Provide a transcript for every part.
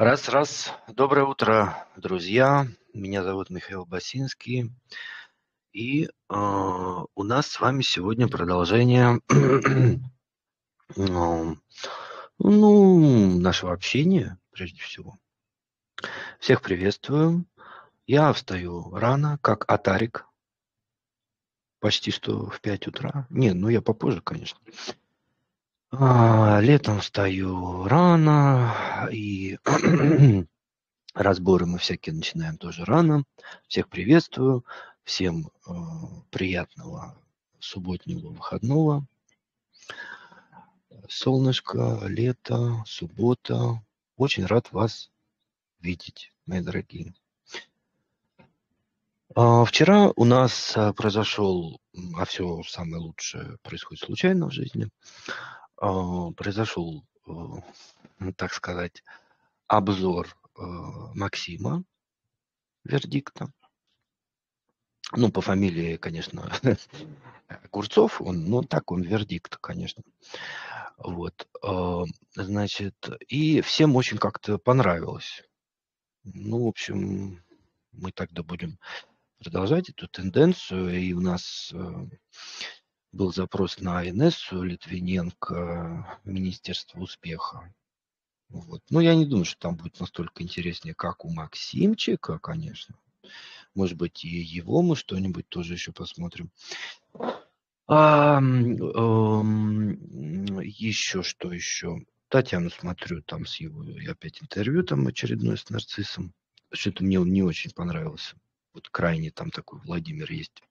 Раз, раз. Доброе утро, друзья. Меня зовут Михаил Басинский. И э, у нас с вами сегодня продолжение ну, нашего общения, прежде всего. Всех приветствую. Я встаю рано, как Атарик. Почти что в 5 утра. Не, ну я попозже, конечно. А, летом встаю рано, и разборы мы всякие начинаем тоже рано. Всех приветствую, всем э, приятного субботнего выходного. Солнышко, лето, суббота. Очень рад вас видеть, мои дорогие. А, вчера у нас а, произошел, а все самое лучшее происходит случайно в жизни, произошел, э, так сказать, обзор э, Максима вердикта. Ну, по фамилии, конечно, Курцов, он, ну, так он вердикт, конечно. Вот, э, значит, и всем очень как-то понравилось. Ну, в общем, мы тогда будем продолжать эту тенденцию, и у нас был запрос на Инессу Литвиненко, Министерство успеха. Вот. Но я не думаю, что там будет настолько интереснее, как у Максимчика, конечно. Может быть, и его мы что-нибудь тоже еще посмотрим. А, эм, еще что еще? Татьяну смотрю, там с его опять интервью там очередное с нарциссом. Что-то мне он не очень понравился. Вот крайне там такой Владимир есть.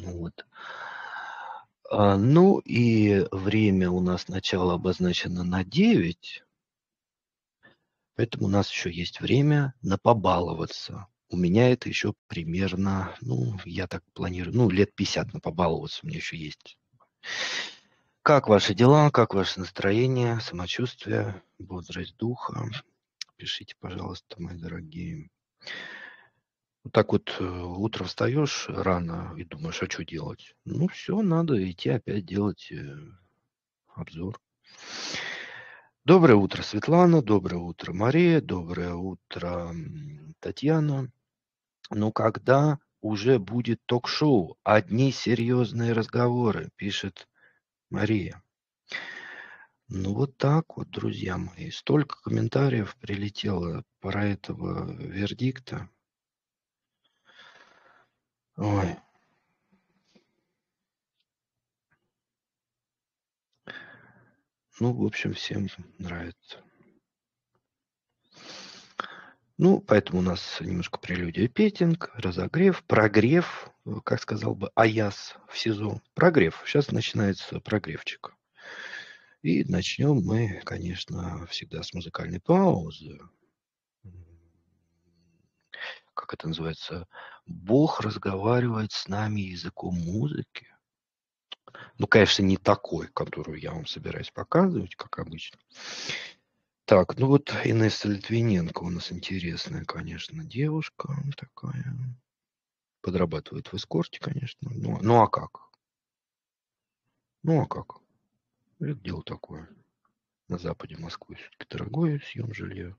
Вот. Ну и время у нас начало обозначено на 9. Поэтому у нас еще есть время на побаловаться. У меня это еще примерно, ну, я так планирую, ну, лет 50 на побаловаться у меня еще есть. Как ваши дела, как ваше настроение, самочувствие, бодрость духа? Пишите, пожалуйста, мои дорогие. Так вот э, утром встаешь рано и думаешь, а что делать? Ну, все, надо идти опять делать э, обзор. Доброе утро, Светлана. Доброе утро, Мария. Доброе утро, Татьяна. Ну, когда уже будет ток-шоу? Одни серьезные разговоры, пишет Мария. Ну, вот так вот, друзья мои. Столько комментариев прилетело про этого вердикта. Ой. Ну, в общем, всем нравится. Ну, поэтому у нас немножко прелюдия петинг, разогрев, прогрев, как сказал бы Аяс в СИЗО. Прогрев. Сейчас начинается прогревчик. И начнем мы, конечно, всегда с музыкальной паузы как это называется, Бог разговаривает с нами языком музыки. Ну, конечно, не такой, которую я вам собираюсь показывать, как обычно. Так, ну вот Инесса Литвиненко у нас интересная, конечно, девушка такая. Подрабатывает в эскорте, конечно. Ну, ну а как? Ну а как? Это дело такое. На западе Москвы все-таки дорогое съем жилье.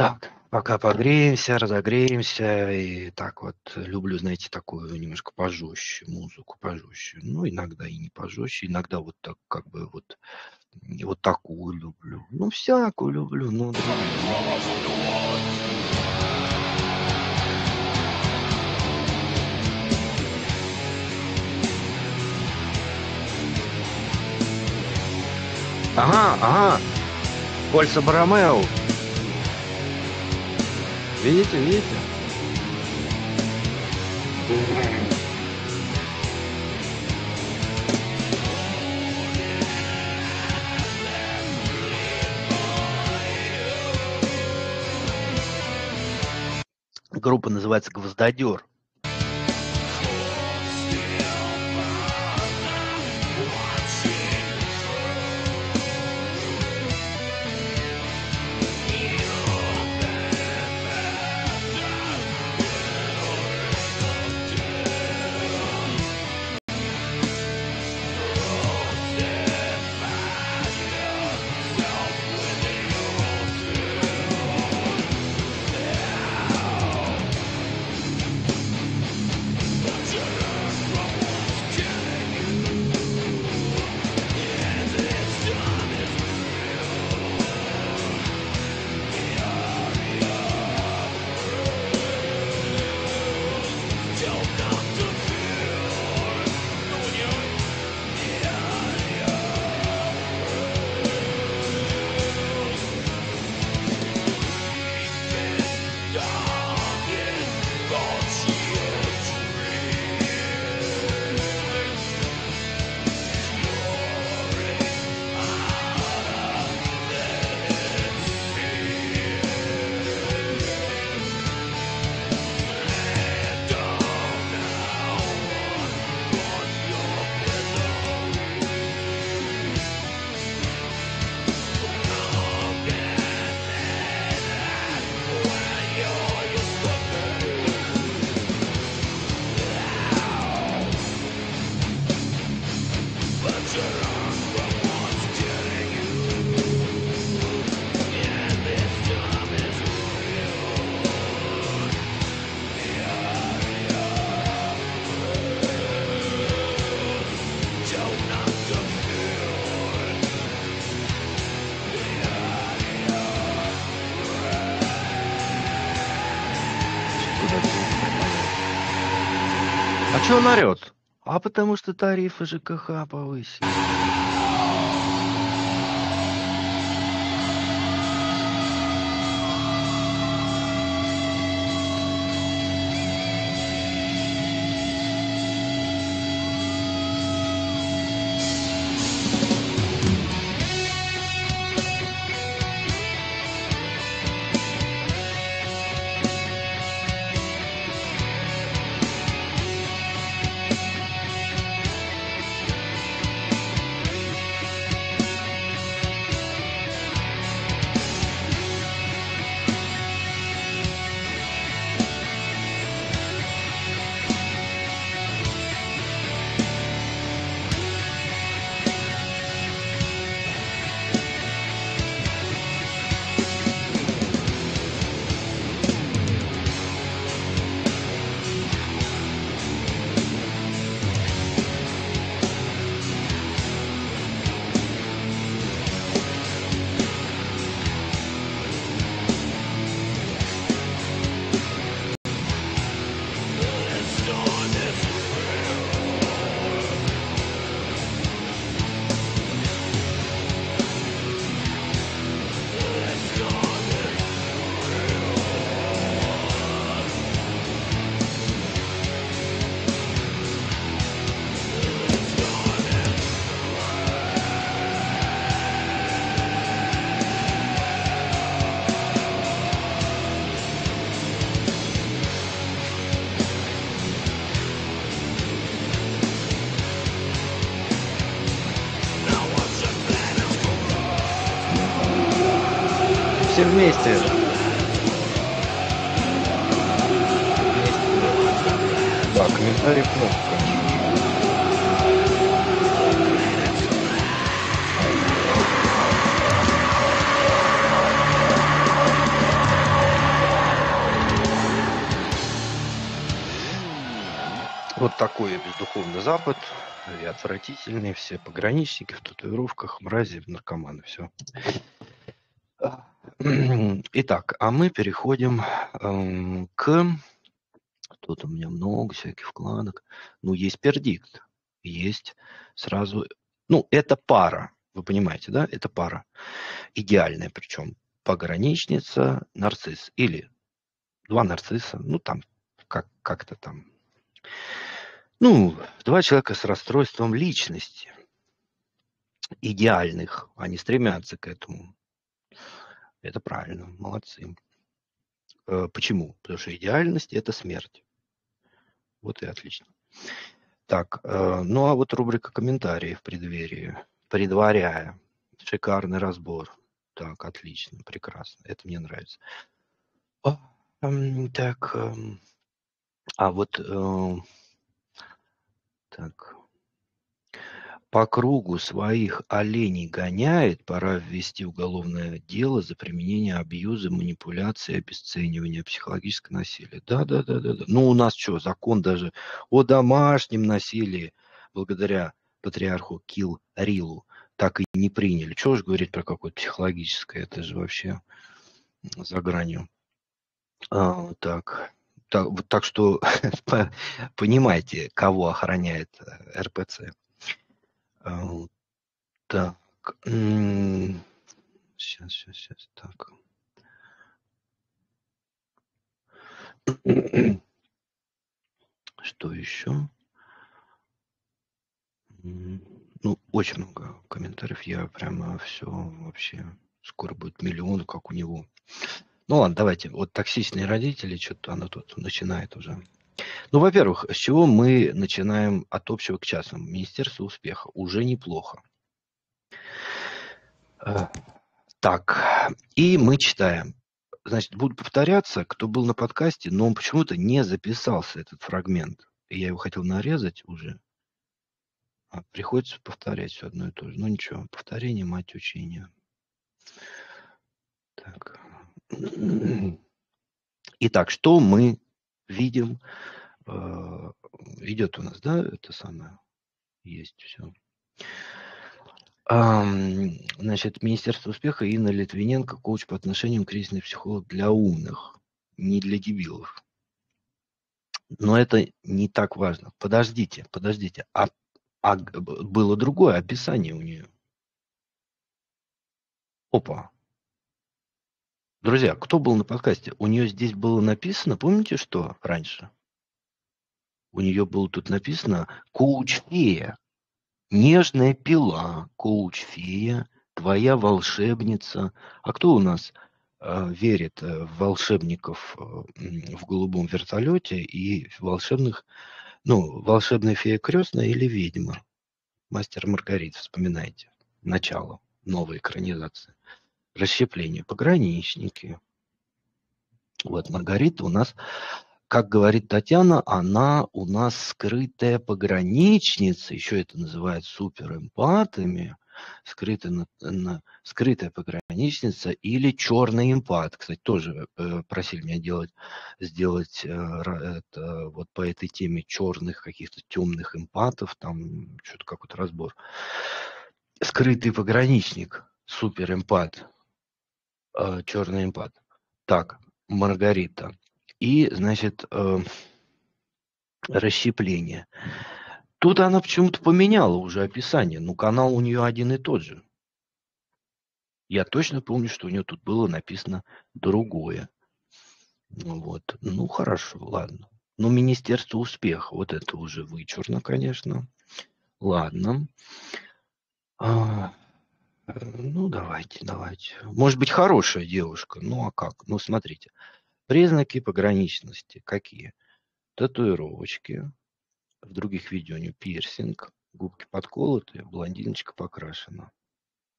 Так, пока погреемся, разогреемся. И так вот люблю, знаете, такую немножко пожестче музыку, пожестче. Ну, иногда и не пожестче, иногда вот так, как бы вот, вот такую люблю. Ну, всякую люблю, ну, да. Ага, ага. Кольца Баромео. Видите, видите? Группа называется «Гвоздодер». Чего он орет? А потому что тарифы ЖКХ повысили. Вместе. Да, комментарий кнопка. Вот такой бездуховный Запад, и отвратительный, все пограничники в татуировках, мрази, наркоманы, все. Итак, а мы переходим эм, к... Тут у меня много всяких вкладок. Ну, есть пердикт, есть сразу... Ну, это пара, вы понимаете, да? Это пара. Идеальная причем. Пограничница, нарцисс. Или два нарцисса, ну, там, как, как-то там. Ну, два человека с расстройством личности. Идеальных. Они стремятся к этому. Это правильно, молодцы. Э, почему? Потому что идеальность – это смерть. Вот и отлично. Так, э, ну а вот рубрика комментарии в преддверии, предваряя. Шикарный разбор. Так, отлично, прекрасно. Это мне нравится. О, так, эм, а вот э, так, по кругу своих оленей гоняет, пора ввести уголовное дело за применение абьюза, манипуляции, обесценивания, психологического насилия. Да, да, да, да, да. Ну, у нас что, закон даже о домашнем насилии, благодаря патриарху Кил Рилу, так и не приняли. Чего же говорить про какое-то психологическое? Это же вообще за гранью. А, так, так, так что понимаете, кого охраняет э, РПЦ. А, так. Сейчас, сейчас, сейчас. Так. Что еще? Ну, очень много комментариев. Я прямо все вообще... Скоро будет миллион, как у него. Ну ладно, давайте. Вот токсичные родители, что-то оно тут начинает уже ну, во-первых, с чего мы начинаем от общего к частному? Министерство успеха. Уже неплохо. Э, так, и мы читаем. Значит, буду повторяться, кто был на подкасте, но он почему-то не записался, этот фрагмент. Я его хотел нарезать уже. А приходится повторять все одно и то же. Ну ничего, повторение, мать учения. Так. Итак, что мы видим идет у нас, да, это самое, есть все. Значит, Министерство успеха Инна Литвиненко, коуч по отношениям кризисный психолог для умных, не для дебилов. Но это не так важно. Подождите, подождите. А, а было другое описание у нее. Опа. Друзья, кто был на подкасте? У нее здесь было написано, помните, что раньше? У нее было тут написано коуч-фея. Нежная пила, коуч-фея, твоя волшебница. А кто у нас э, верит э, в волшебников э, в голубом вертолете и волшебных, ну, волшебная фея крестная или ведьма? Мастер Маргарит, вспоминайте. Начало новой экранизации расщепление, пограничники. Вот Маргарита у нас, как говорит Татьяна, она у нас скрытая пограничница, еще это называют суперэмпатами, скрытая, скрытая пограничница или черный эмпат. Кстати, тоже э, просили меня делать, сделать э, это, вот по этой теме черных каких-то темных эмпатов, там что-то какой-то разбор. Скрытый пограничник, суперэмпат. Э, черный импат. Так, Маргарита. И, значит, э, расщепление. Тут она почему-то поменяла уже описание. Ну, канал у нее один и тот же. Я точно помню, что у нее тут было написано другое. Вот. Ну, хорошо, ладно. Но Министерство успеха, вот это уже вычурно, конечно. Ладно. А, ну, давайте, давайте. Может быть, хорошая девушка. Ну, а как? Ну, смотрите. Признаки пограничности какие? Татуировочки. В других видео у нее пирсинг. Губки подколоты, блондиночка покрашена.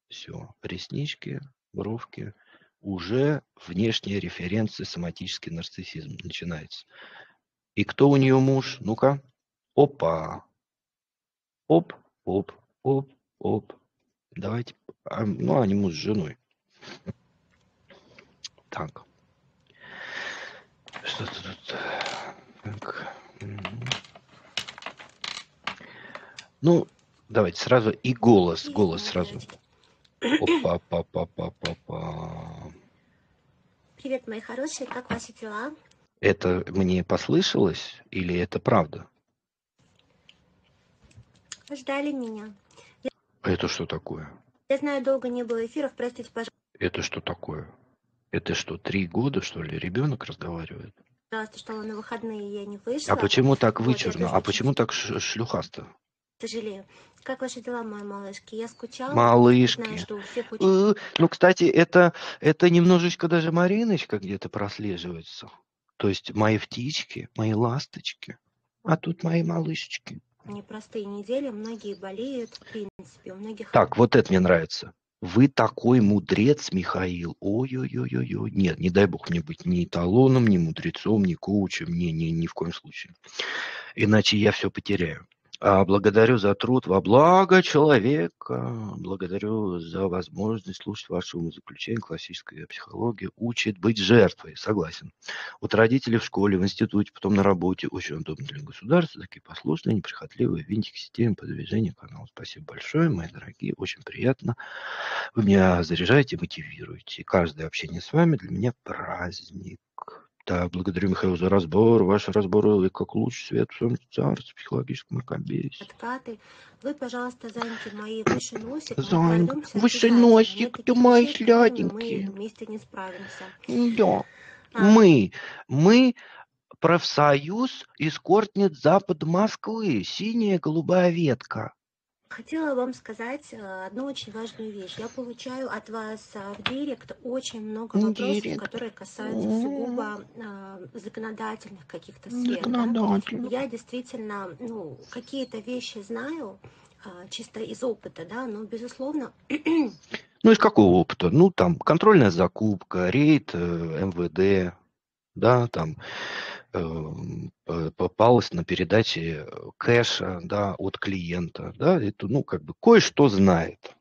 Все. Реснички, бровки. Уже внешняя референция соматический нарциссизм начинается. И кто у нее муж? Ну-ка. Опа. Оп, оп, оп, оп. Давайте а, ну, они муж с женой. Так. Что-то тут... Так. Ну, давайте сразу и голос, голос сразу. Опа, па, па, па, па, па. Привет, мои хорошие, как ваши дела? Это мне послышалось или это правда? Ждали меня. Это что такое? Я знаю, долго не было эфиров, простите, пожалуйста. Это что такое? Это что, три года, что ли, ребенок разговаривает? Пожалуйста, что на выходные я не вышла. А почему так вычурно? Вот, а почему так шлюхасто? Сожалею. Как ваши дела, мои малышки? Я скучала. Малышки. Знаю, что у всех очень... Ну, кстати, это, это немножечко даже Мариночка где-то прослеживается. То есть мои птички, мои ласточки, а тут мои малышечки непростые недели, многие болеют, в принципе, у многих... Так, вот это мне нравится. Вы такой мудрец, Михаил. Ой-ой-ой-ой. Нет, не дай бог мне быть ни эталоном, ни мудрецом, ни коучем. Не, не, ни в коем случае. Иначе я все потеряю. А благодарю за труд во благо человека. Благодарю за возможность слушать ваши умозаключения. Классическая психология учит быть жертвой. Согласен. Вот родители в школе, в институте, потом на работе. Очень удобно для государства. Такие послушные, неприхотливые винтики системы продвижения канала. Спасибо большое, мои дорогие. Очень приятно. Вы меня заряжаете, мотивируете. каждое общение с вами для меня праздник. Да, благодарю, Михаил, за разбор. Ваши разборы как луч свет в своем царстве, психологическом мракобесии. Откаты. Вы, пожалуйста, заньте мои выше носик. Зань, выше носик, ты мои сладенькие. Мы вместе не справимся. Да. А. Мы, мы профсоюз эскортниц Запад Москвы, синяя голубая ветка. Хотела вам сказать э, одну очень важную вещь. Я получаю от вас э, в директ очень много вопросов, директ. которые касаются сугубо э, законодательных каких-то сфер. Да? Я действительно ну, какие-то вещи знаю э, чисто из опыта, да, но безусловно. Ну, из какого опыта? Ну, там контрольная закупка, рейд э, МВД, да, там попалась на передаче э, кэша, да, от клиента, да, это, ну, как бы кое-что знает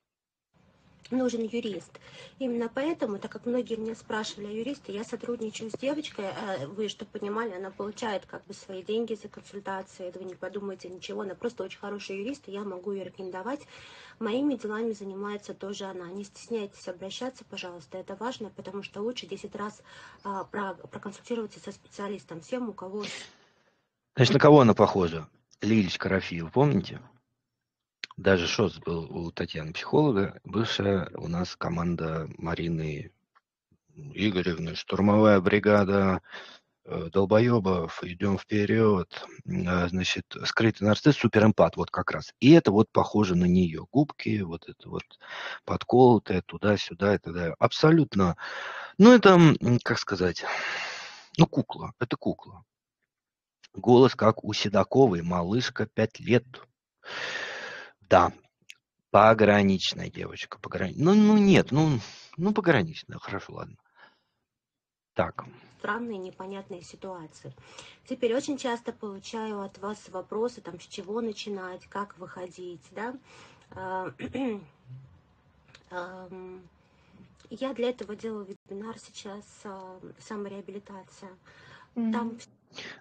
нужен юрист. Именно поэтому, так как многие меня спрашивали о юристе, я сотрудничаю с девочкой, э, вы, чтобы понимали, она получает как бы свои деньги за консультации, вы не подумайте ничего, она просто очень хороший юрист, и я могу ее рекомендовать. Моими делами занимается тоже она. Не стесняйтесь обращаться, пожалуйста, это важно, потому что лучше 10 раз а, про, проконсультироваться со специалистом, всем, у кого Значит, на кого она похожа? Лилич Карафиев, помните? Даже ШОС был у Татьяны психолога, бывшая у нас команда Марины Игоревны, штурмовая бригада э, долбоебов, идем вперед, а, значит, скрытый нарцисс, суперэмпат, вот как раз. И это вот похоже на нее. Губки, вот это вот подколотое, туда-сюда и т.д. Абсолютно, ну это, как сказать, ну кукла, это кукла. Голос как у Седоковой, малышка 5 лет. Да, пограничная девочка. Пограни... Ну, ну нет, ну, ну пограничная, хорошо, ладно. Так. Странные, непонятные ситуации. Теперь очень часто получаю от вас вопросы, там, с чего начинать, как выходить, да. А, я для этого делаю вебинар сейчас а, «Самореабилитация». Там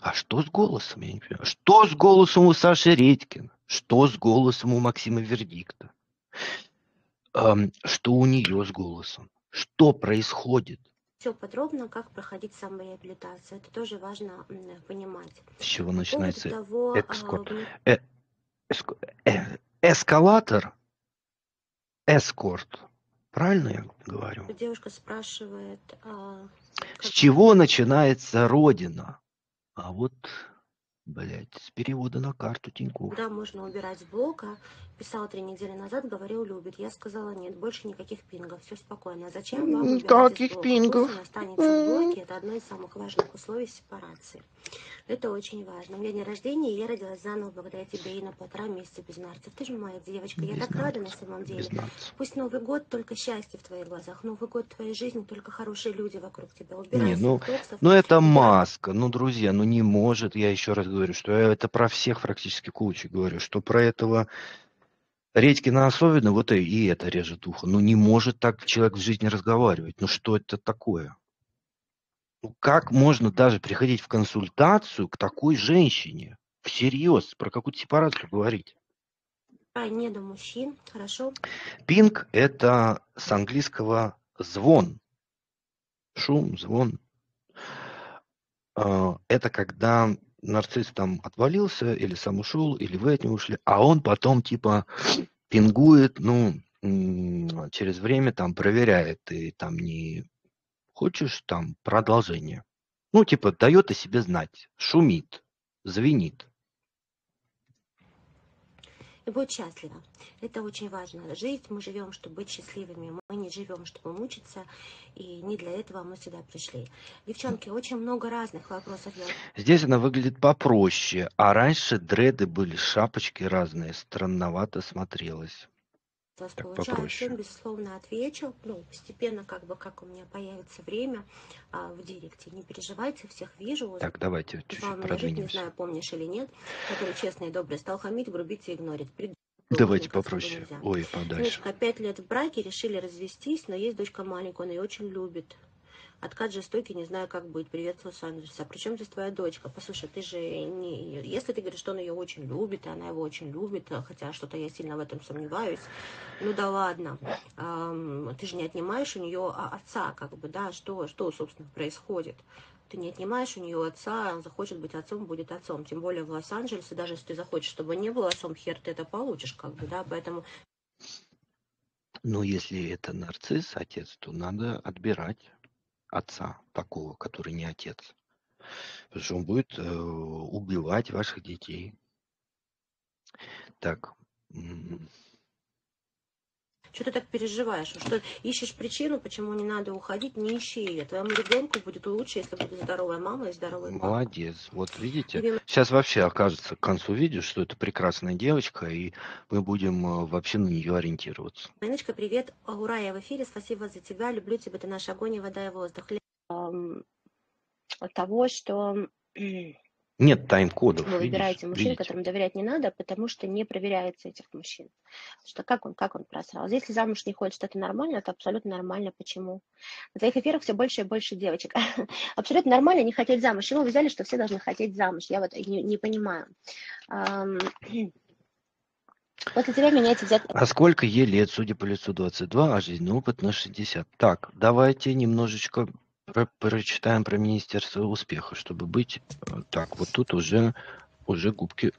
а что с голосом, я не понимаю. Что с голосом у Саши Редькина? Что с голосом у Максима Вердикта? Эм, что у нее с голосом? Что происходит? Все подробно, как проходить самореабилитацию. Это тоже важно понимать. С чего начинается того, экскорт? Э, э, эскалатор? Эскорт. Правильно я говорю? Девушка спрашивает... А, как... С чего начинается Родина? А вот, блядь, с перевода на карту Тинькофф. Да, можно убирать с блока. Писал три недели назад, говорил, любит. Я сказала, нет, больше никаких пингов, все спокойно. Зачем вам Никаких пингов. Пусть он останется в блоке, это одно из самых важных условий сепарации. Это очень важно. У меня день рождения, и я родилась заново благодаря тебе и на полтора месяца без нарцев. Ты же моя девочка, без я так рада на самом деле. Пусть Новый год только счастье в твоих глазах, Новый год в твоей жизни только хорошие люди вокруг тебя. Убирайся не, ну, ну это маска, ну, друзья, ну не может, я еще раз говорю, что я это про всех практически кучу говорю, что про этого Редькина особенно, вот и, и это режет ухо. Ну не может так человек в жизни разговаривать. Ну что это такое? Ну как можно даже приходить в консультацию к такой женщине? Всерьез, про какую-то сепарацию говорить? А, не до мужчин, хорошо. Пинг – это с английского звон. Шум, звон. А, это когда нарцисс там отвалился, или сам ушел, или вы от него ушли, а он потом типа пингует, ну, через время там проверяет, ты там не хочешь там продолжение. Ну, типа дает о себе знать, шумит, звенит и будет счастлива. Это очень важно. Жить мы живем, чтобы быть счастливыми. Мы не живем, чтобы мучиться. И не для этого мы сюда пришли. Девчонки, очень много разных вопросов. Здесь она выглядит попроще. А раньше дреды были, шапочки разные. Странновато смотрелось вас так. Попроще. Всем, безусловно, отвечу. Ну, постепенно, как бы, как у меня появится время а, в директе. Не переживайте, всех вижу. Так, давайте чуть-чуть продвинемся. Не знаю, помнишь или нет, который честный и добрый стал хамить, грубить и игнорить. Прид... Давайте попроще. Ой, подальше. Девочка, пять лет в браке, решили развестись, но есть дочка маленькая, он ее очень любит. Откат жестокий, не знаю, как быть. Привет, Лос-Анджелес. А при чем здесь твоя дочка? Послушай, ты же не... Если ты говоришь, что он ее очень любит, и она его очень любит, хотя что-то я сильно в этом сомневаюсь, ну да ладно. Эм, ты же не отнимаешь у нее отца, как бы, да, что, что, собственно, происходит? Ты не отнимаешь у нее отца, он захочет быть отцом, будет отцом. Тем более в Лос-Анджелесе, даже если ты захочешь, чтобы не был отцом, хер ты это получишь, как бы, да, поэтому... Ну, если это нарцисс, отец, то надо отбирать отца такого, который не отец. Потому что он будет э, убивать ваших детей. Так. Что ты так переживаешь? Что ищешь причину, почему не надо уходить, не ищи ее. Твоему ребенку будет лучше, если будет здоровая мама и здоровый папа. Молодец. Вот видите, Любим... сейчас вообще окажется к концу видео, что это прекрасная девочка, и мы будем э, вообще на нее ориентироваться. Мариночка, привет. Ура, я в эфире. Спасибо за тебя. Люблю тебя. Ты наш огонь и вода и воздух. От того, что нет тайм-кодов. Вы выбираете видишь, мужчин, видите. которым доверять не надо, потому что не проверяется этих мужчин. Что как он, как он просрал. Если замуж не хочет, это нормально, это абсолютно нормально. Почему? На твоих эфирах все больше и больше девочек. абсолютно нормально не хотеть замуж. Чего вы взяли, что все должны хотеть замуж? Я вот не, не понимаю. После тебя меняется взять... А сколько ей лет, судя по лицу 22, а жизненный опыт на 60? Так, давайте немножечко про прочитаем про Министерство успеха, чтобы быть э, так, вот тут уже уже губки.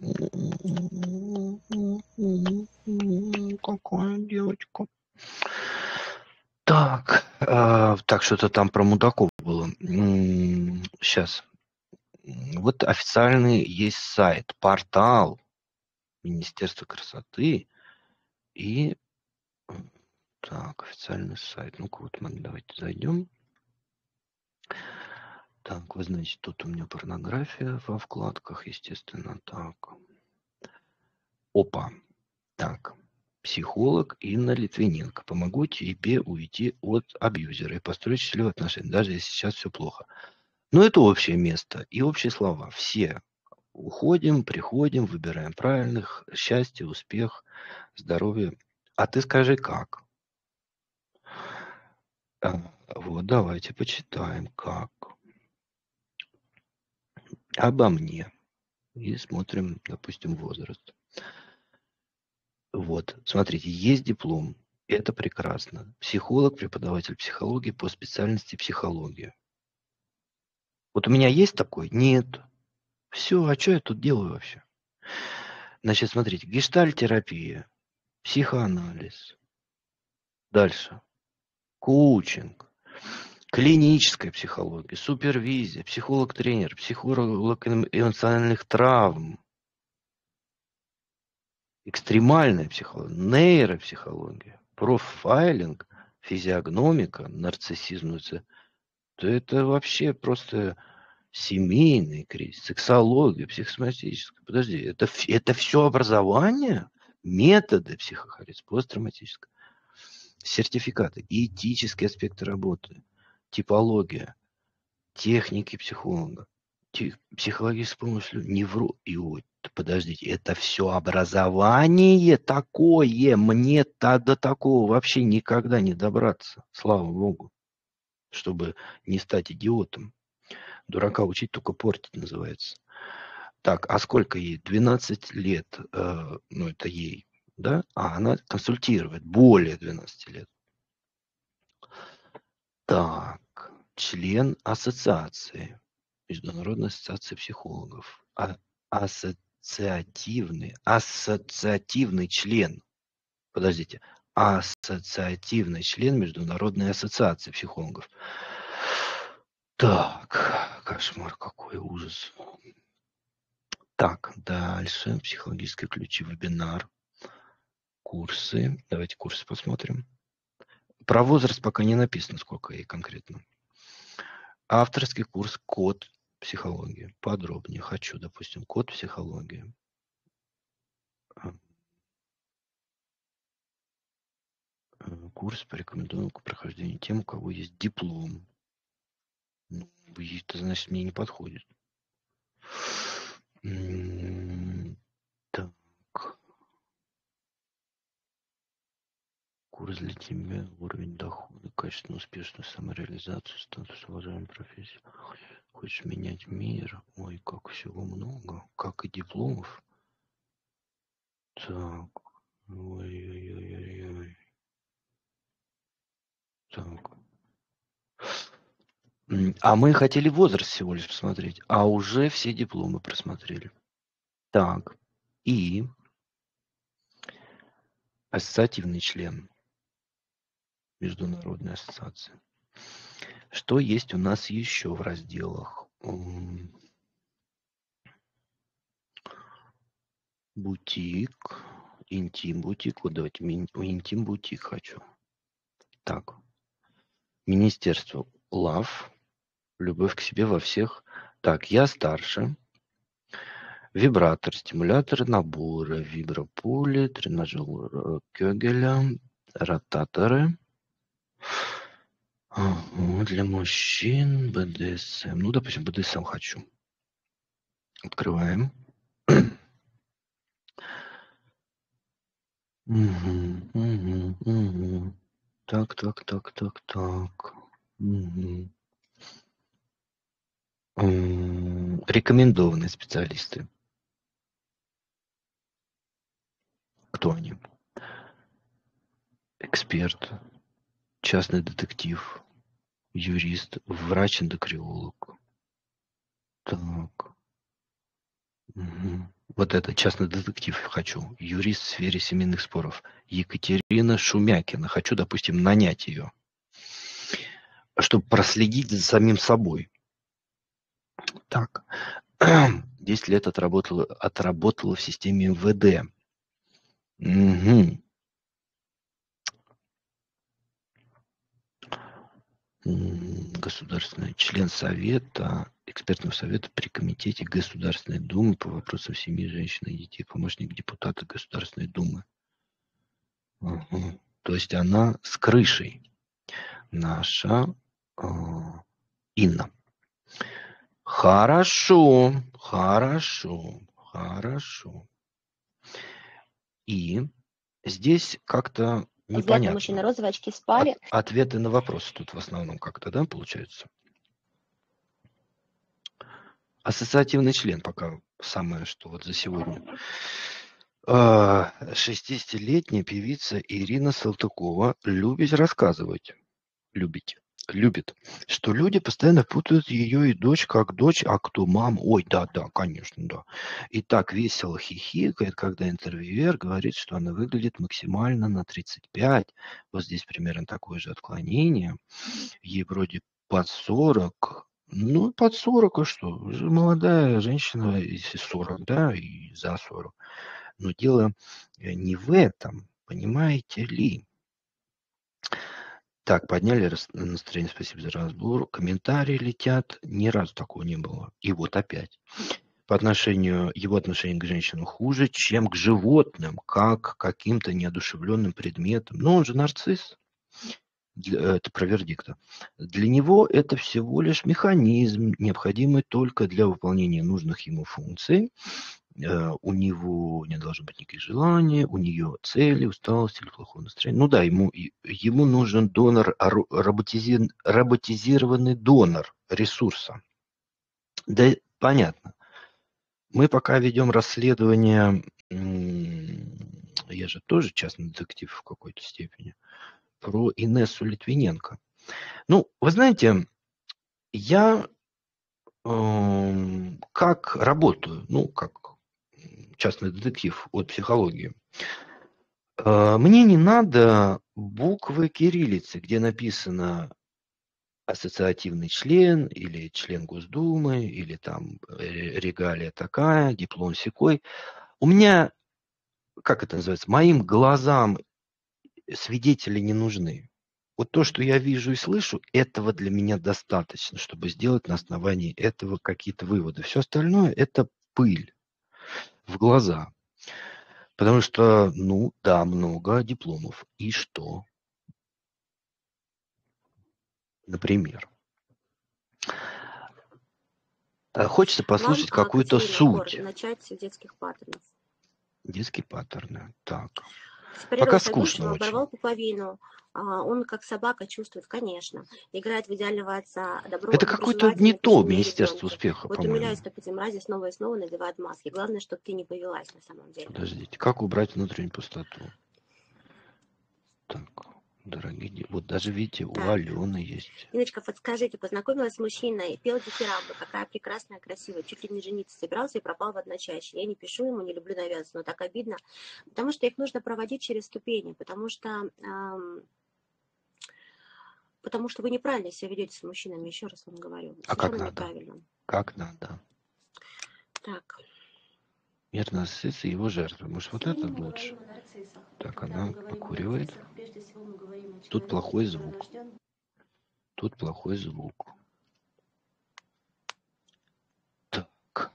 Какая девочка. Так, э, так что-то там про мудаков было. Сейчас. Вот официальный есть сайт, портал Министерства красоты и так, официальный сайт. Ну-ка, вот мы давайте зайдем. Так, вы знаете, тут у меня порнография во вкладках, естественно, так. Опа. Так, психолог Инна Литвиненко. Помогу тебе уйти от абьюзера и построить счастливые отношения, даже если сейчас все плохо. Но это общее место и общие слова. Все уходим, приходим, выбираем правильных. Счастье, успех, здоровье. А ты скажи, как? Вот, давайте почитаем, как. Обо мне. И смотрим, допустим, возраст. Вот, смотрите, есть диплом. Это прекрасно. Психолог, преподаватель психологии по специальности психология. Вот у меня есть такой? Нет. Все, а что я тут делаю вообще? Значит, смотрите, гештальтерапия, психоанализ. Дальше. Коучинг, клиническая психология, супервизия, психолог-тренер, психолог эмоциональных травм, экстремальная психология, нейропсихология, профайлинг, физиогномика, нарциссизм, то это вообще просто семейный кризис, сексология, психосоматическая. Подожди, это, это все образование, методы психохаризма, посттравматическое, сертификаты, этические аспекты работы, типология, техники психолога, психологическая помощь невро... И вот, подождите, это все образование такое, мне -то до такого вообще никогда не добраться, слава богу, чтобы не стать идиотом. Дурака учить только портить называется. Так, а сколько ей? 12 лет, э, ну это ей, да? А она консультирует более 12 лет. Так, член ассоциации, Международной ассоциации психологов. А, ассоциативный, ассоциативный член. Подождите, ассоциативный член Международной ассоциации психологов. Так, кошмар какой, ужас. Так, дальше. Психологические ключи, вебинар, курсы. Давайте курсы посмотрим. Про возраст пока не написано, сколько ей конкретно. Авторский курс «Код психологии». Подробнее хочу, допустим, код психологии. А. Э, курс порекомендую к прохождению тем, у кого есть диплом ну, это значит, мне не подходит. Так. Курс для уровень дохода, качественную, успешную самореализацию, статус уважаемой профессии. Хочешь менять мир? Ой, как всего много. Как и дипломов. Так. Ой-ой-ой-ой. Так. А мы хотели возраст всего лишь посмотреть, а уже все дипломы просмотрели. Так, и ассоциативный член Международной ассоциации. Что есть у нас еще в разделах? Бутик, интим-бутик. Вот давайте интим-бутик хочу. Так, Министерство лав любовь к себе во всех. Так, я старше. Вибратор, стимулятор набора, вибропули, тренажер э, Кёгеля, ротаторы. Для мужчин БДСМ. Ну, допустим, БДСМ хочу. Открываем. Угу, угу, угу. Так, так, так, так, так. Угу. Рекомендованные специалисты. Кто они? Эксперт, частный детектив, юрист, врач-эндокриолог. Так. Мгм. Вот это частный детектив хочу. Юрист в сфере семейных споров. Екатерина Шумякина. Хочу, допустим, нанять ее, чтобы проследить за самим собой. Так. 10 лет отработала, отработала в системе МВД. Мгм. Государственный член совета, экспертного совета при комитете Государственной Думы по вопросам семьи, женщин и детей, помощник депутата Государственной Думы. Мгм. То есть она с крышей. Наша а, Инна. Хорошо, хорошо, хорошо. И здесь как-то Непонятно. мужчина, розовые очки спали. От- ответы на вопросы тут в основном как-то, да, получается? Ассоциативный член пока самое, что вот за сегодня. А, 60-летняя певица Ирина Салтыкова любит рассказывать, любить, любит, что люди постоянно путают ее и дочь как дочь, а кто мама. Ой, да, да, конечно, да. И так весело хихикает, когда интервьюер говорит, что она выглядит максимально на 35. Вот здесь примерно такое же отклонение. Ей вроде под 40. Ну, под 40, а что? Молодая женщина, если 40, да, и за 40. Но дело э, не в этом, понимаете ли. Так, подняли настроение, спасибо за разбор. Комментарии летят, ни разу такого не было. И вот опять. По отношению, его отношение к женщинам хуже, чем к животным, как к каким-то неодушевленным предметам. Но он же нарцисс. Для- это про вердикта. Для него это всего лишь механизм, необходимый только для выполнения нужных ему функций. Э, У него не должно быть никаких желаний, у нее цели, усталость или плохое настроение. Ну да, ему, ему нужен донор, а ро- роботизи- роботизированный донор ресурса. Да, понятно. Мы пока ведем расследование, я же тоже частный детектив в какой-то степени, про Инессу Литвиненко. Ну, вы знаете, я эм, как работаю, ну, как частный детектив от психологии, э, мне не надо буквы кириллицы, где написано ассоциативный член или член Госдумы, или там э, регалия такая, диплом секой. У меня, как это называется, моим глазам свидетели не нужны. Вот то, что я вижу и слышу, этого для меня достаточно, чтобы сделать на основании этого какие-то выводы. Все остальное – это пыль в глаза. Потому что, ну, да, много дипломов. И что? Например. А Хочется послушать какую-то суть. начать с детских паттернов. Детские паттерны. Так. Пока скучно очень. оборвал пуповину. А, Он как собака чувствует, конечно. Играет в идеального отца. Добро, Это какое-то не то Министерство ребенку. успеха, Вот по-моему. умиляюсь, как эти мрази снова и снова надевают маски. Главное, чтобы ты не повелась на самом деле. Подождите, как убрать внутреннюю пустоту? Так, дорогие, вот даже видите, у Так. Алены есть. Иночка, подскажите, познакомилась с мужчиной, пел дифирамбы, какая прекрасная, красивая, чуть ли не жениться собирался и пропал в одночасье. Я не пишу ему, не люблю навязываться, но так обидно, потому что их нужно проводить через ступени, потому что ам, потому что вы неправильно себя ведете с мужчинами, еще раз вам говорю. А как Совершенно надо? неправильно. Как надо? Так. Мир нарцисса и его жертвы. Может, вот это лучше? Так, она покуривает. Тут плохой звук. Тут плохой звук. Так.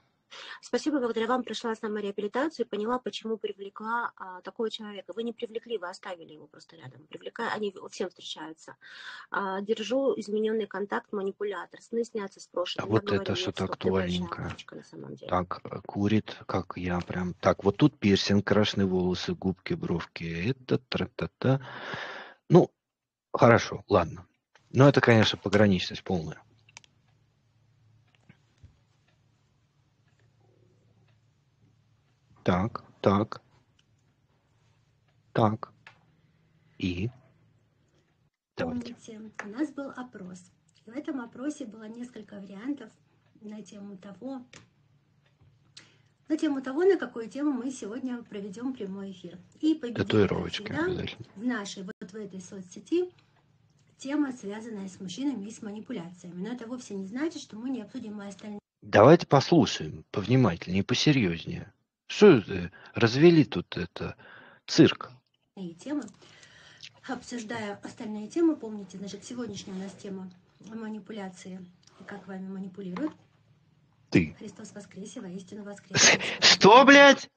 Спасибо, благодаря вам пришла на самореабилитацию и поняла, почему привлекла а, такого человека. Вы не привлекли, вы оставили его просто рядом. Привлекая, они всем встречаются. А, держу измененный контакт, манипулятор. Сны снятся с прошлого. А вот это что-то актуальненькое. Так, э, курит, как я прям. Так, вот тут пирсинг, крашеные волосы, губки, бровки. Это тра-та-та. Ну, хорошо, ладно. Но это, конечно, пограничность полная. Так, так. Так. И? Давайте. Помните, у нас был опрос. И в этом опросе было несколько вариантов на тему того, на тему того, на какую тему мы сегодня проведем прямой эфир. И всегда, обязательно. в нашей, вот в этой соцсети, тема, связанная с мужчинами и с манипуляциями. Но это вовсе не значит, что мы не обсудим и остальные Давайте послушаем повнимательнее, посерьезнее. Что это? Развели тут это цирк. темы. Обсуждая остальные темы, помните, значит, сегодняшняя у нас тема манипуляции и как вами манипулируют. Ты. Христос воскресе, воистину воскресе. Что, блядь?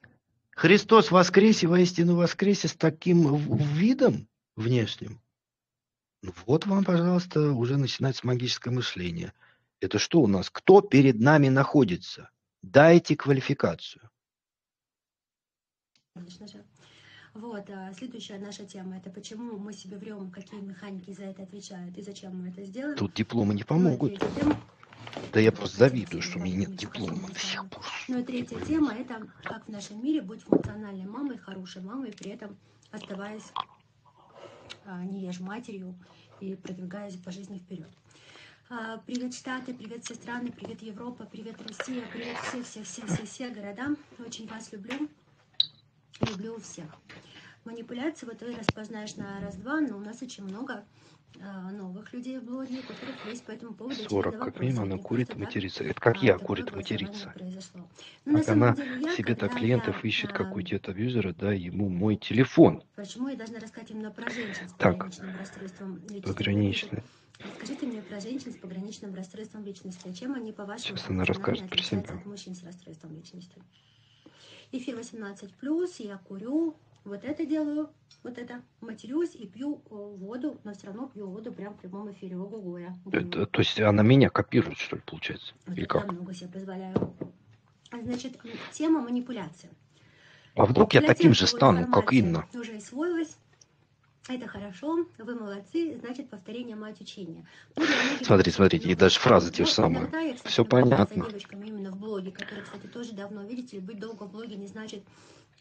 Христос воскресе, воистину воскресе с таким видом внешним? Ну Вот вам, пожалуйста, уже начинается магическое мышление. Это что у нас? Кто перед нами находится? Дайте квалификацию. Конечно же. Вот, а следующая наша тема, это почему мы себе врем, какие механики за это отвечают и зачем мы это сделаем. Тут дипломы не помогут. Да я просто завидую, что у меня нет диплома. Ну и третья тема, это как в нашем мире быть функциональной мамой, хорошей мамой, при этом оставаясь а, не ешь матерью и продвигаясь по жизни вперед. А, Привет, Штаты, привет, все страны, привет, Европа, привет, Россия, привет, все-все-все-все-все города. Очень вас люблю. Люблю всех. Манипуляции вот ты распознаешь на раз-два, но у нас очень много а, новых людей в блоге, у которых есть по этому поводу 40, очевидные как минимум, она Не курит и матерится. Это как а, я, курит и матерится. Ну, Как она деле себе так клиентов я, ищет, а, какой-то абьюзера, да, ему мой телефон Почему я должна рассказать именно про женщин с Так. пограничным расстройством личности? Расскажите мне про женщин с пограничным расстройством личности. А Чем они, по-вашему, Сейчас она расскажет про себя. от мужчин с расстройством личности? Эфир 18+, я курю, вот это делаю, вот это, матерюсь и пью э, воду, но все равно пью воду прямо в прямом эфире. Ого-го, я Это, то есть она меня копирует, что ли, получается? Вот Или это я как? много себе позволяю. Значит, тема манипуляции. А вдруг я таким же стану, как Инна? Уже освоилась. Это хорошо, вы молодцы, значит, повторение мать учения. Для многих Смотри, это смотрите, и даже фразы те же самые. иногда я, кстати, Всё наблюдаю понятно. Девочками именно в блоге, которые, кстати, тоже давно, видите быть долго в блоге не значит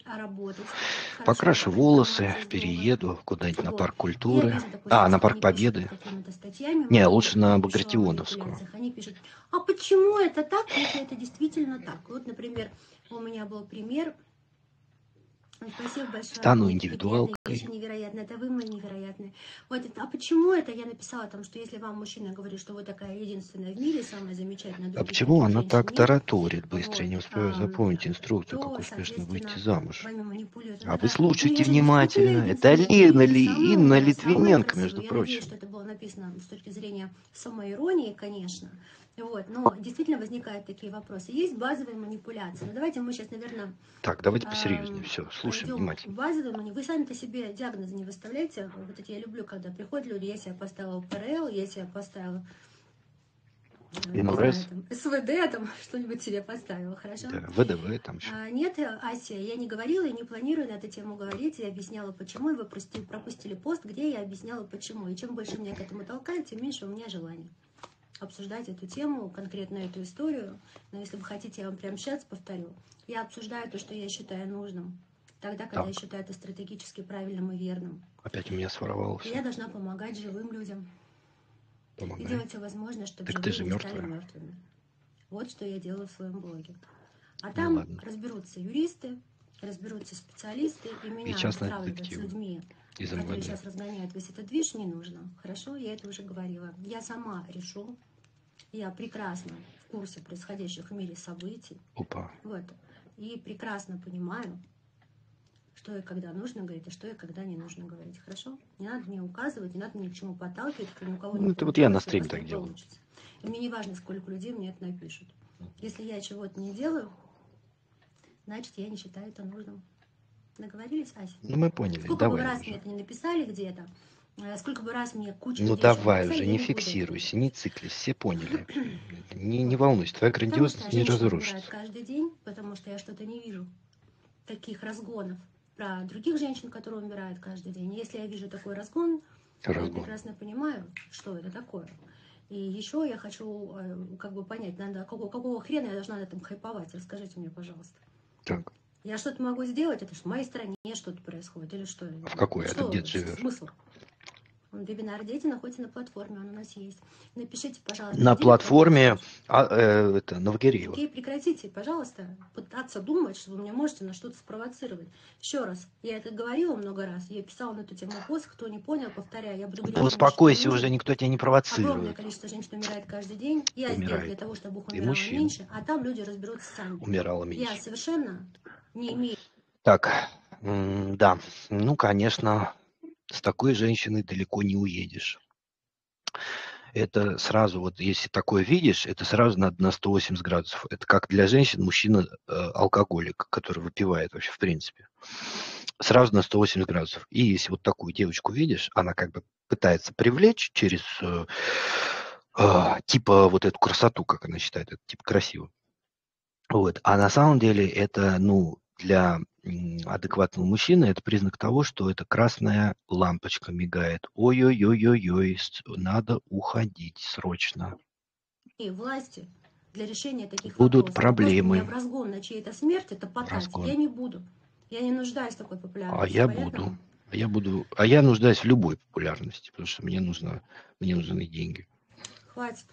работать. Хорошо, Покрашу волосы, перееду куда-нибудь на парк культуры. А, на парк Победы. Не, лучше на Багратионовскую. Они пишут, а почему это так, если это действительно так? Вот, например, у меня был пример. Спасибо большое. Стану индивидуалкой. вещи невероятно. Это вы, мы невероятные. Вот, это- а почему это я написала там, что если вам мужчина говорит, что вы такая единственная в мире, самая замечательная, А почему она так тараторит быстро? Я не Вот, успеваю а, запомнить инструкцию, то, как успешно выйти замуж. А вы слушайте «Ну, внимательно. Это Лина Ли- Инна Литвиненко, между красивая». Я прочим. надеюсь, что это было написано с точки зрения самоиронии, конечно. Вот, но действительно возникают такие вопросы. Есть базовые манипуляции. Ну, давайте мы сейчас, наверное, Так, давайте посерьезнее. Ам, Все, слушаем внимательно. базовые мани- Вы сами-то себе диагнозы не выставляете. Вот это я люблю, когда приходят люди, я себе поставила ПРЛ, я себе поставила э, МРС? знаю, там, СВД, там что-нибудь себе поставила, хорошо? Да, ВДВ там еще. А, нет, Ася, я не говорила и не планирую на эту тему говорить. Я объясняла, почему, и вы пропустили пост, где я объясняла, почему. И чем больше меня к этому толкает, тем меньше у меня желания обсуждать эту тему, конкретно эту историю. Но если вы хотите, я вам прямо сейчас повторю. Я обсуждаю то, что я считаю нужным. Тогда, когда я Так. считаю это стратегически правильным и верным. Опять у меня своровало И я должна помогать живым людям. И Помогай. делать все возможное, чтобы Так живые ты же не стали мертвыми. Вот что я делаю в своем блоге. А Ну там ладно. разберутся юристы, разберутся специалисты, и меня сравнивать с людьми, которые сейчас разгоняют весь этот движ, не нужно. Хорошо, я это уже говорила. Я сама решу. Я прекрасно в курсе происходящих в мире событий. Опа. Вот. И прекрасно понимаю, что и когда нужно говорить, а что и когда не нужно говорить. Хорошо? Не надо мне указывать, не надо ни к чему подталкивать, ни у кого не Ну, это вот я на стриме так не делаю. получится. И мне не важно, сколько людей мне это напишут. Если я чего-то не делаю, значит, я не считаю это нужным. Договорились, Ася? Ну, мы поняли. Сколько бы Давай раз мне уже. это не написали где-то, сколько бы раз мне куча Ну давай уже, я не фиксируйся, не циклись, все поняли. Не, не волнуйся, твоя что грандиозность не разрушится. каждый день, потому что я что-то не вижу. Таких разгонов про других женщин, которые умирают каждый день. Если я вижу такой разгон, я Разгон. прекрасно понимаю, что это такое. И еще я хочу э, как бы понять, надо, какого, какого хрена я должна на этом хайповать? Расскажите мне, пожалуйста. Так, Я что-то могу сделать, это что в моей стране что-то происходит или что? в какой? А ты Что где живешь? Смысл? Вебинар «Дети» находится на платформе, он у нас есть. Напишите, пожалуйста. На платформе это а, э, это, Новогиреева. Окей, прекратите, пожалуйста, пытаться думать, что вы меня можете на что-то спровоцировать. Еще раз, я это говорила много раз, я писала на эту тему пост, кто не понял, повторяю, я буду говорить... Да успокойся что уже, никто тебя не Огромное провоцирует. количество женщин умирает каждый день. Я Умирает. для того, чтобы их умирало меньше, а там люди разберутся сами. Умирала Я меньше. совершенно не имею Так, да, ну, конечно, с такой женщиной далеко не уедешь. Это сразу, вот если такое видишь, это сразу надо на 180 градусов. Это как для женщин мужчина э, который выпивает вообще в принципе. Сразу на 180 градусов. И если вот такую девочку видишь, она как бы пытается привлечь через э, э, типа вот эту красоту, как она считает, это типа красиво. Вот. А на самом деле это, ну, для адекватного мужчины это признак того, что это красная лампочка мигает. Ой-ой-ой-ой-ой, надо уходить срочно. власти для решения таких Будут вопросов. проблемы. Просто меня в разгон на чьей-то смерть это потратить Разгон. я не буду. Я не нуждаюсь в такой популярности. А я поэтому буду. А я буду, а я нуждаюсь в любой популярности, потому что мне нужно, мне нужны деньги. Хватит.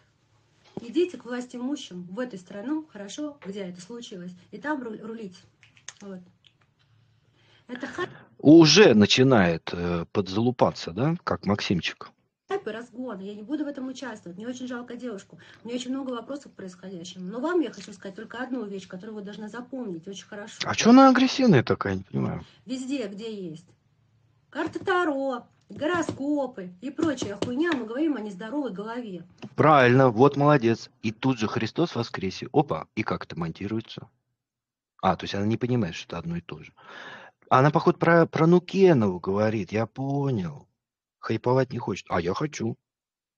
Идите к власти имущим в эту страну, хорошо, где это случилось, и там ру- рулить. Вот. Уже начинает э, подзалупаться, да, как Максимчик. хайп и разгон. Я не буду в этом участвовать. Мне очень жалко девушку. У меня очень много вопросов к происходящему. Но вам я хочу сказать только одну вещь, которую вы должны запомнить очень хорошо. А что она агрессивная такая, не понимаю. Везде, где есть карты Таро, гороскопы и прочая хуйня, мы говорим о нездоровой голове. Правильно, вот молодец. И тут же Христос воскресе. Опа, и как это монтируется? А, то есть она не понимает, что это одно и то же. Она, походу, про, про Нукенову говорит. Я понял. Хайповать не хочет. А я хочу.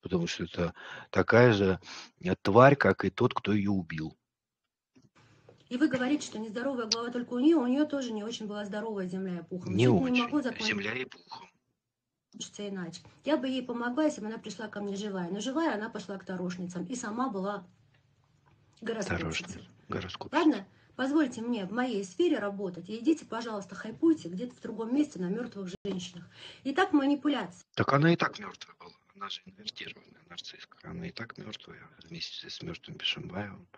Потому что это такая же э, тварь, как и тот, кто ее убил. И вы говорите, что нездоровая голова только у нее, у нее тоже не очень была здоровая земля и пухом. Не Чуть очень. не могу закончиться Земля и пухом. иначе. Я бы ей помогла, если бы она пришла ко мне живая. Но живая она пошла к тарошницам и сама была гороскопщицей. Тарошница. Гороскоп. Ладно? Позвольте мне в моей сфере работать. И идите, пожалуйста, хайпуйте где-то в другом месте на мертвых женщинах. И так манипуляции. Так она и так мертвая была. Она же инвертированная нарцисска. Она и так мертвая вместе с мертвым Бешимбаевым.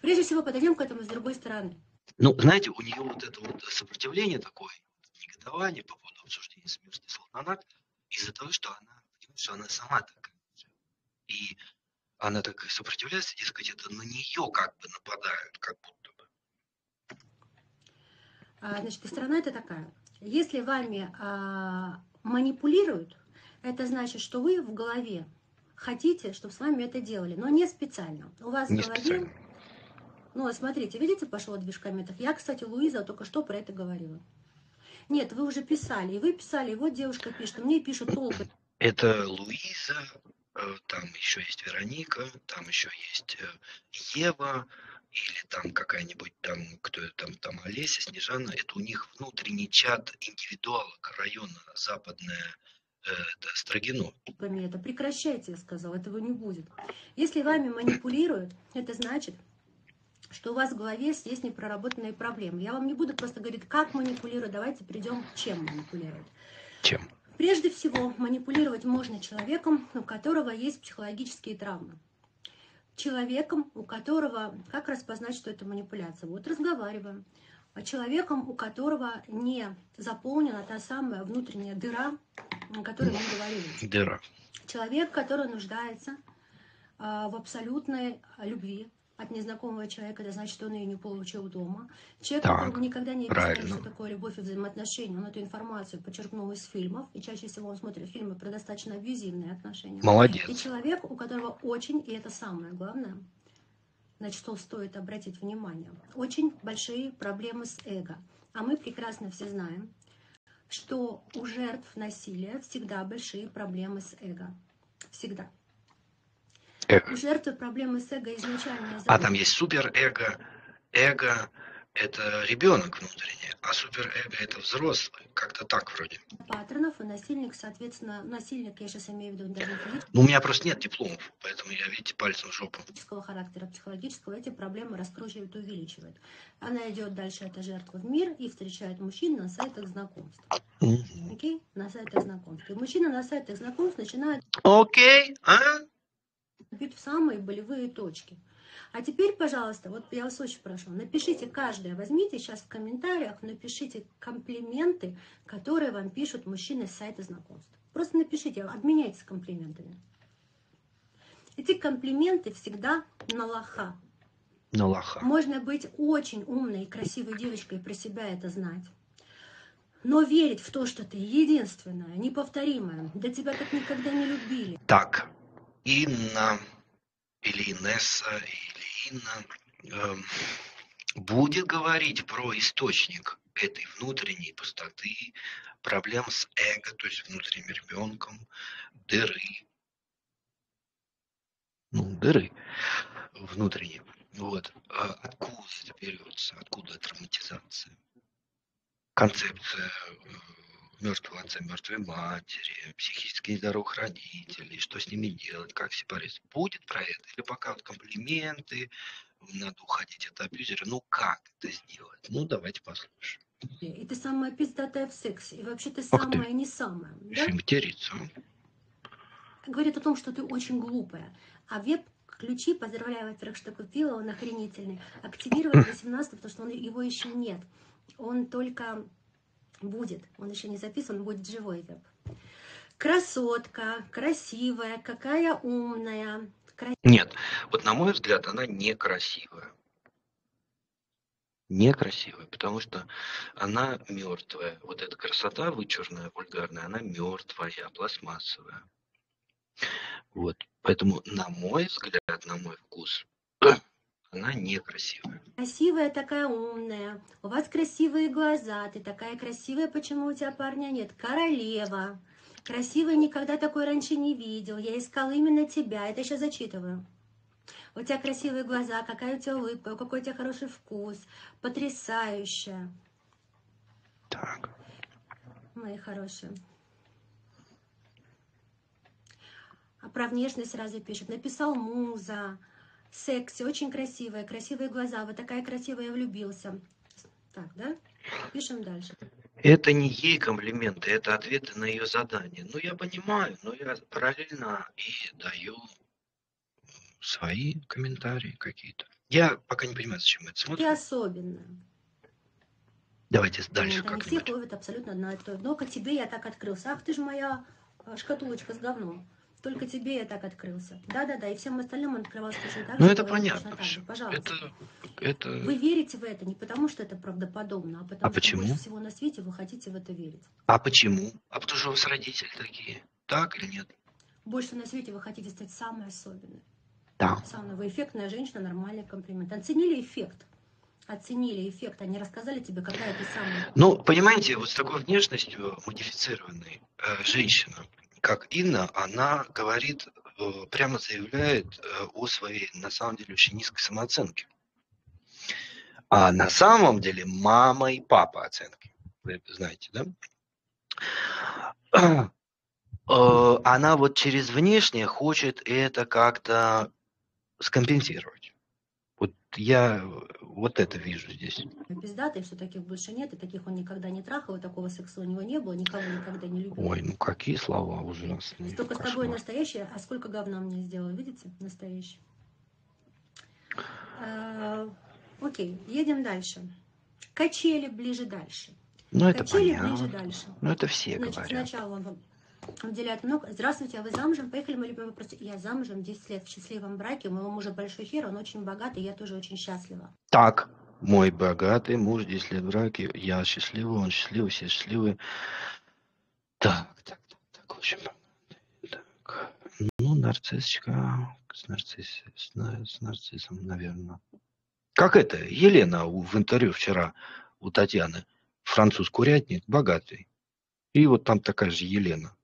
Прежде всего, подойдем к этому с другой стороны. Ну, знаете, у нее вот это вот сопротивление такое, негодование по поводу обсуждения смерти Салтанат из-за того, что она, понимаете, что она сама такая. И она так сопротивляется, дескать, это на нее как бы нападают, как будто бы. А, Значит, и сторона это такая. Если вами а, манипулируют, это значит, что вы в голове хотите, чтобы с вами это делали, но не специально. У вас Не в голове... специально. Ну, вот смотрите, видите, пошел движ комментов. Я, кстати, Луиза только что про это говорила. Нет, вы уже писали, и вы писали, и вот девушка пишет, мне пишут толпы. Это Луиза, там еще есть Вероника, там еще есть э, Ева, или там какая-нибудь там, кто там, там Олеся, Снежана, это у них внутренний чат индивидуалок района Западная э, Строгино. это. Прекращайте, я сказала, этого не будет. Если вами манипулируют, это значит, что у вас в голове есть непроработанные проблемы. Я вам не буду просто говорить, как манипулировать, давайте перейдем к чем манипулировать. Чем? Прежде всего, манипулировать можно человеком, у которого есть психологические травмы. Человеком, у которого, как распознать, что это манипуляция? Вот разговариваем. А человеком, у которого не заполнена та самая внутренняя дыра, о которой мы говорили. Дыра. Человек, который нуждается а, в абсолютной любви от незнакомого человека, это значит, он ее не получил дома. Человек, Так, которому никогда не объясняли, правильно. что такое любовь и взаимоотношения, он эту информацию подчеркнул из фильмов, и чаще всего он смотрит фильмы про достаточно абьюзивные отношения. И Молодец. человек, у которого очень, и это самое главное, на что стоит обратить внимание, очень большие проблемы с эго. А мы прекрасно все знаем, что у жертв насилия всегда большие проблемы с эго. Всегда. Эго. Жертвы проблемы с эго изначально А там есть суперэго, эго, это ребенок внутренний, а суперэго это взрослый. Как-то так вроде. паттернов, и насильник, соответственно, насильник, я сейчас имею в виду даже Ну, у меня просто нет дипломов, поэтому я, видите, пальцем в жопу. физического характера, психологического, эти проблемы раскручивает и увеличивает. Она идет дальше, эта жертва, в мир и встречает мужчин на сайтах знакомств. Окей? На сайтах знакомств. И мужчина на сайтах знакомств начинает Окей, а? Бить в самые болевые точки. А теперь, пожалуйста, вот я вас очень прошу, напишите каждое, возьмите сейчас в комментариях, напишите комплименты, которые вам пишут мужчины с сайта знакомств. Просто напишите, обменяйтесь комплиментами. Эти комплименты всегда на лоха. На лоха. Можно быть очень умной и красивой девочкой и про себя это знать. Но верить в то, что ты единственная, неповторимая, да тебя так никогда не любили. Так, Инна или Инесса или Инна эм, будет говорить про источник этой внутренней пустоты, проблем с эго, то есть внутренним ребенком, дыры. Ну, дыры внутренние. Вот. А откуда это берется? Откуда травматизация? Концепция мертвого отца, мертвой матери, психически нездоровых родителей, что с ними делать, как сепарировать. Будет про это? Или пока вот комплименты, надо уходить от абьюзера. Ну, как это сделать? Ну, давайте послушаем. И ты самая пиздатая в сексе. И вообще ты Ух ты. самая не самая. Да? Еще материться. Говорит о том, что ты очень глупая. А веб-ключи, поздравляю, во-первых, что купила, он охренительный. Активировать 18, потому что он, его еще нет. Он только будет. Он еще не записан, будет живой веб. Красотка, красивая, какая умная. кра- Нет, вот на мой взгляд, она некрасивая. Некрасивая, потому что она мертвая. Вот эта красота вычурная, вульгарная, она мертвая, пластмассовая. Вот. Поэтому, на мой взгляд, на мой вкус, она некрасивая. Красивая такая умная, у вас красивые глаза, ты такая красивая, почему у тебя парня нет? Королева. Красивая, никогда такой раньше не видел. Я искал именно тебя. Это сейчас зачитываю. У тебя красивые глаза, какая у тебя улыбка, какой у тебя хороший вкус. Потрясающая, Так. мои хорошие. А про внешность сразу пишет. Написал муза, секси, очень красивая, красивые глаза. Вот такая красивая, я влюбился. Так, да? Пишем дальше. Это не ей комплименты, это ответы на ее задание. Ну, я понимаю, но я параллельно и даю свои комментарии какие-то. Я пока не понимаю, зачем это Ты смотрим. особенная. Давайте дальше все как-нибудь. ловят абсолютно одно и то. же. Только тебе я так открылся. Ах ты ж моя э, шкатулочка с говном. Только тебе я так открылся. Да-да-да, и всем остальным он открывался точно так Ну, же. это говорил понятно. точно. Пожалуйста. Это, это... Вы верите в это не потому, что это правдоподобно, а потому А что почему? больше всего на свете вы хотите в это верить. А почему? А потому что у вас родители такие. Так или нет? Больше на свете вы хотите стать самой особенной. Да. Самая вы эффектная женщина, нормальный комплимент. Оценили эффект. Оценили эффект. Они рассказали тебе, какая ты самая. Ну, понимаете, вот с такой внешностью модифицированной э, женщина, как Инна, она говорит, э, прямо заявляет э, о своей, на самом деле, очень низкой самооценке. А на самом деле мама и папа оценки. Вы знаете, да? Э, Она вот через внешнее хочет это как-то скомпенсировать. Я вот это вижу здесь. пиздатый, что таких больше нет, и таких он никогда не трахал, и такого секса у него не было, никого никогда не любил. Ой, ну какие слова ужасные. Столько с тобой кошмар. настоящее, а сколько говна мне сделал, видите? Настоящий. А, Окей, едем дальше. Качели ближе дальше. Ну это Качели понятно. ближе дальше. Ну это все Значит, говорят. сначала уделяет много. Здравствуйте, а вы замужем? Поехали, мой любимый вопрос. Я замужем 10 лет в счастливом браке. У моего мужа большой хер, он очень богатый, я тоже очень счастлива. Так, мой богатый муж, 10 лет в браке, я счастливый, он счастливый, все счастливы. Так, так, так, так, очень. Так, ну, нарциссочка, с, нарцисс, с, с нарциссом, наверное. Как это, Елена в интервью вчера у Татьяны, француз курятник, богатый. И вот там такая же Елена.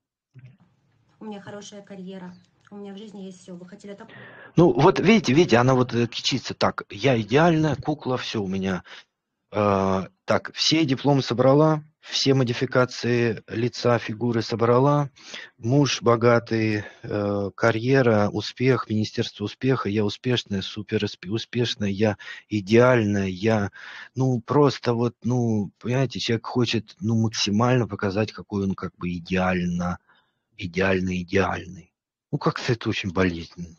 У меня хорошая карьера. У меня в жизни есть все. Вы хотели так? Ну, вот видите, видите, она вот э, кичится так. Я идеальная кукла, все у меня А, так, все дипломы собрала, все модификации лица, фигуры собрала. Муж богатый, э, карьера, успех, министерство успеха. Я успешная, супер успешная, я идеальная, я, ну, просто вот, ну, понимаете, человек хочет, ну, максимально показать, какой он как бы идеально, идеальный, идеальный. Ну, как-то это очень болезненно.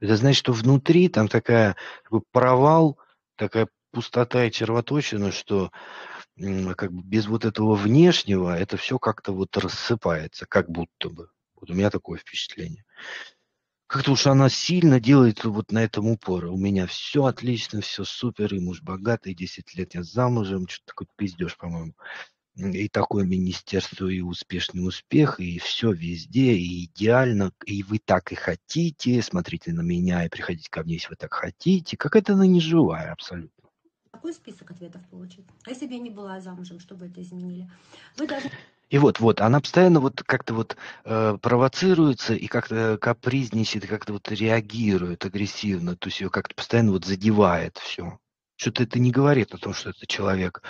Это значит, что внутри там такая как бы провал, такая пустота и червоточина, что как бы без вот этого внешнего это все как-то вот рассыпается, как будто бы. Вот у меня такое впечатление. Как-то уж она сильно делает вот на этом упор. У меня все отлично, все супер, и муж богатый, 10 лет я замужем, что-то такой пиздеж, по-моему. И такое министерство, и успешный успех, и все везде, и идеально, и вы так и хотите, смотрите на меня и приходите ко мне, если вы так хотите. Какая-то она неживая абсолютно какой список ответов получить? А если бы я не была замужем, чтобы это изменили? Вы должны... И вот, вот, она постоянно вот как-то вот э, провоцируется и как-то капризничает, как-то вот реагирует агрессивно, то есть ее как-то постоянно вот задевает все. Что-то это не говорит о том, что это человек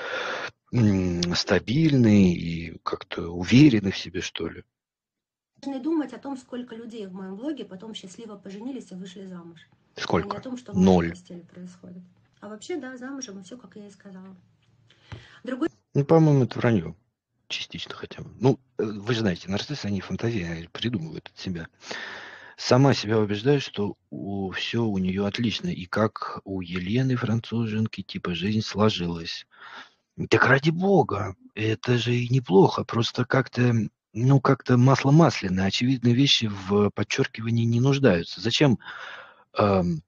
стабильный и как-то уверенный в себе, что ли. Должны думать о том, сколько людей в моем блоге потом счастливо поженились и вышли замуж. Сколько? А не о том, что в Ноль. постели происходит. А вообще, да, замужем, и все, как я и сказала. Другой... Ну, по-моему, это вранье. Частично хотя бы. Ну, э, вы же знаете, нарциссы, они фантазии, придумывают от себя. Сама себя убеждает, что у, все у нее отлично. И как у Елены француженки, типа, жизнь сложилась. Так ради бога, это же и неплохо. Просто как-то, ну, как-то масло масляное. Очевидные вещи в подчеркивании не нуждаются. Зачем эм,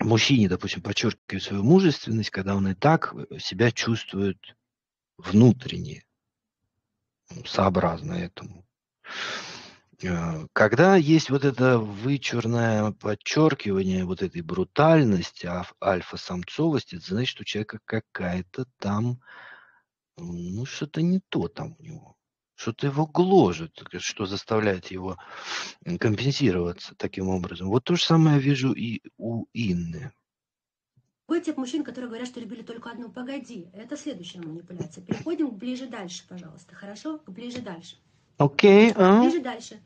мужчине, допустим, подчеркивает свою мужественность, когда он и так э, себя чувствует внутренне, сообразно этому. Э, когда есть вот это вычурное подчеркивание вот этой брутальности, альфа-самцовости, это значит, что у человека какая-то там, ну, что-то не то там у него что-то его гложет, что заставляет его компенсироваться таким образом. Вот то же самое вижу и у Инны. Вы тип мужчин, которые говорят, что любили только одну. Погоди, это следующая манипуляция. Переходим к ближе дальше, пожалуйста. Хорошо? К ближе дальше. Окей. Okay, а? Ближе дальше.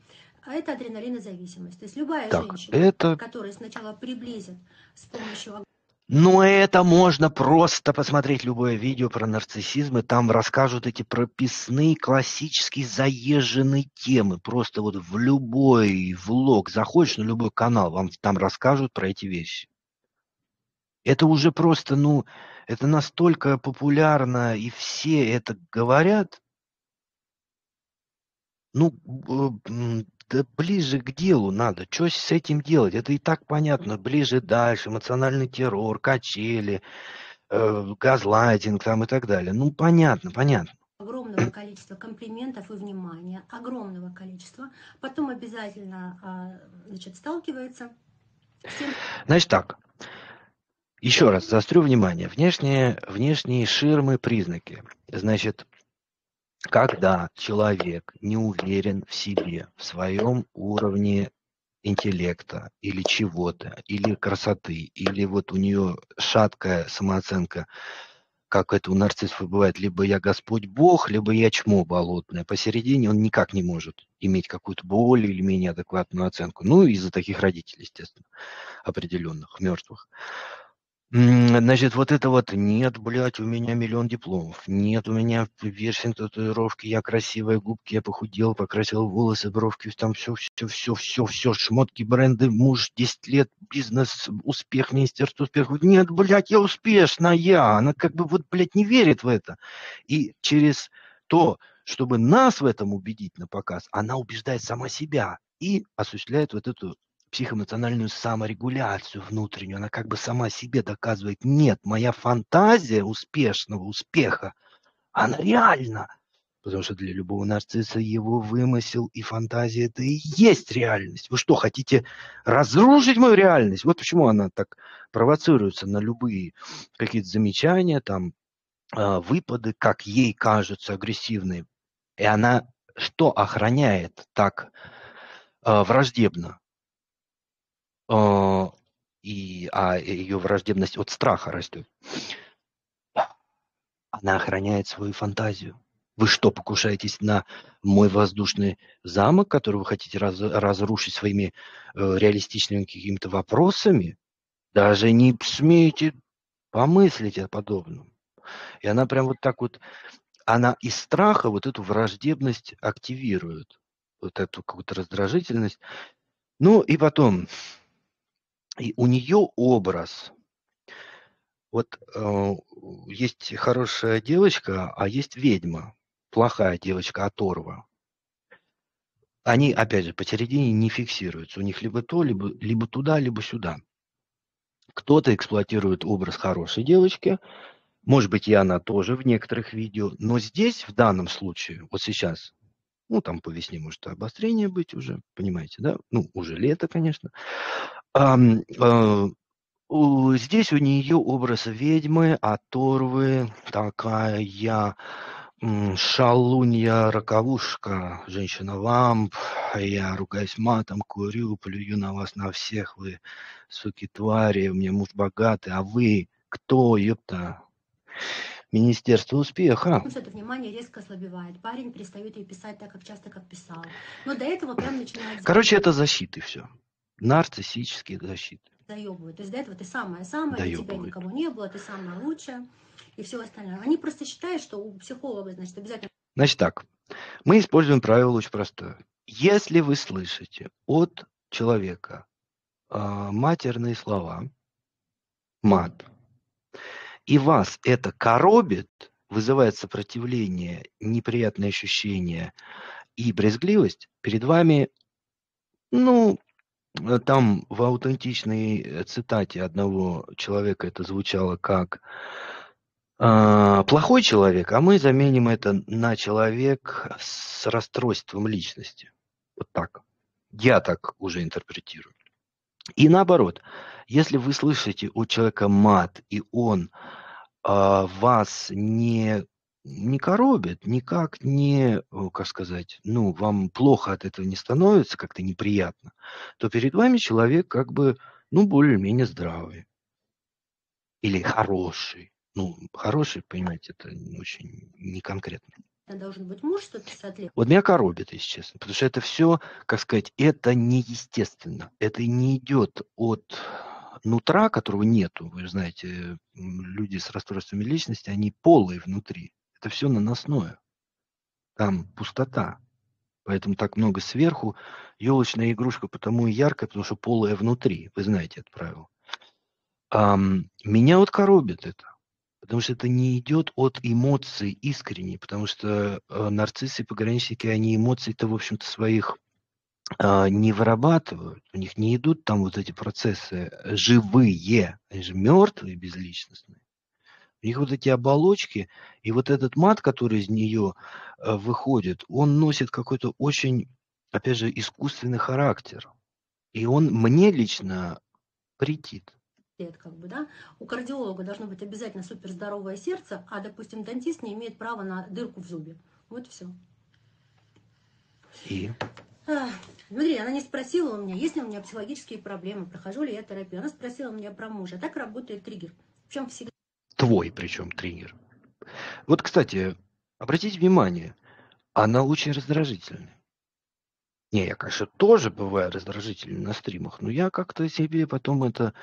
А это адреналинозависимость. То есть любая так, женщина, это... которая сначала приблизит с помощью но это можно просто посмотреть любое видео про нарциссизм, и там расскажут эти прописные, классические, заезженные темы. Просто вот в любой влог заходишь на любой канал, вам там расскажут про эти вещи. Это уже просто, ну, это настолько популярно, и все это говорят. Ну, да ближе к делу надо. Что с этим делать? Это и так понятно. Ближе дальше. Эмоциональный террор, качели, э, газлайтинг там и так далее. Ну, понятно, понятно. Огромного количества комплиментов и внимания, огромного количества. Потом обязательно а, значит, сталкивается с тем... Значит так, еще раз заострю внимание. Внешние, внешние ширмы, признаки. Значит, когда человек не уверен в себе, в своем уровне интеллекта или чего-то, или красоты, или вот у нее шаткая самооценка, как это у нарциссов бывает, либо я Господь Бог, либо я чмо болотное. Посередине он никак не может иметь какую-то более или менее адекватную оценку. Ну, из-за таких родителей, естественно, определенных, мертвых. Значит, вот это вот нет, блядь, у меня миллион дипломов. Нет, у меня пирсинг, татуировки, я красивая, губки, я похудел, покрасил волосы, бровки, там все, все, все, все, все, шмотки, бренды, муж, 10 лет, бизнес, успех, министерство успеха. Нет, блядь, я успешная. Она как бы вот, блядь, не верит в это. И через то, чтобы нас в этом убедить на показ, она убеждает сама себя и осуществляет вот эту психоэмоциональную саморегуляцию внутреннюю. Она как бы сама себе доказывает, нет, моя фантазия успешного успеха, она реальна. Потому что для любого нарцисса его вымысел и фантазия это и есть реальность. Вы что, хотите разрушить мою реальность? Вот почему она так провоцируется на любые какие-то замечания, там, а, выпады, как ей кажутся агрессивные. И она что охраняет так э, враждебно? А, и, а ее враждебность от страха растет. Она охраняет свою фантазию. Вы что, покушаетесь на мой воздушный замок, который вы хотите раз, разрушить своими э, реалистичными какими-то вопросами? Даже не смеете помыслить о подобном. И она прям вот так вот, она из страха вот эту враждебность активирует, вот эту какую-то раздражительность. Ну и потом, и у нее образ. Вот э, есть хорошая девочка, а есть ведьма плохая девочка оторва, они, опять же, посередине не фиксируются. У них либо то, либо, либо туда, либо сюда. Кто-то эксплуатирует образ хорошей девочки, может быть, и она тоже в некоторых видео, но здесь, в данном случае, вот сейчас, ну, там по весне может обострение быть уже, понимаете, да? Ну, уже лето, конечно. А, здесь у нее образ ведьмы, оторвы, такая Шалунья, раковушка, женщина-ламп, я ругаюсь матом, курю, плюю на вас на всех, вы суки твари, у меня муж богатый, а вы кто, ёпта? Министерство успеха. Это внимание резко ослабевает. Парень перестает ей писать так, как часто, как писал. Но до этого прям начинает... Короче, это защиты все. Нарциссические защиты. Заебывают. То есть до этого ты самая-самая, у тебя никого не было, ты самая лучшая и все остальное. Они просто считают, что у психолога, значит, обязательно... Значит так, мы используем правило очень простое. Если вы слышите от человека э, матерные слова, мат, и вас это коробит, вызывает сопротивление, неприятные ощущения и брезгливость, перед вами, ну, там в аутентичной цитате одного человека это звучало как а, плохой человек, а мы заменим это на человек с расстройством личности. Вот так. Я так уже интерпретирую. И наоборот, если вы слышите у человека мат, и он а, вас не, не коробит, никак не, как сказать, ну, вам плохо от этого не становится, как-то неприятно, то перед вами человек как бы, ну, более-менее здравый или хороший ну, хороший, понимаете, это очень неконкретно. Должен быть муж 150 лет. Вот меня коробит, если честно, потому что это все, как сказать, это неестественно. Это не идет от нутра, которого нету. Вы знаете, люди с расстройствами личности, они полые внутри. Это все наносное. Там пустота. Поэтому так много сверху. Елочная игрушка потому и яркая, потому что полая внутри. Вы знаете это правило. А, меня вот коробит это. Потому что это не идет от эмоций искренне, потому что э, нарциссы и пограничники, они эмоций-то, в общем-то, своих э, не вырабатывают, у них не идут там вот эти процессы живые, они же мертвые, безличностные. У них вот эти оболочки, и вот этот мат, который из нее э, выходит, он носит какой-то очень, опять же, искусственный характер. И он мне лично претит лет, как бы, да, у кардиолога должно быть обязательно суперздоровое сердце, а, допустим, дантист не имеет права на дырку в зубе. Вот все. И? А, смотри, она не спросила у меня, есть ли у меня психологические проблемы, прохожу ли я терапию. Она спросила меня про мужа. Так работает триггер. В чем всегда... Твой причем триггер. Вот, кстати, обратите внимание, она очень раздражительная. Не, я, конечно, тоже бываю раздражительным на стримах, но я как-то себе потом это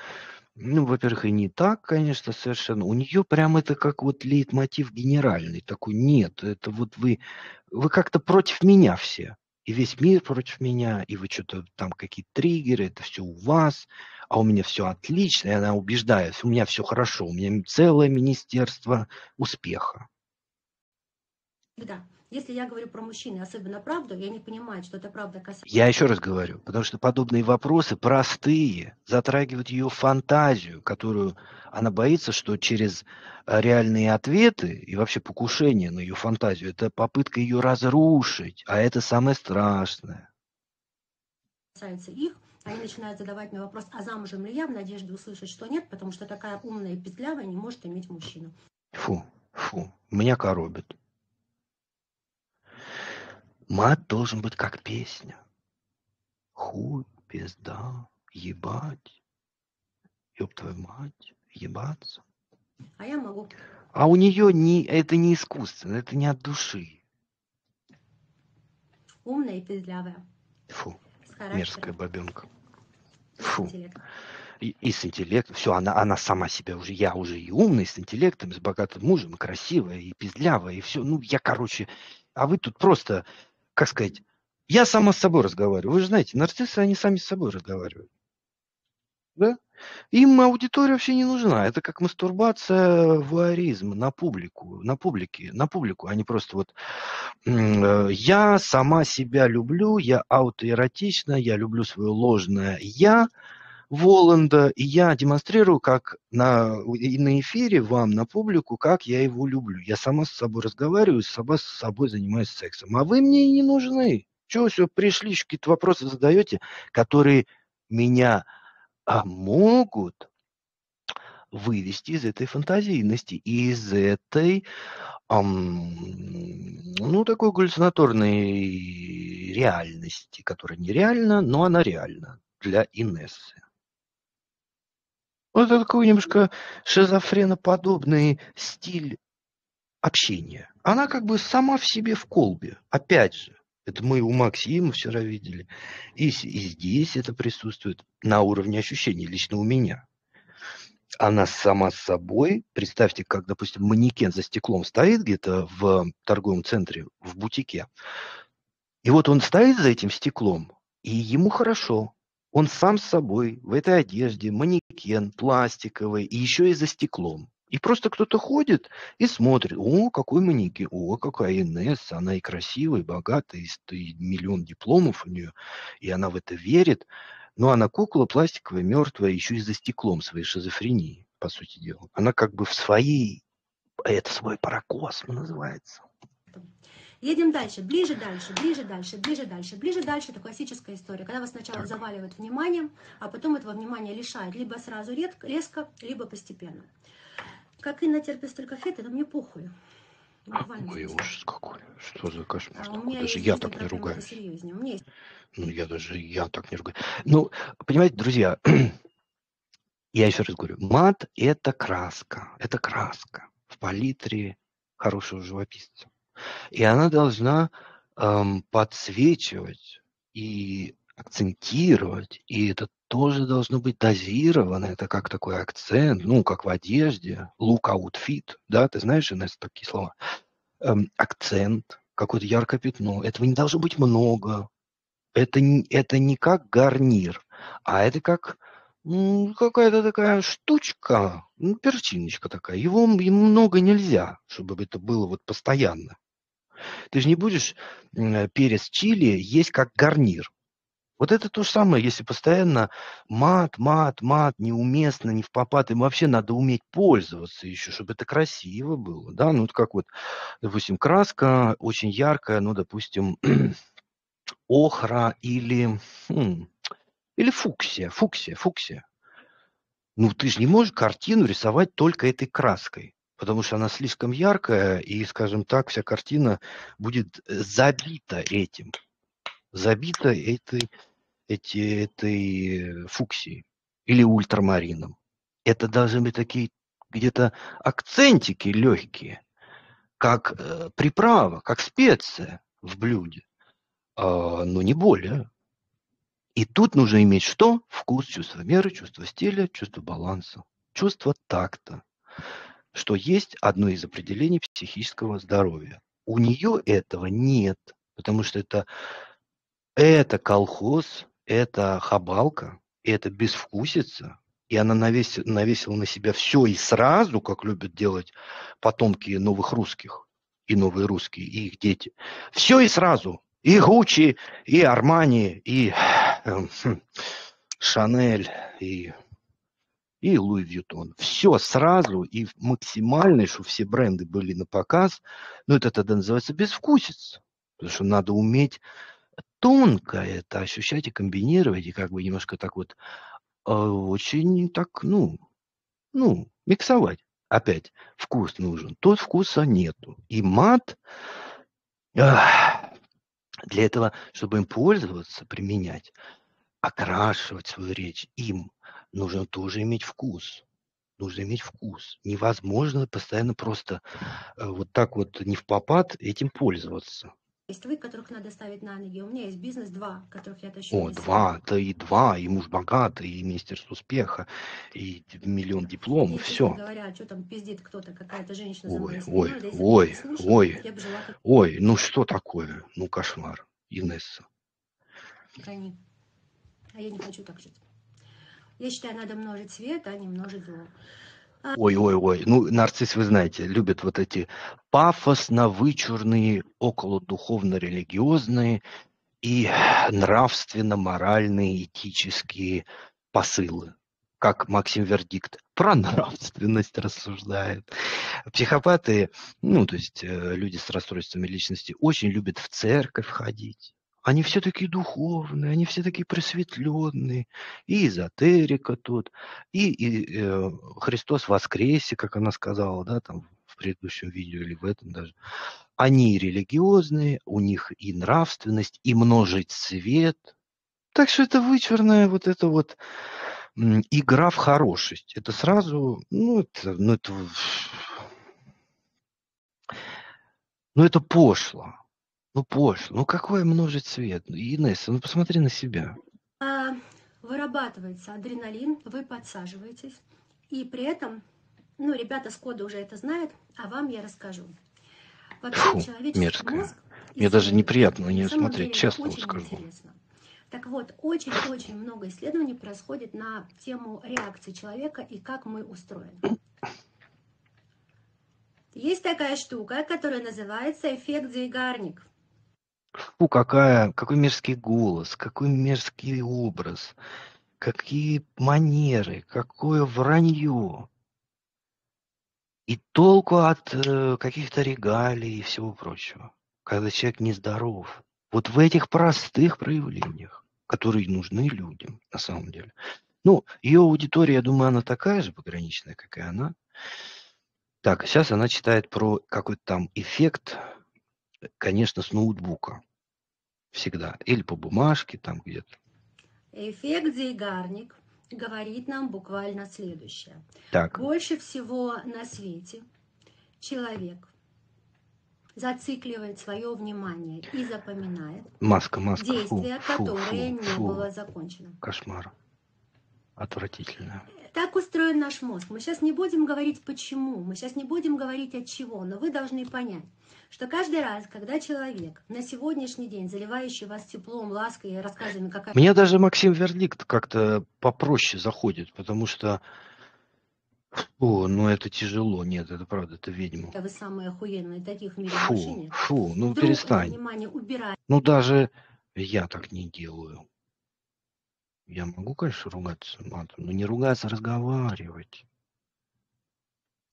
ну, во-первых, и не так, конечно, совершенно. У нее прям это как вот лейтмотив генеральный такой. Нет, это вот вы, вы как-то против меня все. И весь мир против меня, и вы что-то там какие-то триггеры, это все у вас, а у меня все отлично, и она убеждает, у меня все хорошо, у меня целое министерство успеха. Да. Если я говорю про мужчин, особенно правду, я не понимаю, что это правда касается... Я еще раз говорю, потому что подобные вопросы простые, затрагивают ее фантазию, которую она боится, что через э, реальные ответы и вообще покушение на ее фантазию, это попытка ее разрушить, а это самое страшное. Касается их, они начинают задавать мне вопрос, а замужем ли я, в надежде услышать, что нет, потому что такая умная и петлявая не может иметь мужчину. Фу, фу, меня коробит. Мат должен быть как песня. Хуй, пизда, ебать. Ёб твою мать, ебаться. А я могу А у нее не, это не искусственно, это не от души. Умная и пиздлявая. Фу, мерзкая бабенка. Фу. И, и с интеллектом. Все, она, она сама себя уже, я уже и умный, с интеллектом, с богатым мужем, и красивая, и пиздлявая, и все. Ну, я, короче, а вы тут просто, как сказать, я сама с собой разговариваю. Вы же знаете, нарциссы, они сами с собой разговаривают. Да? Им аудитория вообще не нужна. Это как мастурбация, вуаризм на публику, на публике, на публику. Они просто вот э, я сама себя люблю, я аутоэротична, я люблю свое ложное я, Воланда, и я демонстрирую, как на, и на эфире вам, на публику, как я его люблю. Я сама с собой разговариваю, сама с собой занимаюсь сексом. А вы мне и не нужны. Чего все пришли, какие-то вопросы задаете, которые меня а, могут вывести из этой фантазийности, из этой, ам, ну, такой галлюцинаторной реальности, которая нереальна, но она реальна для Инессы. Вот такой немножко шизофреноподобный стиль общения. Она как бы сама в себе в колбе. Опять же, это мы у Максима вчера видели. И, и здесь это присутствует на уровне ощущений, лично у меня. Она сама с собой, представьте, как, допустим, манекен за стеклом стоит где-то в торговом центре, в бутике. И вот он стоит за этим стеклом, и ему хорошо. Он сам с собой в этой одежде, манекен пластиковый, и еще и за стеклом. И просто кто-то ходит и смотрит, о, какой манекен, о, какая Инесса, она и красивая, и богатая, и миллион дипломов у нее, и она в это верит. Но она кукла пластиковая, мертвая, еще и за стеклом своей шизофрении, по сути дела. Она как бы в своей, это свой паракосм называется. Едем дальше, ближе дальше, ближе дальше, ближе дальше, ближе дальше. Это классическая история, когда вас сначала Так. заваливают вниманием, а потом этого внимания лишают либо сразу редко, резко, либо постепенно. Как Инна терпит столько фет, это мне похуй. Буквально Ой, смысле. ужас какой. Что за кошмар А у меня Даже я так не ругаюсь. посерьезнее. У меня есть Ну, я даже, я так не ругаюсь. Ну, понимаете, друзья, я еще раз говорю, мат – это краска, это краска в палитре хорошего живописца. И она должна эм, подсвечивать и акцентировать, и это тоже должно быть дозировано, это как такой акцент, ну, как в одежде, look outfit, да, ты знаешь, Инесса, такие слова. Эм, акцент, какое-то яркое пятно, этого не должно быть много, это, не- это не как гарнир, а это как м, какая-то такая штучка, ну, перчиночка такая. Его ему много нельзя, чтобы это было вот постоянно. Ты же не будешь перец чили есть как гарнир. Вот это то же самое, если постоянно мат, мат, мат, неуместно, не в попад, им вообще надо уметь пользоваться еще, чтобы это красиво было, да, ну, вот как вот, допустим, краска очень яркая, ну, допустим, охра или, хм, или фуксия, фуксия, фуксия. Ну, ты же не можешь картину рисовать только этой краской, потому что она слишком яркая, и, скажем так, вся картина будет э, забита этим, забита этой, эти, этой фуксией или ультрамарином. Это должны быть такие где-то акцентики легкие, как э, приправа, как специя в блюде, а, но не более. И тут нужно иметь что? Вкус, чувство меры, чувство стиля, чувство баланса, чувство такта, что есть одно из определений психического здоровья. У нее этого нет, потому что это, это колхоз, это хабалка, это безвкусица, и она навесила, навесила на себя все и сразу, как любят делать потомки новых русских, и новые русские, и их дети. Все и сразу. И Гуччи, и Армани, и хм, Шанель, и, и Луи Вьютон. Все сразу и максимально, чтобы все бренды были на показ. Ну, это тогда называется безвкусица. Потому что надо уметь тонко это ощущать и комбинировать, и как бы немножко так вот э, очень так, ну, ну, миксовать. Опять, вкус нужен. Тот вкуса нету. И мат, ах, для этого, чтобы им пользоваться, применять, окрашивать свою речь, им нужно тоже иметь вкус. нужно иметь вкус. Невозможно постоянно просто э, вот так вот не в попад этим пользоваться. Есть вы, которых надо ставить на ноги. У меня есть бизнес два, которых я тащу. О, два, да и два, и муж богатый, и министерство успеха, и миллион дипломов, И, честно все. говоря, что там пиздит кто-то, какая-то женщина за Ой, ой, если ой, слушала, ой. жила как Ой, ну что такое? Ну кошмар, Инесса. они. А я не хочу так жить. Я считаю, надо множить свет, а не множить зло. Ой, ой, ой. Ну, нарцисс, вы знаете, любят вот эти пафосно-вычурные, около-духовно-религиозные и нравственно-моральные, этические посылы. Как Максим Вердикт про нравственность рассуждает. Психопаты, ну, то есть э, люди с расстройствами личности, очень любят в церковь ходить. Они все такие духовные, они все такие просветленные. И эзотерика тут, и, и, э, Христос воскресе, как она сказала, да, там в предыдущем видео или в этом даже. Они религиозные, у них и нравственность, и множить свет. Так что это вычурная вот эта вот игра в хорошесть. Это сразу, ну это, ну это, ну это пошло. Ну пошло. Ну какое множить свет? Инесса, ну посмотри на себя. А, вырабатывается адреналин, вы подсаживаетесь, и при этом, ну, ребята с кода уже это знают, а вам я расскажу. Вообще, Фу, человеческий мозг Мне даже неприятно на нее смотреть, честно вот скажу. интересно. Так вот, очень-очень много исследований происходит на тему реакции человека и как мы устроены. Есть такая штука, которая называется эффект Зейгарник. Фу, какая, какой мерзкий голос, какой мерзкий образ, какие манеры, какое вранье. И толку от э, каких-то регалий и всего прочего, когда человек нездоров. Вот в этих простых проявлениях, которые нужны людям на самом деле. Ну, ее аудитория, я думаю, она такая же пограничная, как и она. Так, сейчас она читает про какой-то там эффект, конечно, с ноутбука. Всегда. Или по бумажке там где-то. Эффект Зейгарник говорит нам буквально следующее. Так, Больше всего на свете человек зацикливает свое внимание и запоминает маска, маска. Действие, фу, которое фу, не фу. было закончено. Кошмар. Отвратительно. Так устроен наш мозг. Мы сейчас не будем говорить почему, мы сейчас не будем говорить от чего, но вы должны понять, что каждый раз, когда человек на сегодняшний день, заливающий вас теплом, лаской и рассказами, какая Мне даже Максим Вердикт как-то попроще заходит, потому что, о, ну это тяжело. Нет, это правда, это ведьма. вы самые охуенные, таких в мире Фу, фу, ну Вдруг перестань. внимание убирает. Ну даже я так не делаю. Я могу, конечно, ругаться матом, но не ругаться, а разговаривать.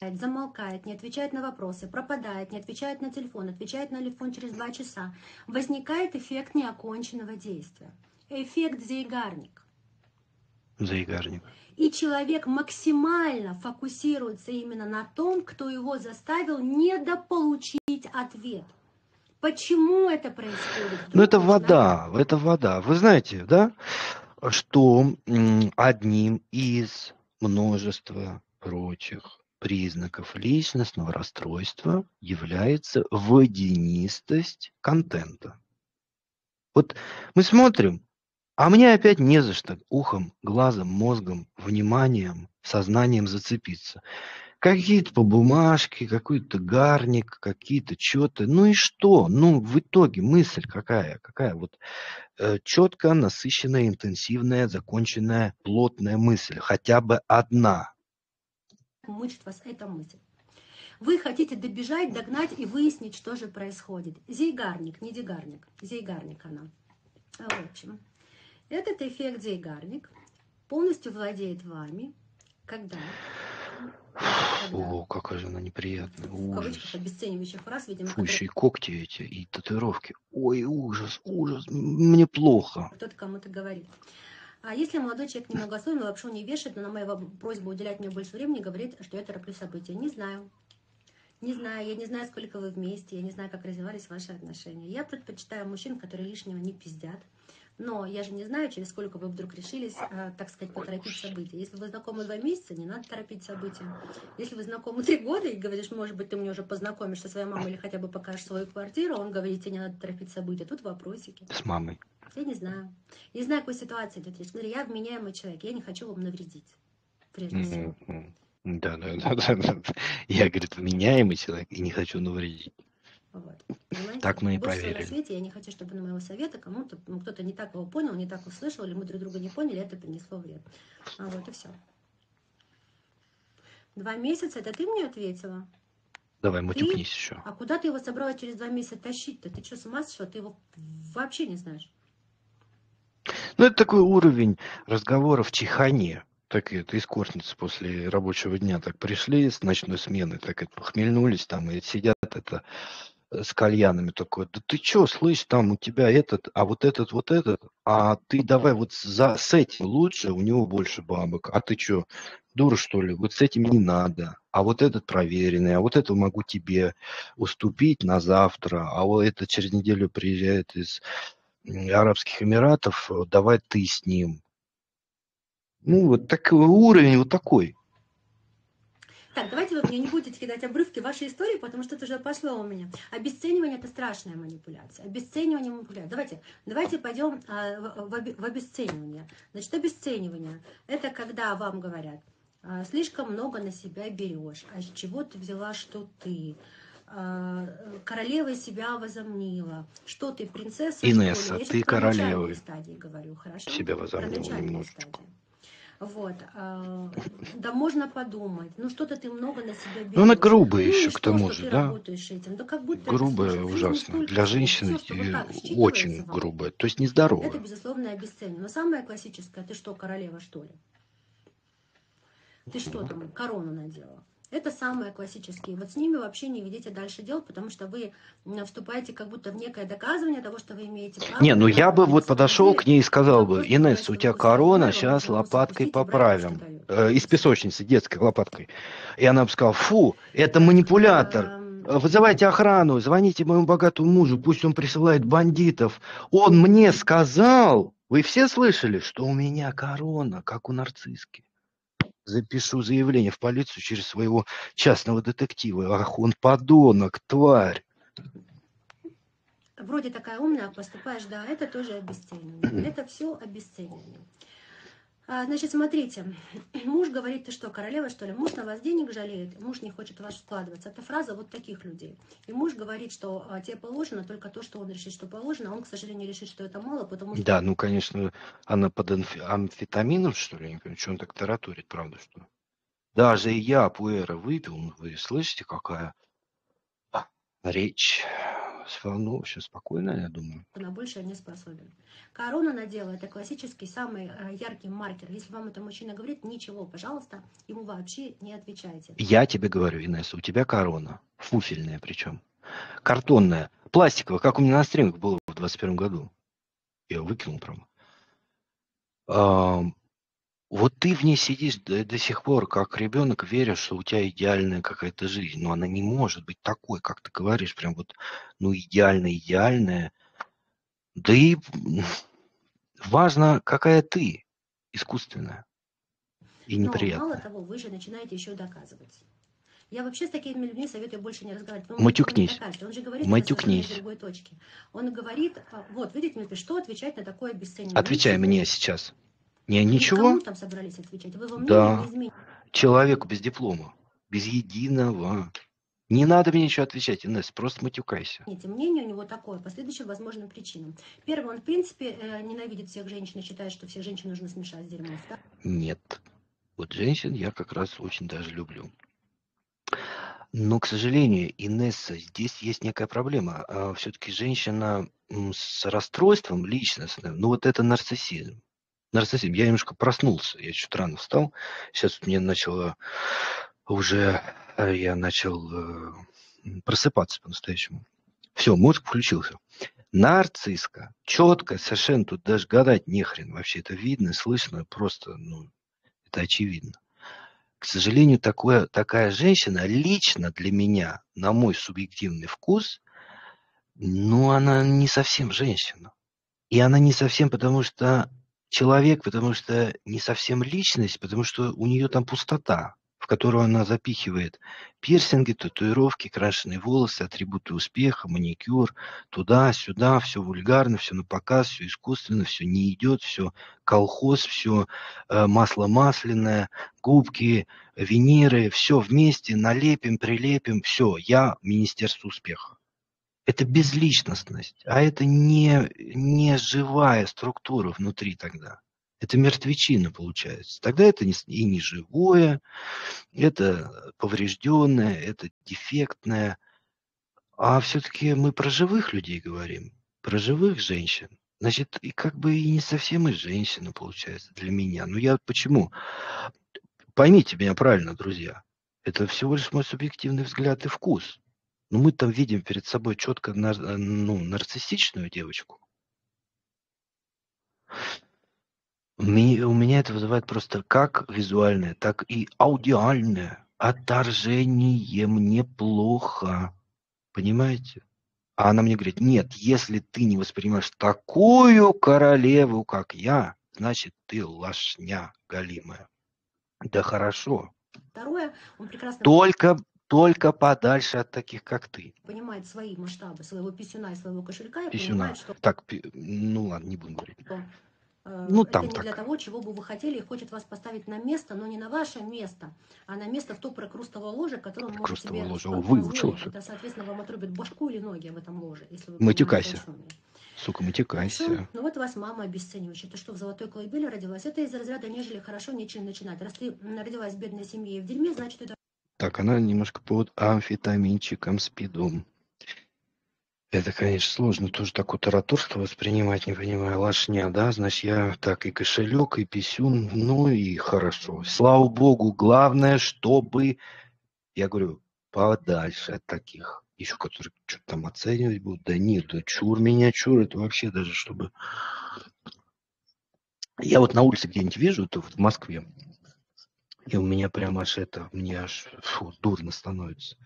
замолкает, не отвечает на вопросы, пропадает, не отвечает на телефон, отвечает на телефон через два часа, возникает эффект неоконченного действия. Эффект Зейгарник. Заигарник. И человек максимально фокусируется именно на том, кто его заставил недополучить ответ. Почему это происходит? Ну, это вода, это вода. Вы знаете, да, что одним из множества прочих признаков личностного расстройства является водянистость контента. Вот мы смотрим, а мне опять не за что ухом, глазом, мозгом, вниманием, сознанием зацепиться. Какие-то по бумажке, какой-то гарник, какие-то что-то. Ну и что? Ну, в итоге мысль какая? Какая вот четко насыщенная, интенсивная, законченная, плотная мысль. Хотя бы одна. мучит вас эта мысль. Вы хотите добежать, догнать и выяснить, что же происходит. Зейгарник, не дигарник. Зейгарник она. В общем, этот эффект зейгарник полностью владеет вами, когда... О, какая же она неприятная. Ужас. обесценивающих фраз, видимо, Фу, еще и когти эти, и татуировки. Ой, ужас, ужас. Мне плохо. кто-то кому-то говорит. А если молодой человек немногословный, лапшу не вешает, но на мою просьбу уделять мне больше времени, говорит, что я тороплю события. Не знаю. Не знаю, я не знаю, сколько вы вместе, я не знаю, как развивались ваши отношения. Я предпочитаю мужчин, которые лишнего не пиздят. Но я же не знаю, через сколько вы вдруг решились, э, так сказать, поторопить события. Если вы знакомы два месяца, не надо торопить события. Если вы знакомы три года и говоришь, может быть, ты мне уже познакомишь со своей мамой или хотя бы покажешь свою квартиру, он говорит, тебе не надо торопить события. Тут вопросики. С мамой. Я не знаю. Не знаю, какой ситуации идет речь. Смотри, я вменяемый человек, я не хочу вам навредить. Прежде всего. Да, да, да, да, да. Я, говорит, вменяемый человек и не хочу навредить. Вот. Понимаете? Так мы и Больше всего на свете я не хочу, чтобы на моего совета кому-то, ну, кто-то не так его понял, не так услышал, или мы друг друга не поняли, это принесло вред. А вот и все. Два месяца, это ты мне ответила? Давай, матюкнись еще. А куда ты его собралась через два месяца тащить-то? Ты что, с ума сошла? Ты его вообще не знаешь. Ну, это такой уровень разговора в чехане. Так это эскортницы после рабочего дня так пришли с ночной смены, так это похмельнулись там и сидят это с кальянами такой, да ты чё, слышь, там у тебя этот, а вот этот, вот этот, а ты давай вот за, с этим лучше, у него больше бабок, а ты чё, дура что ли, вот с этим не надо, а вот этот проверенный, а вот это могу тебе уступить на завтра, а вот это через неделю приезжает из Арабских Эмиратов, э, давай ты с ним. Ну, вот такой уровень, вот такой. Так, давайте вы мне не будете кидать обрывки вашей истории, потому что это уже пошло у меня. Обесценивание – это страшная манипуляция. Обесценивание – манипуляция. Давайте, давайте пойдем а, в, в обе- в обесценивание. Значит, обесценивание – это когда вам говорят, а, слишком много на себя берешь, а с чего ты взяла, что ты? А, королева себя возомнила. Что ты, принцесса? Инесса, ты королевой стадии говорю, хорошо? себя возомнила немножечко. стадии. Вот. а, Да можно подумать. Ну что-то ты много на себя берешь. Ну, она грубая Ну еще, к что, тому что же, да? этим? Да как будто это, Грубая, жизнь ужасно. столько Для женщины что вот э, так считывается очень вам. грубая, то есть Это, нездоровая. безусловно, обесценивание. Но самое классическое, ты что, королева, что ли? Ты что там, корону надела? Это самые классические. Вот с ними вообще не ведите дальше дел, потому что вы вступаете как будто в некое доказывание того, что вы имеете право. Не, ну я бы вот подошел к ней и сказал бы, просто Инесс, говорят, у тебя корона, сейчас лопаткой поправим. Э. Из песочницы, детской лопаткой. И она бы сказала, фу, это манипулятор. Вызывайте охрану, звоните моему богатому мужу, пусть он присылает бандитов. Он мне сказал, вы все слышали, что у меня корона, как у нарцисски. Запишу заявление в полицию через своего частного детектива. Ах, он подонок, тварь. Вроде такая умная, а поступаешь, да, это тоже обесценивание. Это все обесценивание. А, Значит, смотрите, муж говорит, ты что, королева, что ли? Муж на вас денег жалеет, муж не хочет в вас вкладываться. Это фраза вот таких людей. И муж говорит, что а, тебе положено только то, что он решит, что положено, а он, к сожалению, решит, что это мало, потому что Да, ну, конечно, она под амфетамином, что ли? Я не понимаю, что он так тараторит, правда, что? Даже я пуэра выпил, ну, вы слышите, какая речь. С- Ну, вообще спокойно, я думаю. на большее не способен. Корона надела, это классический самый э, яркий маркер. Если вам это мужчина говорит, ничего, пожалуйста, ему вообще не отвечайте. Я тебе говорю, Инесса, у тебя корона. Фуфельная причем. Картонная. Пластиковая, как у меня на стрингах было в 21 году. Я выкинул, правда. Вот ты в ней сидишь до, до сих пор, как ребенок, веришь, что у тебя идеальная какая-то жизнь. Но она не может быть такой, как ты говоришь, прям вот, ну, идеальная, идеальная. Да и важно, какая ты, искусственная и Но мало неприятная. того, вы же начинаете еще доказывать. Я вообще с такими людьми советую больше не разговаривать. Вы Матюкнись. Он же говорит, Матюкнись. другой точки. Он говорит, а, вот, видите, что отвечать на такое обесценивание? Отвечай мне сейчас. Не, Вы ничего. кому там собрались отвечать? Вы во мнении Да. Человеку без диплома. Без единого. Не надо мне ничего отвечать, Инесс, просто матюкайся. Мнение у него такое, по следующим возможным причинам. Первое, он, в принципе, э, ненавидит всех женщин и считает, что всех женщин нужно смешать с дерьмом. Да? Нет. Вот женщин я как раз очень даже люблю. Но, к сожалению, Инесса, здесь есть некая проблема. Все-таки женщина с расстройством личностным, ну вот это нарциссизм. Нарциссизм. Я немножко проснулся, я чуть рано встал. Сейчас мне начало уже, э, я начал э, просыпаться по-настоящему. Все, мозг включился. Нарцисска. Четко, совершенно тут даже гадать не хрен. Вообще это видно, слышно, просто, ну, это очевидно. к сожалению, такое, такая женщина лично для меня, на мой субъективный вкус, ну, она не совсем женщина. И она не совсем, потому что человек, потому что не совсем личность, потому что у нее там пустота в которую она запихивает пирсинги, татуировки, крашеные волосы, атрибуты успеха, маникюр, туда-сюда, все вульгарно, все на показ, все искусственно, все не идет, все колхоз, все э, масло масляное, губки, виниры, все вместе налепим, прилепим, все, я Министерство успеха. Это безличностность, а это не, не живая структура внутри тогда. Это мертвечина получается. Тогда это не, и не живое, это поврежденное, это дефектное. А все-таки мы про живых людей говорим, про живых женщин. Значит, и как бы и не совсем и женщина получается для меня. Но я почему? Поймите меня правильно, друзья. Это всего лишь мой субъективный взгляд и вкус. Но мы там видим перед собой четко ну, нарциссичную девочку. У меня это вызывает просто как визуальное, так и аудиальное отторжение. Мне плохо. Понимаете? А она мне говорит, нет, если ты не воспринимаешь такую королеву, как я, значит, ты лошня галимая. Да хорошо. Второе, он прекрасно... Только, только подальше от таких, как ты. Понимает свои масштабы своего писюна и своего кошелька. И Писюна. понимает, что... Так, ну ладно, не будем говорить. Э, ну, это там не так. для того, чего бы вы хотели, и хочет вас поставить на место, но не на ваше место, а на место в то прокрустово ложе, которое может Прокрустово себе ложе. Выучился. Это, соответственно, вам отрубит башку или ноги в этом ложе, если вы Матюкайся. Сука, матюкайся. Ну вот вас мама обесценивающая. Ты что, в золотой колыбели родилась? Это из разряда нежели хорошо нечем начинать. Раз ты родилась в бедной семье и в дерьме, значит, это Так, она немножко под амфетаминчиком, спидом. Это, конечно, сложно тоже такое тараторство воспринимать, не понимаю, лошня, да, значит, я так и кошелек, и писюн, ну и хорошо. Слава богу, главное, чтобы, я говорю, подальше от таких, еще которые что-то там оценивать будут, да нет, да чур меня, чур, это вообще даже, чтобы... Я вот на улице где-нибудь вижу, это в Москве, и у меня прямо аж это, мне аж фу, дурно становится.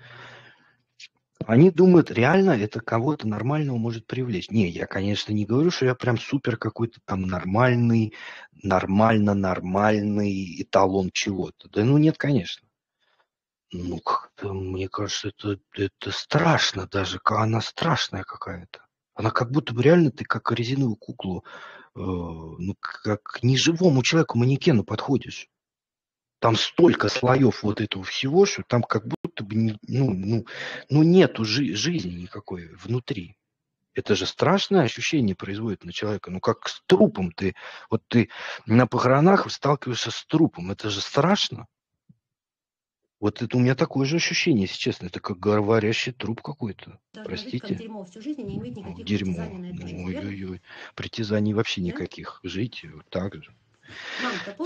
Они думают, реально это кого-то нормального может привлечь. Не, я, конечно, не говорю, что я прям супер какой-то там нормальный, нормально-нормальный эталон чего-то. Да ну нет, конечно. Ну, как-то, мне кажется, это, это страшно даже. Она страшная какая-то. Она как будто бы реально ты как резиновую куклу, э, ну, как к неживому человеку, манекену подходишь там столько слоев вот этого всего, что там как будто бы не, ну, ну, ну нету жи- жизни никакой внутри. Это же страшное ощущение производит на человека. Ну как с трупом ты, вот ты на похоронах сталкиваешься с трупом, это же страшно. Вот это у меня такое же ощущение, если честно. Это как говорящий труп какой-то. должна жить Простите. дерьмо всю жизнь не иметь никаких Дерьмо. притязаний на эту жизнь. верно? Ой-ой-ой. Притязаний вообще Да? никаких. Жить вот так же.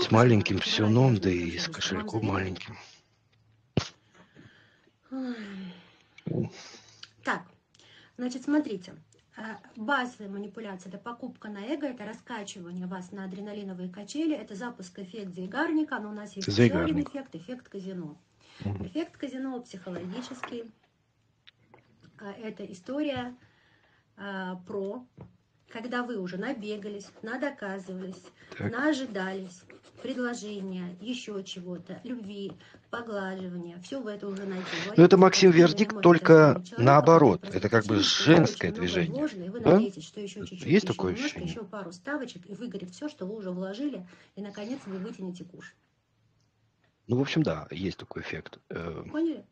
С маленьким вчера да и с кошельком маленьким. Так, значит, смотрите. А, Базовая манипуляция – это покупка на эго, это раскачивание вас на адреналиновые качели, это запуск эффект Зейгарника, но у нас есть еще один эффект – эффект казино. Мгм. Эффект казино психологический. А, Это история а, про, когда вы уже набегались, надоказывались, Так. наожидались, предложения, еще чего-то, любви, поглаживания, все вы это уже наделали. Ну, это, Максим, вердикт только наоборот. Это как бы женское движение, вложено, и вы да? надеетесь, что еще чуть-чуть, Есть еще такое немножко, ощущение? еще пару ставочек, и выгорит все, что вы уже вложили, и, наконец, вы вытянете куш. Ну, в общем, да, есть такой эффект. Э, Поняли?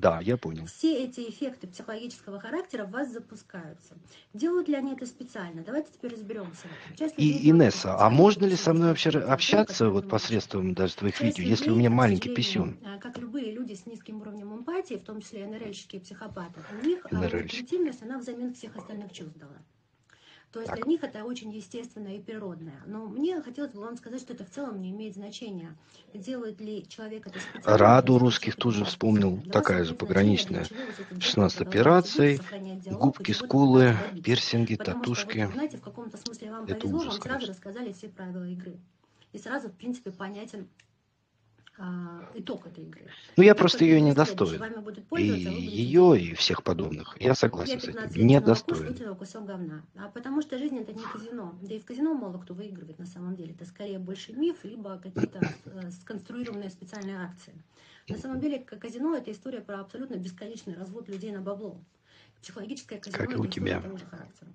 Да, я понял. Все эти эффекты психологического характера в вас запускаются. Делают ли они это специально? Давайте теперь разберемся. Часть И, Инесса, а можно ли со мной вообще общаться вот посредством даже твоих видео, если у меня маленький писюн? а, Как любые люди с низким уровнем эмпатии, в том числе и нрл психопаты, у них а, НРЛьщики. интимность, она взамен всех остальных чувств дала. То есть Так. для них это очень естественное и природное. Но мне хотелось бы вам сказать, что это в целом не имеет значения. Делает ли человек это специально? Раду русских тоже просто вспомнил, вас такая же пограничная. для чего вы с этим 16 человеком продолжаете операций, губки, скулы, пирсинги, Потому что, татушки. вот, знаете, в каком-то смысле вам Это повезло, ужас, вам сразу конечно. рассказали все правила игры. И сразу, в принципе, понятен итог этой игры. Ну, я просто ее не достоин. И ее, и всех подобных. Я согласен с 15 этим. Не достоин. вытянул кусок говна. А потому что жизнь это не казино. Да и в казино мало кто выигрывает на самом деле. Это скорее больше миф, либо какие-то э, сконструированные специальные акции. На самом деле казино это история про абсолютно бесконечный развод людей на бабло. Психологическое казино Как и у тебя. того же характера.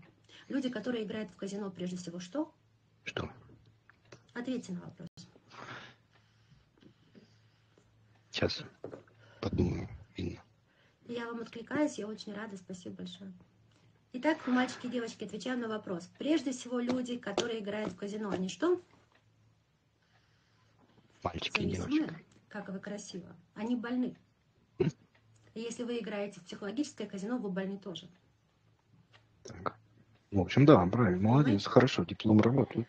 Люди, которые играют в казино, прежде всего что? Что? Ответьте на вопрос. Сейчас подумаю, Инна. Я вам откликаюсь, я очень рада, спасибо большое. Итак, мальчики и девочки, отвечаем на вопрос. Прежде всего, люди, которые играют в казино, они что? Мальчики и девочки. как вы красиво. Они больны. Если вы играете в психологическое казино, вы больны тоже. Так. В общем, да, правильно, молодец, Понимаете? хорошо, диплом работает.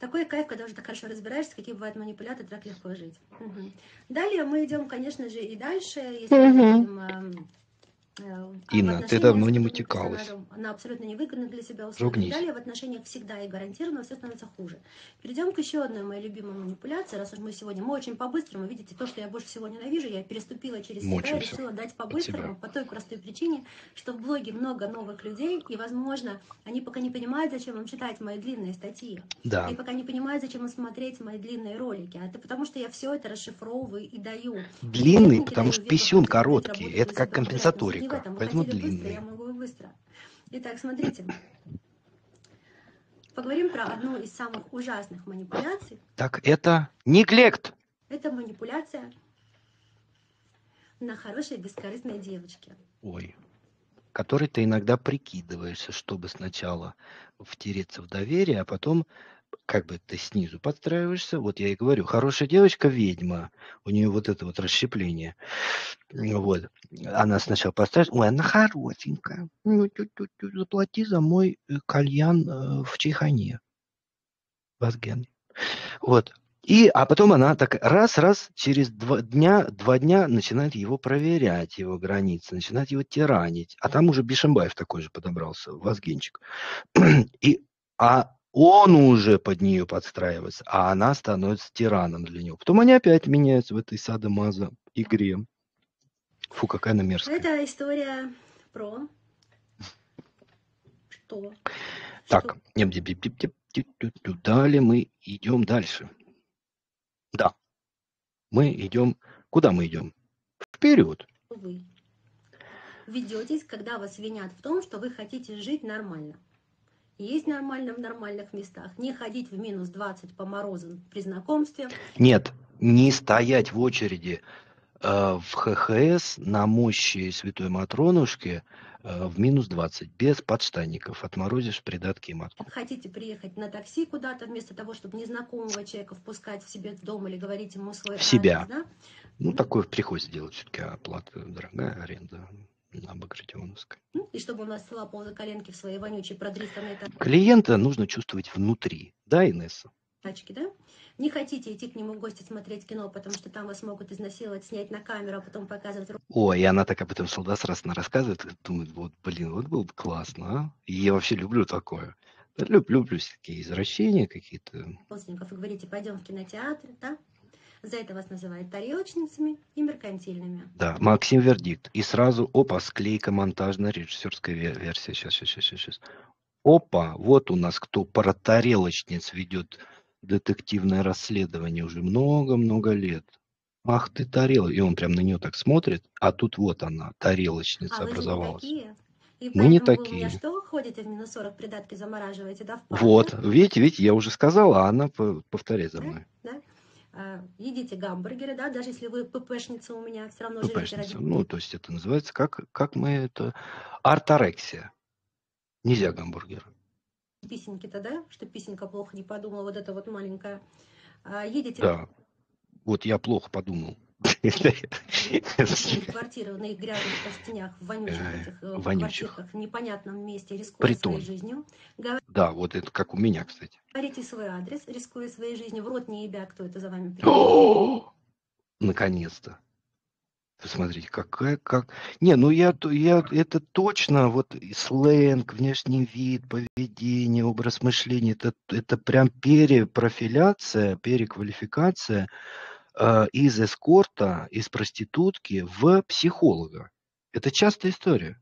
Такой кайф, когда уже так хорошо разбираешься, какие бывают манипуляторы, так легко жить. Мгм. Далее мы идем, конечно же, и дальше, если мы Мгм. Э, Инна, ты давно не мутикалась. Она абсолютно невыгодна для себя условия. Ругнись. Далее в отношениях всегда и гарантированно все становится хуже. Перейдем к еще одной моей любимой манипуляции, раз уж мы сегодня, мы очень по-быстрому, видите, то, что я больше всего ненавижу, я переступила через себя и решила дать по-быстрому, по той простой причине, что в блоге много новых людей, и, возможно, они пока не понимают, зачем им читать мои длинные статьи. Да. И пока не понимают, зачем им смотреть мои длинные ролики. А это потому, что я все это расшифровываю и даю. Длинный, потому что писюн короткий. Это как суть не в этом. Вы поэтому хотели быстро, длинный. я могу быстро. Итак, смотрите. Поговорим про одну из самых ужасных манипуляций. Так это неглект. Это манипуляция на хорошей бескорыстной девочке. Ой. Который ты иногда прикидываешься, чтобы сначала втереться в доверие, а потом как бы ты снизу подстраиваешься. Вот я и говорю, хорошая девочка ведьма. У нее вот это вот расщепление. Вот. Она сначала подстраивается. Ой, она хорошенькая. Ну, Заплати за мой э, кальян э, в чайхане. Вазген. Вот. И, а потом она так раз-раз через два дня, два дня начинает его проверять, его границы, начинает его тиранить. А там уже Бишембаев такой же подобрался, Вазгенчик. И, а он уже под нее подстраивается, а она становится тираном для него. Потом они опять меняются в этой садомаза игре. Фу, какая она мерзкая. Это история про что? Так, Что? далее мы идем дальше. Да, мы идем. Куда мы идем? Вперед. вы ведетесь, когда вас винят в том, что вы хотите жить нормально. Есть нормально в нормальных местах, не ходить в минус 20 по морозам при знакомстве, Нет, не стоять в очереди э, в ХХС на мощи Святой Матронушки э, в минус 20, без подштанников. Отморозишь придатки матку. хотите приехать на такси куда-то, вместо того, чтобы незнакомого человека впускать в себе в дом или говорить ему свой В себя. адрес, да? Ну, такое приходится делать все-таки оплата дорогая, аренда на Багратионовской. Ну, И чтобы он вас лапал за коленки в своей вонючей продрисанной Клиента нужно чувствовать внутри. Да, Инесса? тачке, да? Не хотите идти к нему в гости смотреть кино, потому что там вас могут изнасиловать, снять на камеру, а потом показывать Ой, и она так об этом сладострастно рассказывает. и Думает, вот, блин, вот было бы классно, а? И я вообще люблю такое. Да, люб- люблю всякие извращения какие-то. родственников и говорите, пойдем в кинотеатр, да? За это вас называют тарелочницами и меркантильными. Да, Максим Вердикт. И сразу, опа, склейка монтажная режиссерская ве- версия. Сейчас, сейчас, сейчас, сейчас. Опа, вот у нас кто про тарелочниц ведет детективное расследование уже много-много лет. Ах ты тарел. И он прям на нее так смотрит, а тут вот она, тарелочница А образовалась. такие. И Мы не поэтому вы такие. что, ходите в минус 40, придатки замораживаете, да, в парке? Вот, видите, видите, я уже сказала, а она по- повторяет за Да? мной. Да? А, едите гамбургеры, да, даже если вы ППшница у меня, все равно живете ППшница. ради... Ну, то есть это называется, как, как мы это... Арторексия. Нельзя гамбургер. писеньки-то, да, что писенька плохо не подумала, вот это вот маленькая. А, едете Да. Вот я плохо подумал. Их грязных простынях, в вонючих Э, этих э, вонючих. в непонятном месте, рискуя Притон. своей жизнью. Да, вот это как у меня, кстати. Говорите свой адрес, рискуя своей жизнью, в рот не ебя, кто это за вами придет. Наконец-то. Посмотрите, какая, как... Не, ну я, я, это точно, вот сленг, внешний вид, поведение, образ мышления, это, это прям перепрофиляция, переквалификация из эскорта, из проститутки в психолога. Это частая история.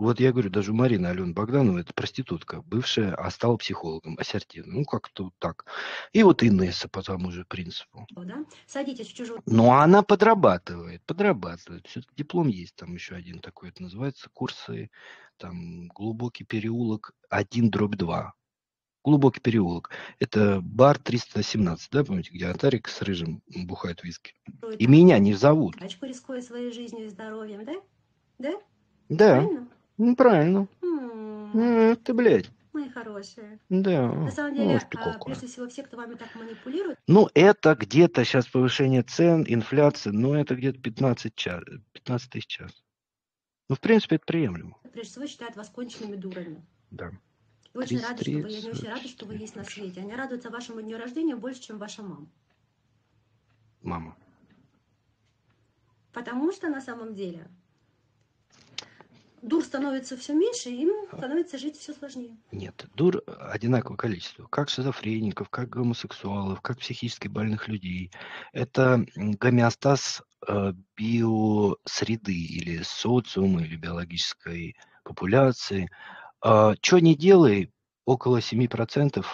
Вот я говорю, даже у Марины Алены Богдановой, это проститутка, бывшая, а стала психологом, ассертивно. Ну, как-то вот так. И вот Инесса по тому же принципу. Да? Садитесь в чужую... Но она подрабатывает, подрабатывает. Все-таки диплом есть, там еще один такой, это называется курсы, там, глубокий переулок 1 дробь 2. Глубокий переулок. Это бар 317, да, помните, где Атарик с Рыжим бухает виски. И меня не зовут. Очку рискуя своей жизнью и здоровьем, да? Да? Да. Правильно? Ну, правильно. Ты, блядь. Мои хорошие. Да. На самом Ну, деле, что а, прежде всего, все, кто вами так манипулирует, Ну, это где-то сейчас повышение цен, инфляция, но это где-то 15, час, 15 тысяч час. Ну, в принципе, это приемлемо. прежде всего, считают вас конченными дурами. Да. И очень рады, что вы, 33, они очень рады, что вы есть на свете. Они радуются вашему дню рождения больше, чем ваша мама. Мама. Потому что на самом деле дур становится все меньше, им становится жить все сложнее. Нет, дур одинаковое количество. Как шизофреников, как гомосексуалов, как психически больных людей. Это гомеостаз э, биосреды или социума, или биологической популяции. Что не делай, около 7%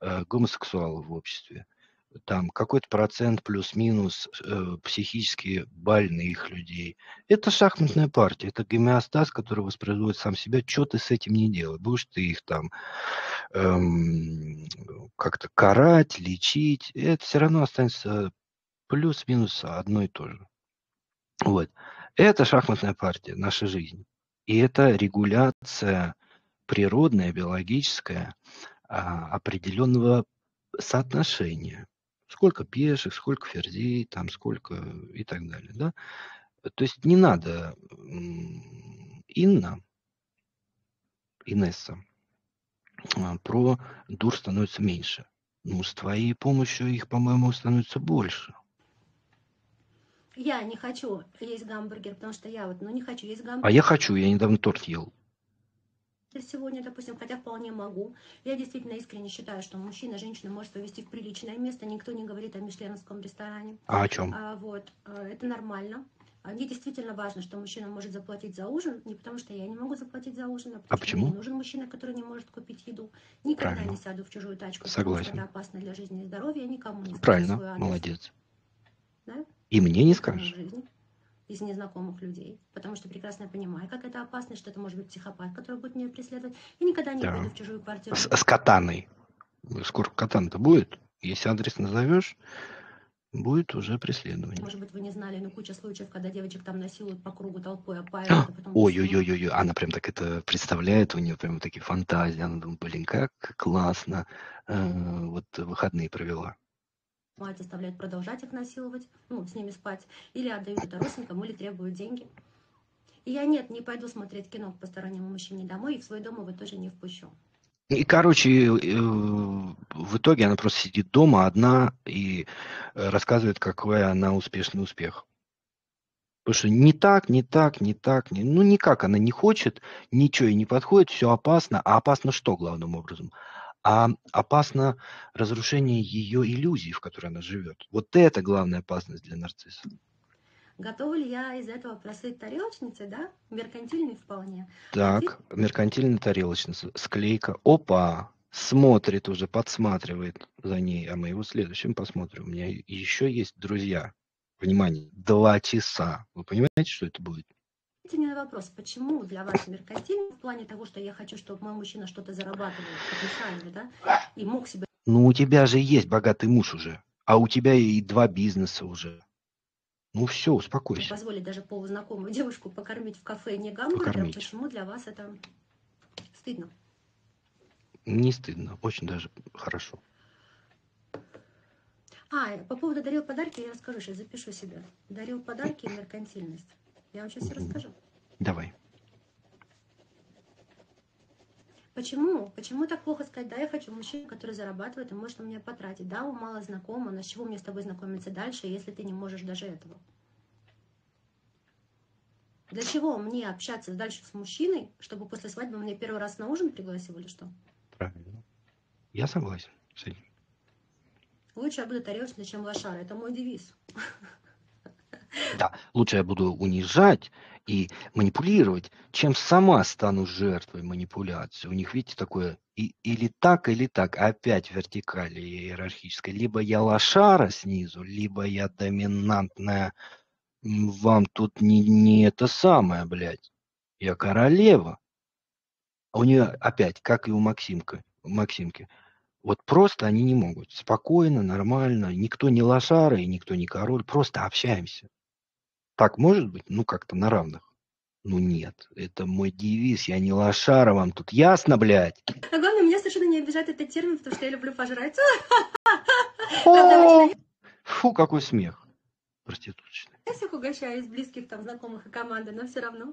э, гомосексуалов в обществе. Там какой-то процент плюс-минус э, психически больных людей. Это шахматная партия, это гомеостаз, который воспроизводит сам себя. Что ты с этим не делай? Будешь ты их там эм, как-то карать, лечить, это все равно останется плюс-минус одно и то же. Вот. Это шахматная партия, наша жизнь. И это регуляция природная, биологическая а, определенного соотношения. Сколько пешек, сколько ферзей, там сколько и так далее. Да? То есть не надо Инна, Инесса, а, про дур становится меньше. Ну, с твоей помощью их, по-моему, становится больше. Я не хочу есть гамбургер, потому что я вот, ну, не хочу есть А гамбургер я хочу, я недавно торт ел. Сегодня, допустим, хотя вполне могу. Я действительно искренне считаю, что мужчина женщину может повести в приличное место. Никто не говорит о мишленовском ресторане. А о чем? А, вот, а, это нормально. А Мне действительно важно, что мужчина может заплатить за ужин, не потому что я не могу заплатить за ужин, а потому А что почему? мне не нужен мужчина, который не может купить еду. Никогда Правильно. не сяду в чужую тачку, Согласен. потому что это опасно для жизни и здоровья, я никому не Правильно, молодец. Да? И мне не скажешь. Из незнакомых людей, потому что прекрасно понимаю, как это опасно, что это может быть психопат, который будет меня преследовать. И никогда не Да. пойду в чужую квартиру. С, с катаной. Скоро катан-то будет. Если адрес назовешь, будет уже преследование. Может быть, вы не знали, но куча случаев, когда девочек там насилуют по кругу толпой, опаивают, а потом... Ой-ой-ой-ой, она прям так это представляет, у нее прям такие фантазии. Она думает, блин, как классно. э, вот выходные провела. Мать заставляет продолжать их насиловать, ну, с ними спать, или отдают это родственникам, или требуют деньги. И я нет, не пойду смотреть кино к постороннему мужчине домой, и в свой дом его тоже не впущу. И, короче, э, в итоге она просто сидит дома одна и э, рассказывает, какой она успешный успех. Потому что не так, не так, не так, не, ну никак она не хочет, ничего ей не подходит, все опасно. А опасно что главным образом? А опасно разрушение ее иллюзий, в которой она живет. Вот это главная опасность для нарцисса. Готова ли я из этого прослыть тарелочницей, да? Меркантильной вполне. Так, меркантильная тарелочница, склейка. Опа, смотрит уже, подсматривает за ней. А мы его следующим посмотрим. У меня еще есть друзья. Внимание, два часа. Вы понимаете, что это будет? Ответьте мне на вопрос, почему для вас меркантильно в плане того, что я хочу, чтобы мой мужчина что-то зарабатывал потенциально, да, и мог себе Ну, у тебя же есть богатый муж уже. А у тебя и два бизнеса уже. Ну все, успокойся. позволить даже полузнакомую девушку покормить в кафе не гамбургером, почему для вас это стыдно? Не стыдно, очень даже хорошо. А, по поводу дарил подарки, я расскажу, сейчас запишу себе. Дарил подарки и меркантильность. Я вам сейчас все расскажу. Давай. Почему? Почему так плохо сказать, да, я хочу мужчину, который зарабатывает и может на меня потратить. Да, он мало знаком, а с чего мне с тобой знакомиться дальше, если ты не можешь даже этого? Для чего мне общаться дальше с мужчиной, чтобы после свадьбы мне первый раз на ужин пригласил или что? Правильно. Я согласен с этим. Лучше я буду тарелочной, чем лошара. Это мой девиз. Да, лучше я буду унижать и манипулировать, чем сама стану жертвой манипуляции. У них, видите, такое и, или так, или так, опять вертикали иерархической. Либо я лошара снизу, либо я доминантная. Вам тут не, не это самое, блядь. Я королева. А у нее опять, как и у Максимка, Максимки, вот просто они не могут. Спокойно, нормально. Никто не лошара и никто не король. Просто общаемся. Так может быть? Ну, как-то на равных. Ну нет, это мой девиз, я не лошара вам тут, ясно, блядь? А главное, меня совершенно не обижает этот термин, потому что я люблю пожрать. Фу, какой смех проституточный. Я всех угощаю из близких, там, знакомых и команды, но все равно.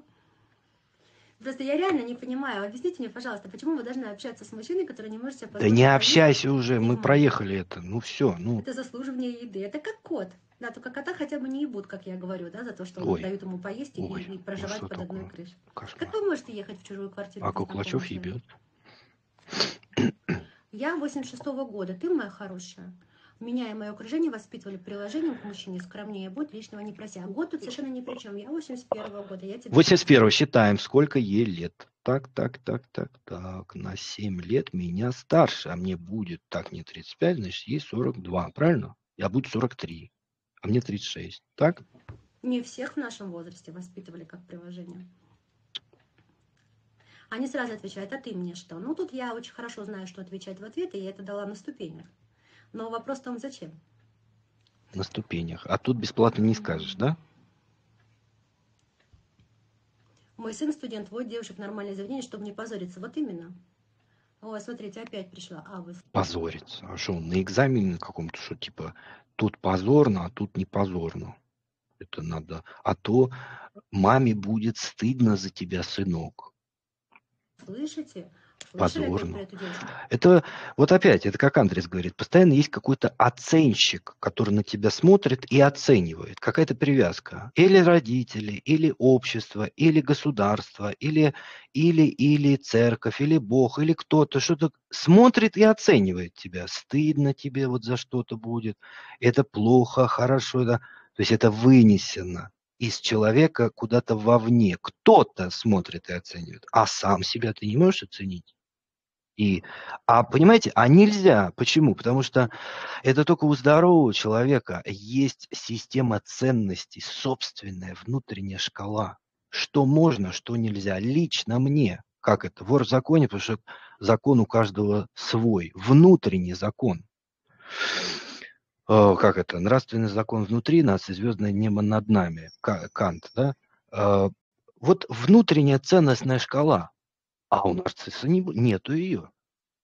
Просто я реально не понимаю. Объясните мне, пожалуйста, почему вы должны общаться с мужчиной, который не может себе Да не общайся уже, мы проехали это. Ну все, ну. Это заслуживание еды. Это как кот. Да, только кота хотя бы не ебут, как я говорю, да, за то, что Ой. дают ему поесть Ой. и, и проживать ну, под такое? одной крышей. Кошмар. Как вы можете ехать в чужую квартиру? А Куклачев ебет. Я 86 -го года. Ты моя хорошая. Меня и мое окружение воспитывали приложением к мужчине скромнее будь, лишнего не прося. А год тут совершенно ни при чем. Я 81 -го года. Я тебе... 81 считаем, сколько ей лет. Так, так, так, так, так. На 7 лет меня старше, а мне будет, так, не 35, значит, ей 42, правильно? Я буду 43, а мне 36, так? Не всех в нашем возрасте воспитывали как приложение. Они сразу отвечают, а ты мне что? Ну, тут я очень хорошо знаю, что отвечать в ответ, и я это дала на ступенях. Но вопрос в том, зачем? На ступенях. А тут бесплатно не скажешь, да? Мой сын студент, вот девушек в нормальное заведение, чтобы не позориться. Вот именно. О, смотрите, опять пришла. А, вы... Позориться. А что, на экзамене каком-то, что типа тут позорно, а тут не позорно. Это надо. А то маме будет стыдно за тебя, сынок. Слышите? Позорно. Это вот опять, это как Андрес говорит, постоянно есть какой-то оценщик, который на тебя смотрит и оценивает. Какая-то привязка. Или родители, или общество, или государство, или, или, или церковь, или Бог, или кто-то что-то смотрит и оценивает тебя. Стыдно тебе вот за что-то будет. Это плохо, хорошо. Да? То есть это вынесено из человека куда-то вовне. Кто-то смотрит и оценивает, а сам себя ты не можешь оценить. И, а понимаете, а нельзя. Почему? Потому что это только у здорового человека есть система ценностей, собственная внутренняя шкала. Что можно, что нельзя. Лично мне. Как это? Вор в законе, потому что закон у каждого свой. Внутренний закон. Э, как это? Нравственный закон внутри нас и звездное небо над нами. Кант, да? Э, вот внутренняя ценностная шкала. А у нарцисса не, нету ее.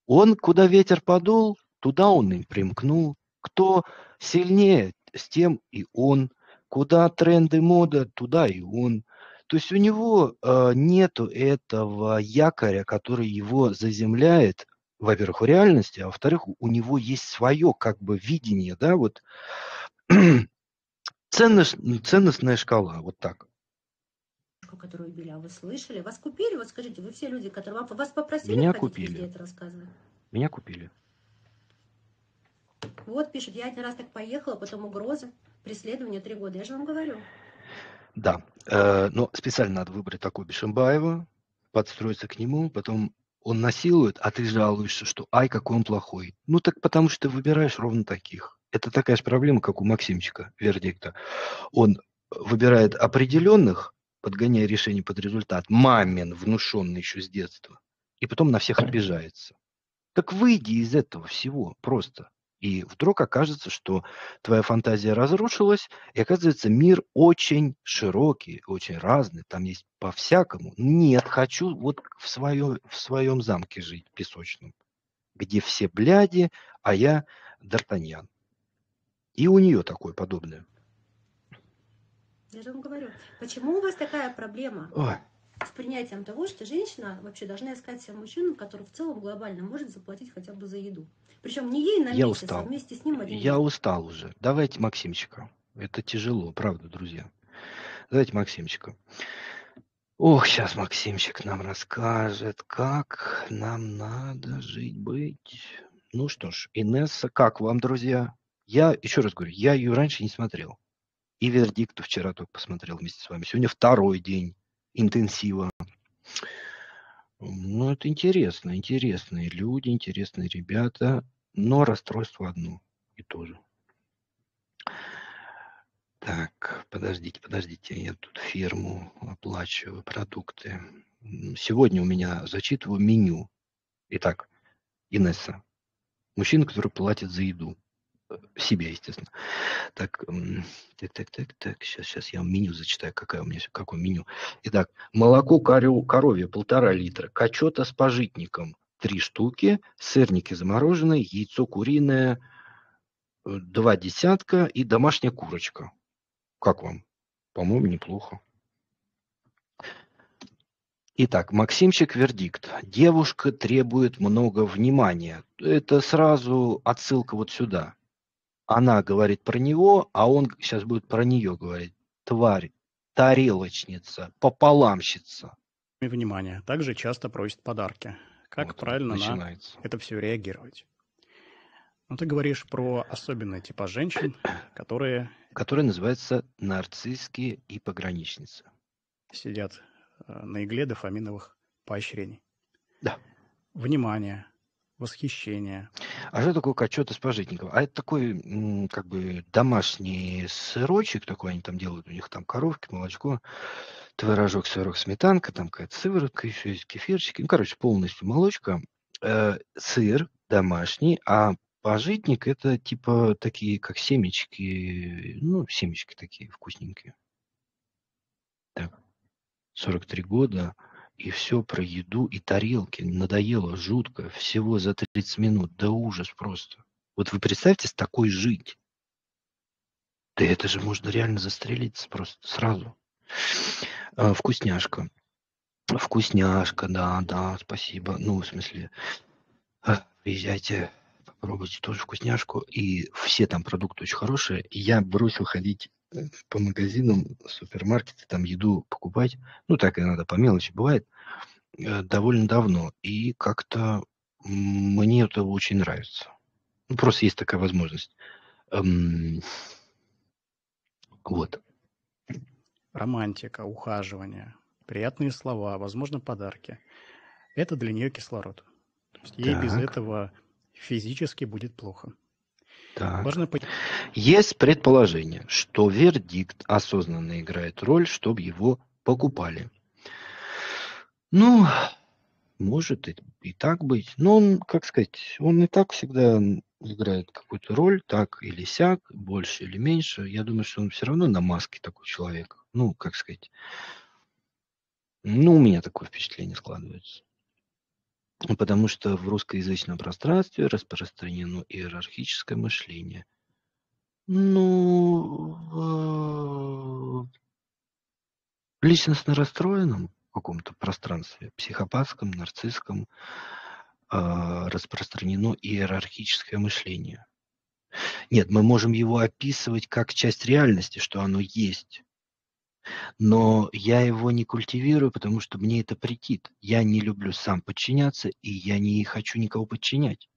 Он, куда ветер подул, туда он и примкнул. Кто сильнее, с тем и он. Куда тренды мода, туда и он. То есть у него э, нету этого якоря, который его заземляет, во-первых, в реальности, а во-вторых, у него есть свое как бы видение, да, вот ценность, ценностная шкала, вот так которую били, а вы слышали? Вас купили? Вот скажите, вы все люди, которые вас попросили Меня купили. это рассказывать? Меня купили. Вот пишет, я один раз так поехала, потом угрозы, преследование три года. Я же вам говорю. Да, э, но специально надо выбрать такую Бишимбаева, подстроиться к нему, потом он насилует, а ты жалуешься, что ай, какой он плохой. Ну так потому что ты выбираешь ровно таких. Это такая же проблема, как у Максимчика, вердикта. Он выбирает определенных, подгоняя решение под результат, мамин, внушенный еще с детства, и потом на всех обижается. Так выйди из этого всего просто. И вдруг окажется, что твоя фантазия разрушилась, и оказывается мир очень широкий, очень разный, там есть по-всякому. Нет, хочу вот в, свое, в своем замке жить, песочном, где все бляди, а я Д'Артаньян. И у нее такое подобное. Я же вам говорю, почему у вас такая проблема Ой. С принятием того, что женщина вообще должна искать себе мужчину, который в целом глобально может заплатить хотя бы за еду. Причем не ей на Я месяц, устал. а вместе с ним один Я день. устал уже. Давайте Максимчика. Это тяжело, правда, друзья. Давайте Максимчика. Ох, сейчас Максимчик нам расскажет, как нам надо жить, быть. Ну что ж, Инесса, как вам, друзья? Я, еще раз говорю, я ее раньше не смотрел. И вердикт вчера только посмотрел вместе с вами. Сегодня второй день интенсива. Ну, это интересно, интересные люди, интересные ребята, но расстройство одно и то же. Так, подождите, подождите, я тут фирму оплачиваю, продукты. Сегодня у меня зачитываю меню. Итак, Инесса, мужчина, который платит за еду. Себе, естественно. Так, так, так, так, так, сейчас, сейчас я меню зачитаю, какая у меня, какое меню. Итак, молоко коровье полтора литра, качета с пожитником три штуки, сырники замороженные, яйцо куриное э, два десятка и домашняя курочка. Как вам? По-моему, неплохо. Итак, Максимчик вердикт. Девушка требует много внимания. Это сразу отсылка вот сюда. Она говорит про него, а он сейчас будет про нее говорить. Тварь, тарелочница, пополамщица. Внимание. Также часто просит подарки. Как вот правильно начинается. на это все реагировать? Ну, ты говоришь про особенный типа женщин, которые... Которые называются нарциссские и пограничницы. Сидят э, на игле дофаминовых поощрений. Да. Внимание, восхищение. А что такое качет из пожитников? А это такой, как бы, домашний сырочек такой, они там делают, у них там коровки, молочко, творожок, сырок, сметанка, там какая-то сыворотка, еще есть кефирчики. Ну, короче, полностью молочка. Э, сыр домашний, а Пожитник это типа такие, как семечки, ну, семечки такие вкусненькие. Так, 43 года, и все про еду и тарелки. Надоело жутко, всего за 30 минут. Да ужас просто. Вот вы представьте, с такой жить. Да это же можно реально застрелиться просто сразу. А, вкусняшка. Вкусняшка, да, да, спасибо. Ну, в смысле, а, приезжайте попробуйте тоже вкусняшку. И все там продукты очень хорошие. я бросил ходить по магазинам, супермаркеты, там еду покупать. Ну, так иногда по мелочи бывает. Э, довольно давно. И как-то мне это очень нравится. Ну, просто есть такая возможность. Эм... Вот. Романтика, ухаживание, приятные слова, возможно, подарки. Это для нее кислород. Ей без этого физически будет плохо. Так. Важно... Есть предположение, что вердикт осознанно играет роль, чтобы его покупали. Ну, может и, и так быть. Но он, как сказать, он и так всегда играет какую-то роль, так или сяк, больше или меньше. Я думаю, что он все равно на маске такой человек. Ну, как сказать. Ну, у меня такое впечатление складывается. Потому что в русскоязычном пространстве распространено иерархическое мышление. Ну, в личностно расстроенном каком-то пространстве, психопатском, нарциссском, а, распространено иерархическое мышление. Нет, мы можем его описывать как часть реальности, что оно есть. Но я его не культивирую, потому что мне это претит. Я не люблю сам подчиняться, и я не хочу никого подчинять.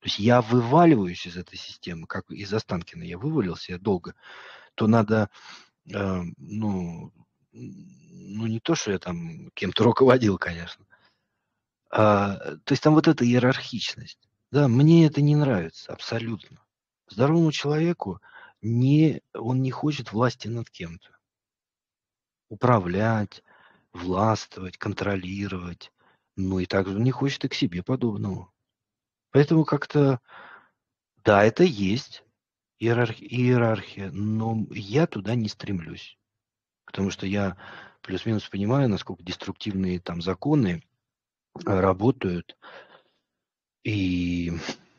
То есть я вываливаюсь из этой системы, как из Останкина я вывалился, я долго, то надо, э, ну, ну, не то, что я там кем-то руководил, конечно. А, то есть там вот эта иерархичность. Да, мне это не нравится абсолютно. Здоровому человеку не, он не хочет власти над кем-то управлять, властвовать, контролировать. Ну и также не хочет и к себе подобного. Поэтому как-то, да, это есть иерархия, иерархия, но я туда не стремлюсь. Потому что я плюс-минус понимаю, насколько деструктивные там законы работают. И,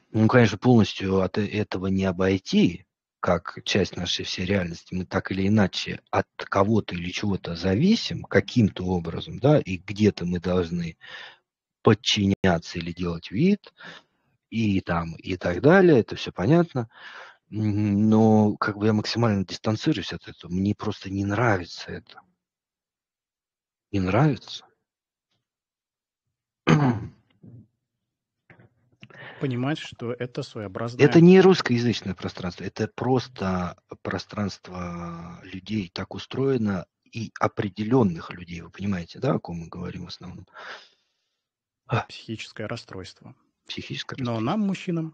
ну, конечно, полностью от этого не обойти, как часть нашей всей реальности, мы так или иначе от кого-то или чего-то зависим каким-то образом, да, и где-то мы должны подчиняться или делать вид, и там, и так далее, это все понятно. Но как бы я максимально дистанцируюсь от этого, мне просто не нравится это. Не нравится? Понимать, что это своеобразное... Это не русскоязычное пространство, это просто пространство людей так устроено и определенных людей. Вы понимаете, да, о ком мы говорим в основном? Психическое расстройство. Психическое расстройство. Но нам, мужчинам,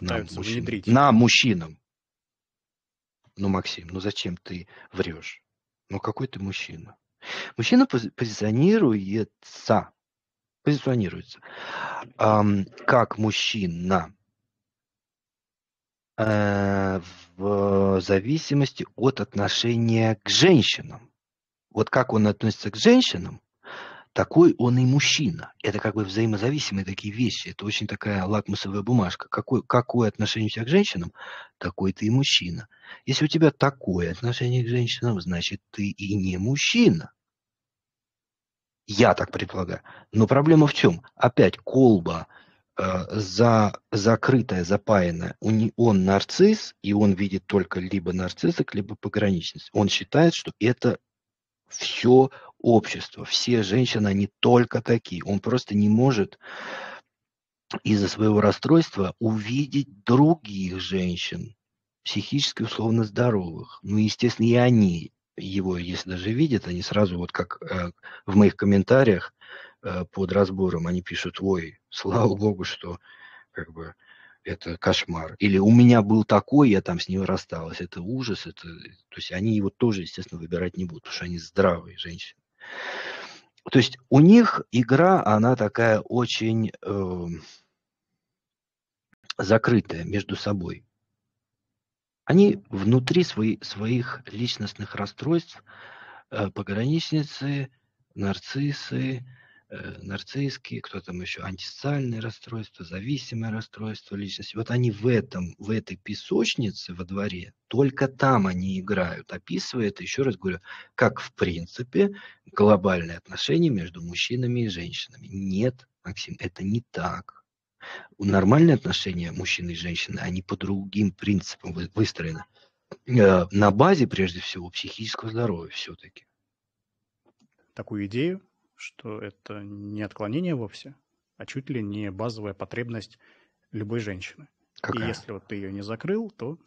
нам, мужчинам. внедрить. Нам, мужчинам. Ну, Максим, ну зачем ты врешь? Ну, какой ты мужчина? Мужчина позиционируется, позиционируется эм, как мужчина э, в зависимости от отношения к женщинам. Вот как он относится к женщинам, такой он и мужчина. Это как бы взаимозависимые такие вещи. Это очень такая лакмусовая бумажка. Какой, какое отношение у тебя к женщинам, такой ты и мужчина. Если у тебя такое отношение к женщинам, значит, ты и не мужчина. Я так предполагаю. Но проблема в чем? Опять колба э, за, закрытая, запаянная. Он, он нарцисс, и он видит только либо нарциссок, либо пограничность. Он считает, что это все общество, все женщины, они только такие. Он просто не может из-за своего расстройства увидеть других женщин, психически условно здоровых. Ну, естественно, и они его, если даже видят, они сразу, вот как э, в моих комментариях э, под разбором, они пишут, ой, слава богу, что как бы это кошмар. Или у меня был такой, я там с ним рассталась. Это ужас. Это... То есть они его тоже, естественно, выбирать не будут, потому что они здравые женщины. То есть у них игра, она такая очень э, закрытая между собой. Они внутри свои, своих личностных расстройств, э, пограничницы, нарциссы, э, нарциссские, кто там еще, антисоциальные расстройства, зависимое расстройство личности. Вот они в этом, в этой песочнице во дворе, только там они играют, описывая это, еще раз говорю, как в принципе глобальные отношения между мужчинами и женщинами. Нет, Максим, это не так. Нормальные отношения мужчины и женщины, они по другим принципам выстроены. Э, на базе, прежде всего, психического здоровья все-таки. Такую идею что это не отклонение вовсе, а чуть ли не базовая потребность любой женщины. Какая? И если вот ты ее не закрыл, то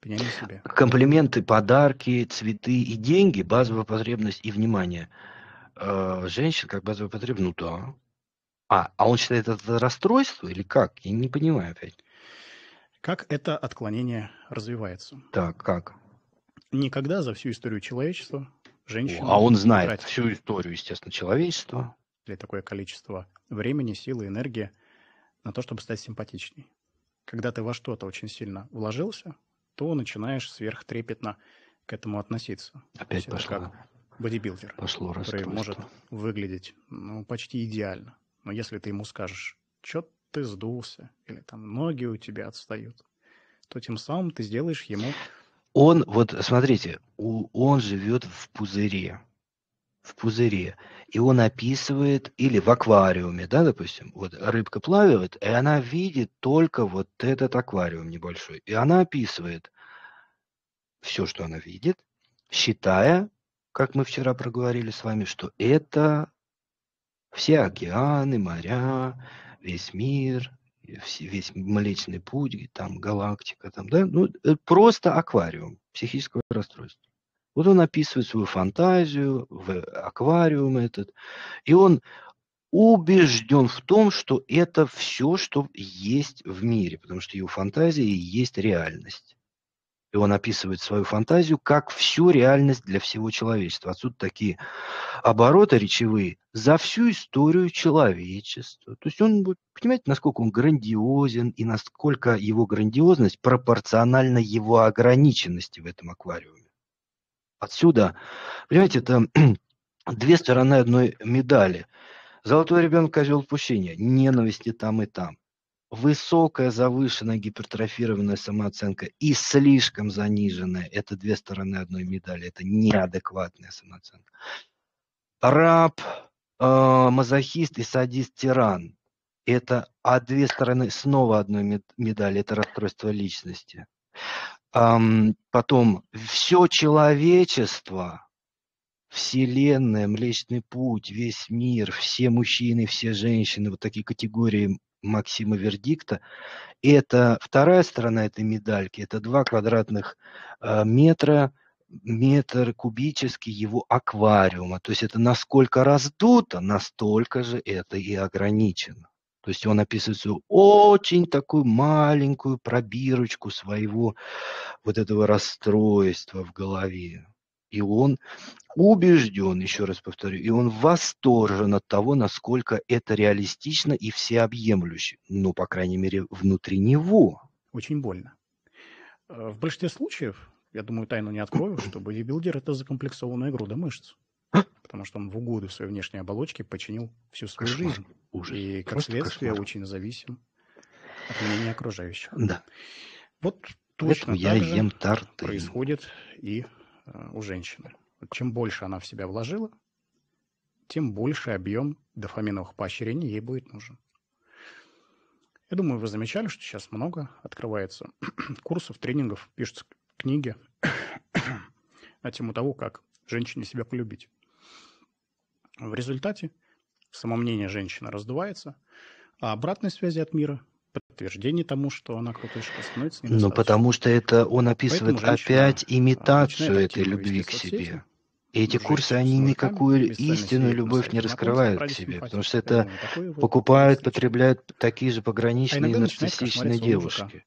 пеняй на себя. Комплименты, подарки, цветы и деньги – базовая потребность и внимание. Э, женщин как базовая потребность, ну да. А, а он считает это расстройство или как? Я не понимаю опять. Как это отклонение развивается? Так, как? Никогда за всю историю человечества женщин. А он знает тратить. всю историю, естественно, человечества. Для такое количество времени, силы, энергии на то, чтобы стать симпатичней. Когда ты во что-то очень сильно вложился, то начинаешь сверхтрепетно к этому относиться. Опять пошло. Как бодибилдер, пошло который может выглядеть ну, почти идеально. Но если ты ему скажешь, что ты сдулся, или там ноги у тебя отстают, то тем самым ты сделаешь ему он, вот смотрите, он живет в пузыре. В пузыре. И он описывает, или в аквариуме, да, допустим, вот рыбка плавает, и она видит только вот этот аквариум небольшой. И она описывает все, что она видит, считая, как мы вчера проговорили с вами, что это все океаны, моря, весь мир, весь Млечный Путь, там галактика, там, да, ну, э, просто аквариум психического расстройства. Вот он описывает свою фантазию в аквариум этот, и он убежден в том, что это все, что есть в мире, потому что его фантазия и есть реальность. И он описывает свою фантазию как всю реальность для всего человечества. Отсюда такие обороты речевые за всю историю человечества. То есть он, понимаете, насколько он грандиозен и насколько его грандиозность пропорциональна его ограниченности в этом аквариуме. Отсюда, понимаете, это две стороны одной медали. Золотой ребенок козел отпущения, ненависти там и там высокая, завышенная, гипертрофированная самооценка и слишком заниженная – это две стороны одной медали, это неадекватная самооценка. Раб, э, мазохист и садист-тиран – это а две стороны снова одной медали, это расстройство личности. Эм, потом, все человечество Вселенная, Млечный Путь, весь мир, все мужчины, все женщины, вот такие категории Максима Вердикта. Это вторая сторона этой медальки, это два квадратных э, метра, метр кубический его аквариума. То есть это насколько раздуто, настолько же это и ограничено. То есть он описывает свою очень такую маленькую пробирочку своего вот этого расстройства в голове. И он убежден, еще раз повторю, и он восторжен от того, насколько это реалистично и всеобъемлюще. Ну, по крайней мере, внутри него. Очень больно. Э, в большинстве случаев, я думаю, тайну не открою, что бодибилдер – это закомплексованная груда мышц. Потому что он в угоду своей внешней оболочке починил всю свою кошмар, жизнь. Ужас. И, как Просто следствие, кошмар. очень зависим от мнения окружающих. Да. Вот точно я так ем торты. происходит и у женщины. Чем больше она в себя вложила, тем больше объем дофаминовых поощрений ей будет нужен. Я думаю, вы замечали, что сейчас много открывается курсов, тренингов, пишутся книги на тему того, как женщине себя полюбить. В результате самомнение женщины раздувается, а обратной связи от мира подтверждение тому, что она крутышка, становится. Ну, потому что это он описывает опять имитацию этой любви к себе. И эти курсы, они никакую истинную любовь не раскрывают к себе, потому что это покупают, потребляют такие же а пограничные нарциссичные девушки.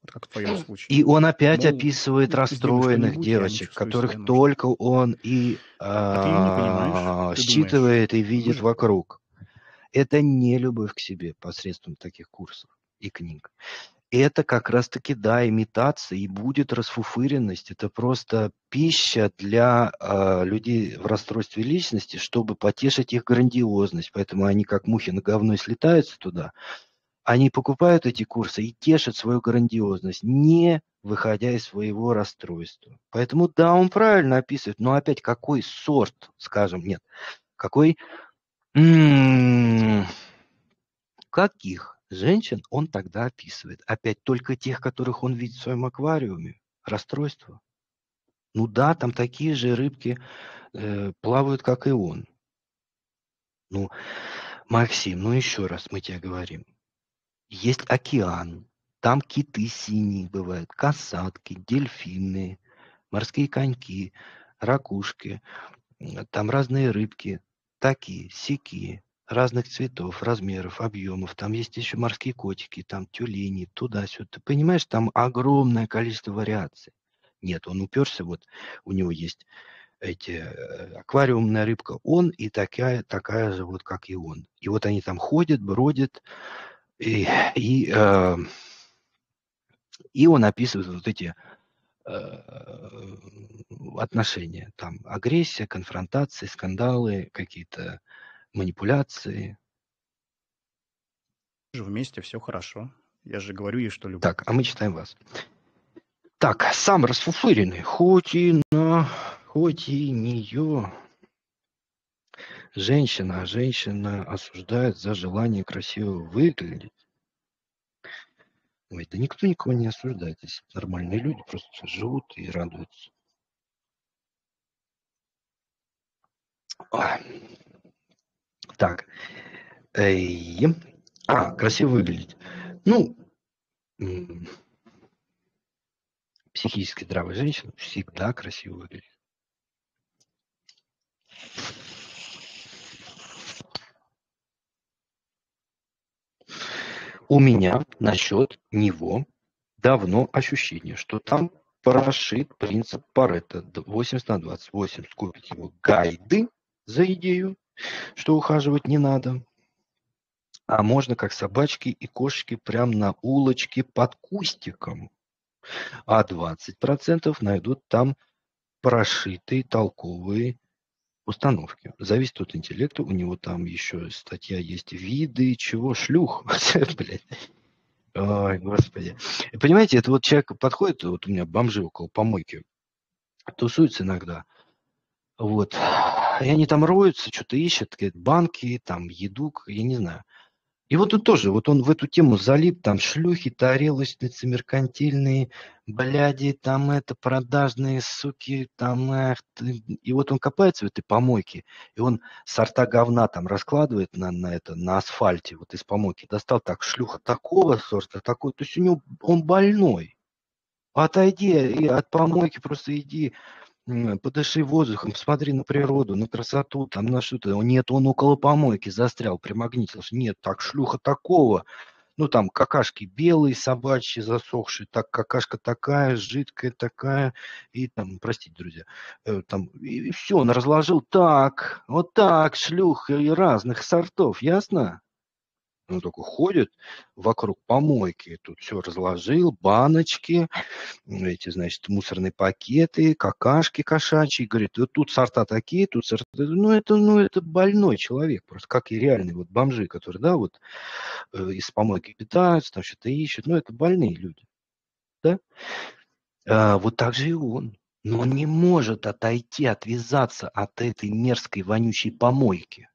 И он опять описывает расстроенных девочек, которых только он и а считывает и видит вокруг. Это не любовь к себе посредством таких курсов и книг. Это как раз-таки, да, имитация и будет расфуфыренность. Это просто пища для э, людей в расстройстве личности, чтобы потешить их грандиозность. Поэтому они как мухи на говно слетаются туда. Они покупают эти курсы и тешат свою грандиозность, не выходя из своего расстройства. Поэтому, да, он правильно описывает, но опять какой сорт, скажем, нет, какой, м-м, каких Женщин он тогда описывает. Опять только тех, которых он видит в своем аквариуме. Расстройство. Ну да, там такие же рыбки э, плавают, как и он. Ну, Максим, ну еще раз мы тебе говорим. Есть океан, там киты синие бывают, касатки, дельфины, морские коньки, ракушки, там разные рыбки, такие, сякие разных цветов, размеров, объемов. Там есть еще морские котики, там тюлени, туда-сюда. Ты понимаешь, там огромное количество вариаций. Нет, он уперся, вот у него есть эти э, аквариумная рыбка, он и такая, такая же вот, как и он. И вот они там ходят, бродят, и, и, э, и он описывает вот эти э, отношения. Там агрессия, конфронтации, скандалы, какие-то манипуляции. Вместе все хорошо. Я же говорю ей, что люблю. Так, а мы читаем вас. Так, сам расфуфыренный, хоть и на, хоть и нее женщина, женщина осуждает за желание красиво выглядеть. Ой, да никто никого не осуждает. Здесь нормальные люди просто живут и радуются. Ой. Так. Эй. А, красиво выглядеть. Ну, психически здравая женщина всегда красиво выглядит. У меня насчет него давно ощущение, что там прошит принцип Паретта 80 на 28. Скупить его гайды за идею что ухаживать не надо, а можно как собачки и кошки прям на улочке под кустиком. А 20% найдут там прошитые толковые установки. Зависит от интеллекта. У него там еще статья есть виды чего шлюх. Ой, господи. Понимаете, это вот человек подходит, вот у меня бомжи около помойки, тусуются иногда. Вот. И они там роются, что-то ищут, банки, там, еду, я не знаю. И вот тут тоже, вот он в эту тему залип, там шлюхи, тарелочницы, меркантильные, бляди, там это, продажные суки, там, эх, и вот он копается в этой помойке, и он сорта говна там раскладывает на, на это, на асфальте, вот из помойки, достал так, шлюха такого сорта, такой, то есть у него, он больной. Отойди и от помойки, просто иди подыши воздухом, посмотри на природу, на красоту, там на что-то. Нет, он около помойки застрял, примагнитился. Нет, так шлюха такого. Ну, там какашки белые, собачьи, засохшие, так какашка такая, жидкая такая, и там, простите, друзья, э, там, и, и все, он разложил так, вот так, шлюх и разных сортов, ясно? Он такой ходит вокруг помойки, тут все разложил, баночки, эти, значит, мусорные пакеты, какашки кошачьи, говорит, вот тут сорта такие, тут сорта... Ну, это, ну, это больной человек, просто как и реальные вот бомжи, которые, да, вот э, из помойки питаются, там что-то ищут, ну, это больные люди, да? А, вот так же и он. Но он не может отойти, отвязаться от этой мерзкой вонючей помойки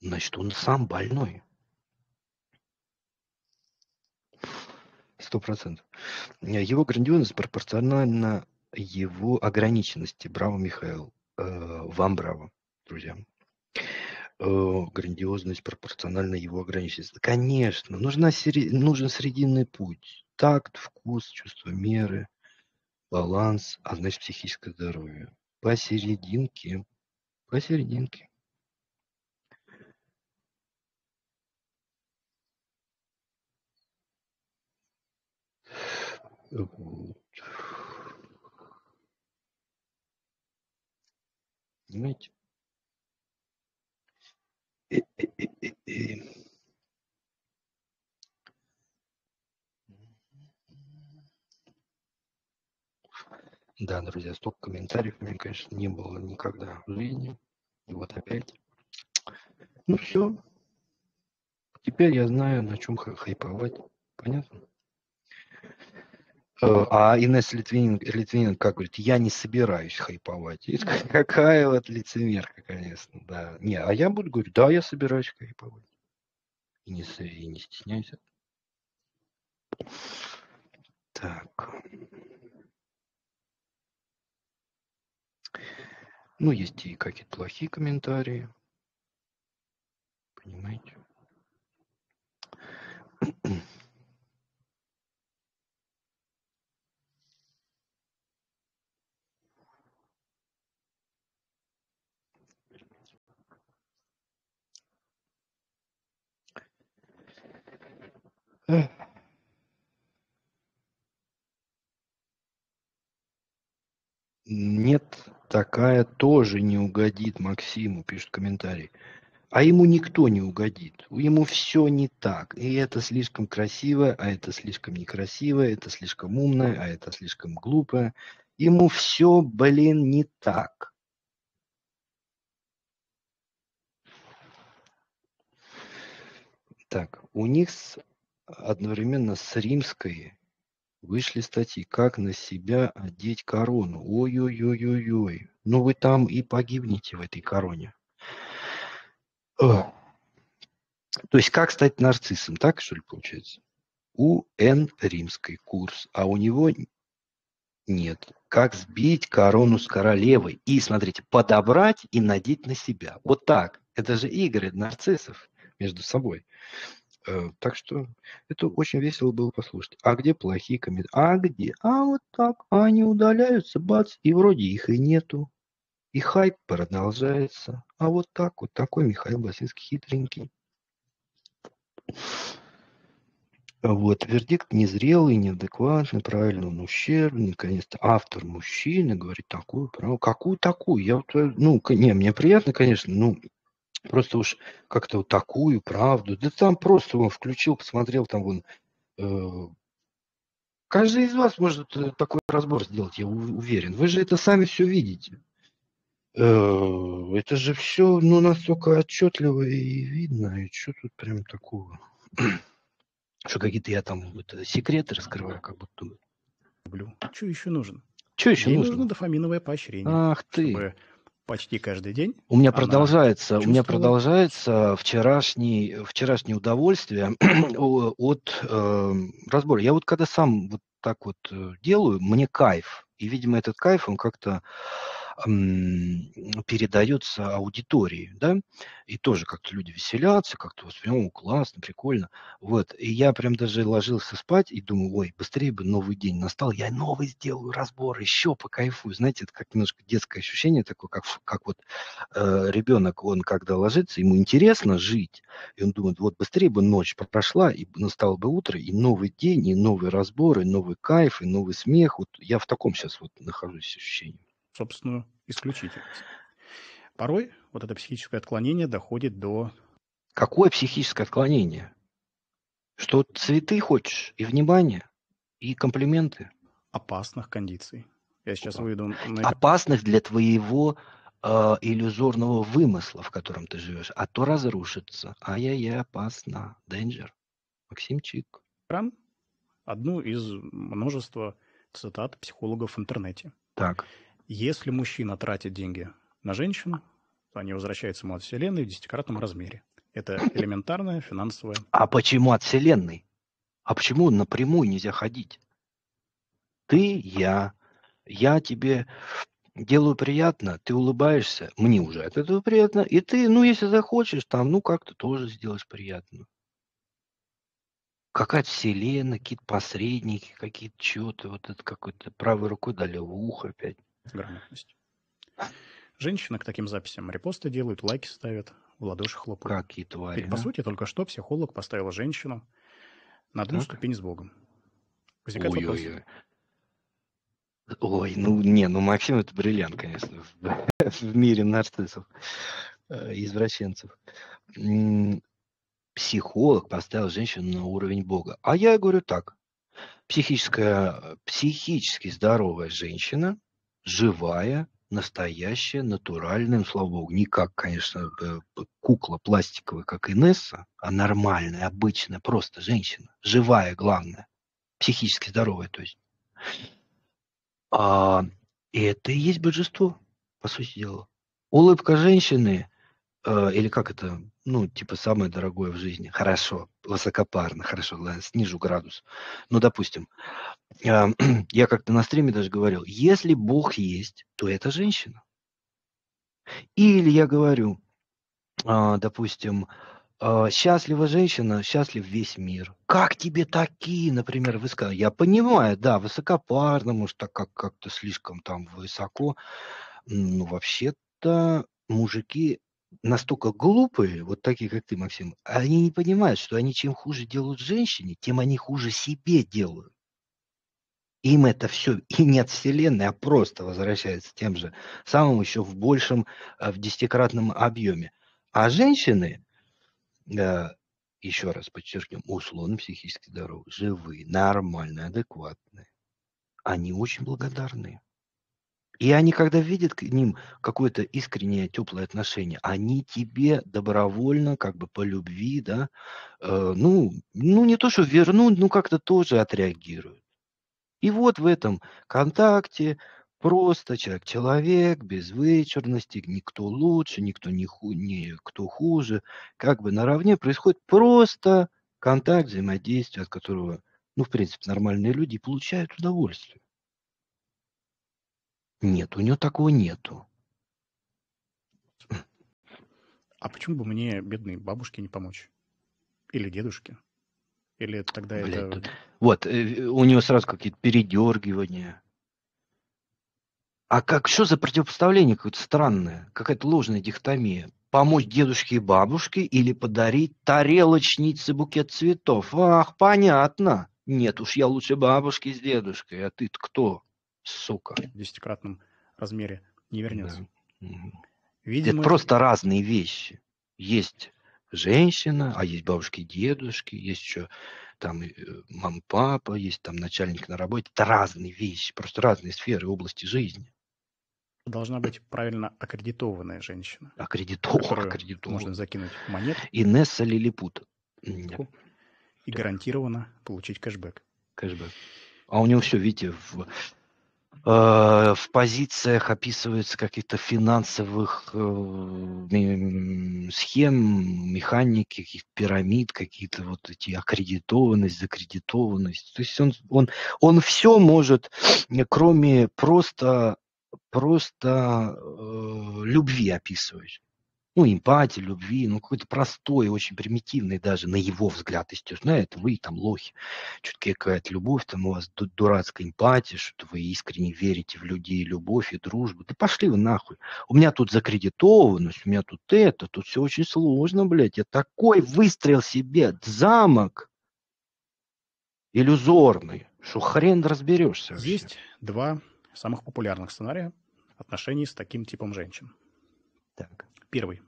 значит, он сам больной. Сто процентов. Его грандиозность пропорциональна его ограниченности. Браво, Михаил. Э, вам браво, друзья. Э, грандиозность пропорциональна его ограниченности. Конечно, нужна сери... нужен срединный путь. Такт, вкус, чувство меры, баланс, а значит психическое здоровье. Посерединке. Посерединке. Понимаете? Да, друзья, столько комментариев у меня, конечно, не было никогда в жизни. И вот опять. Ну все. Теперь я знаю, на чем хайповать. Понятно? Э, а Инесс Литвинин, Литвинин как говорит, я не собираюсь хайповать. И какая вот лицемерка, конечно, да. Не, а я буду говорить, да, я собираюсь хайповать. И не, и не стесняйся. Так. Ну, есть и какие-то плохие комментарии. Понимаете? Нет, такая тоже не угодит Максиму, пишет комментарий. А ему никто не угодит. Ему все не так. И это слишком красиво, а это слишком некрасиво, это слишком умное, а это слишком глупое. Ему все, блин, не так. Так, у них с одновременно с римской вышли статьи «Как на себя одеть корону». Ой-ой-ой-ой-ой. Ну вы там и погибнете в этой короне. О. То есть как стать нарциссом, так что ли получается? У Н римской курс, а у него нет. Как сбить корону с королевой и, смотрите, подобрать и надеть на себя. Вот так. Это же игры нарциссов между собой. Э, так что это очень весело было послушать. А где плохие комментарии? А где? А вот так. А они удаляются, бац, и вроде их и нету. И хайп продолжается. А вот так вот такой Михаил Басинский хитренький. Вот, вердикт незрелый, неадекватный, правильно, он ущербный. Наконец-то автор мужчина говорит такую правду. Какую такую? Я вот, э, ну, не, мне приятно, конечно, ну, Просто уж как-то вот такую правду. Да там просто он включил, посмотрел, там вон... Э, каждый из вас может э, такой разбор сделать, я уверен. Вы же это сами все видите. Э, это же все, ну, настолько отчетливо и видно. И что тут прям такого? Что какие-то я там это, секреты раскрываю, как будто Люблю. Что еще нужно? Что еще Ей нужно? нужно дофаминовое поощрение. Ах ты. Чтобы почти каждый день. У меня продолжается, у меня продолжается вчерашний, вчерашнее удовольствие от э, разбора. Я вот когда сам вот так вот э, делаю, мне кайф. И, видимо, этот кайф, он как-то передается аудитории, да, и тоже как-то люди веселятся, как-то воспринимают, классно, прикольно, вот, и я прям даже ложился спать и думаю, ой, быстрее бы новый день настал, я новый сделаю разбор, еще покайфую, знаете, это как немножко детское ощущение такое, как, как вот э, ребенок, он когда ложится, ему интересно жить, и он думает, вот быстрее бы ночь прошла, и настало бы утро, и новый день, и новый разбор, и новый кайф, и новый смех, вот я в таком сейчас вот нахожусь ощущении собственную исключительность. Порой вот это психическое отклонение доходит до... Какое психическое отклонение? Что цветы хочешь, и внимание, и комплименты. Опасных кондиций. Я сейчас выведу... На... Опасных для твоего э, иллюзорного вымысла, в котором ты живешь. А то разрушится. Ай-яй-яй, опасно. Danger. Максимчик. Экран. Одну из множества цитат психологов в интернете. Так. Если мужчина тратит деньги на женщину, то они возвращаются ему от Вселенной в десятикратном размере. Это элементарная финансовая... А почему от Вселенной? А почему напрямую нельзя ходить? Ты, я, я тебе делаю приятно, ты улыбаешься, мне уже от этого приятно, и ты, ну, если захочешь, там, ну, как-то тоже сделаешь приятно. Какая-то вселенная, какие-то посредники, какие-то что-то, вот это какой-то правой рукой дали в ухо опять грамотность. Женщины к таким записям репосты делают, лайки ставят, в ладоши хлопают. Какие твари, Ведь, по сути, только что психолог поставил женщину на одну так? ступень с Богом. Возникает ой, вопрос. Ой, ой. Ой, ну не, ну Максим это бриллиант, конечно, в, в мире нарциссов, э, извращенцев. Психолог поставил женщину на уровень Бога. А я говорю так. Психическая, психически здоровая женщина живая, настоящая, натуральная, ну, слава богу, не как, конечно, кукла пластиковая, как Инесса, а нормальная, обычная, просто женщина, живая, главное, психически здоровая, то есть. А, это и есть божество, по сути дела. Улыбка женщины Э, или как это, ну, типа самое дорогое в жизни. Хорошо, высокопарно, хорошо, ладно, снижу градус. Ну, допустим, э, я как-то на стриме даже говорил, если Бог есть, то это женщина. Или я говорю, э, допустим, счастлива женщина, счастлив весь мир. Как тебе такие, например, вы сказали? Я понимаю, да, высокопарно, может, так как как-то слишком там высоко. Ну, вообще-то мужики настолько глупые, вот такие, как ты, Максим, они не понимают, что они чем хуже делают женщине, тем они хуже себе делают. Им это все и не от Вселенной, а просто возвращается тем же самым еще в большем, э, в десятикратном объеме. А женщины, еще раз подчеркнем, условно психически здоровые, живые, нормальные, адекватные, они очень благодарны. И они, когда видят к ним какое-то искреннее, теплое отношение, они тебе добровольно, как бы по любви, да, э, ну, ну, не то, что вернут, ну, как-то тоже отреагируют. И вот в этом контакте просто человек-человек, без вычурности, никто лучше, никто не ху, не, кто хуже, как бы наравне происходит просто контакт, взаимодействие, от которого, ну, в принципе, нормальные люди получают удовольствие. Нет, у него такого нету. А почему бы мне, бедной бабушке, не помочь? Или дедушке? Или тогда Блядь, это... Тут... Вот, э, у него сразу какие-то передергивания. А как, что за противопоставление какое-то странное? Какая-то ложная дихотомия. Помочь дедушке и бабушке или подарить тарелочнице букет цветов? Ах, понятно. Нет уж, я лучше бабушке с дедушкой. А ты кто? Сука. В десятикратном размере не вернется. Да. Видимо, это просто разные вещи. Есть женщина, а есть бабушки и дедушки, есть еще там э, мама, папа, есть там начальник на работе. Это разные вещи, просто разные сферы области жизни. Должна быть правильно аккредитованная женщина. Аккредитованная. аккредитована. Можно закинуть монет. Инесса Лилипут. И гарантированно получить кэшбэк. Кэшбэк. А у него все, видите, в в позициях описываются каких-то финансовых э, схем, механики, каких-то пирамид, какие-то вот эти аккредитованность, закредитованность. То есть он, он, он все может, кроме просто, просто э, любви описывать ну, эмпатии, любви, ну, какой-то простой, очень примитивный даже, на его взгляд, естественно, это вы там лохи, что-то какая-то любовь, там у вас дурацкая эмпатия, что вы искренне верите в людей, любовь и дружбу. Да пошли вы нахуй. У меня тут закредитованность, у меня тут это, тут все очень сложно, блядь. Я такой выстрел себе, замок иллюзорный, что хрен разберешься. Вообще. Есть два самых популярных сценария отношений с таким типом женщин. Так. Первый.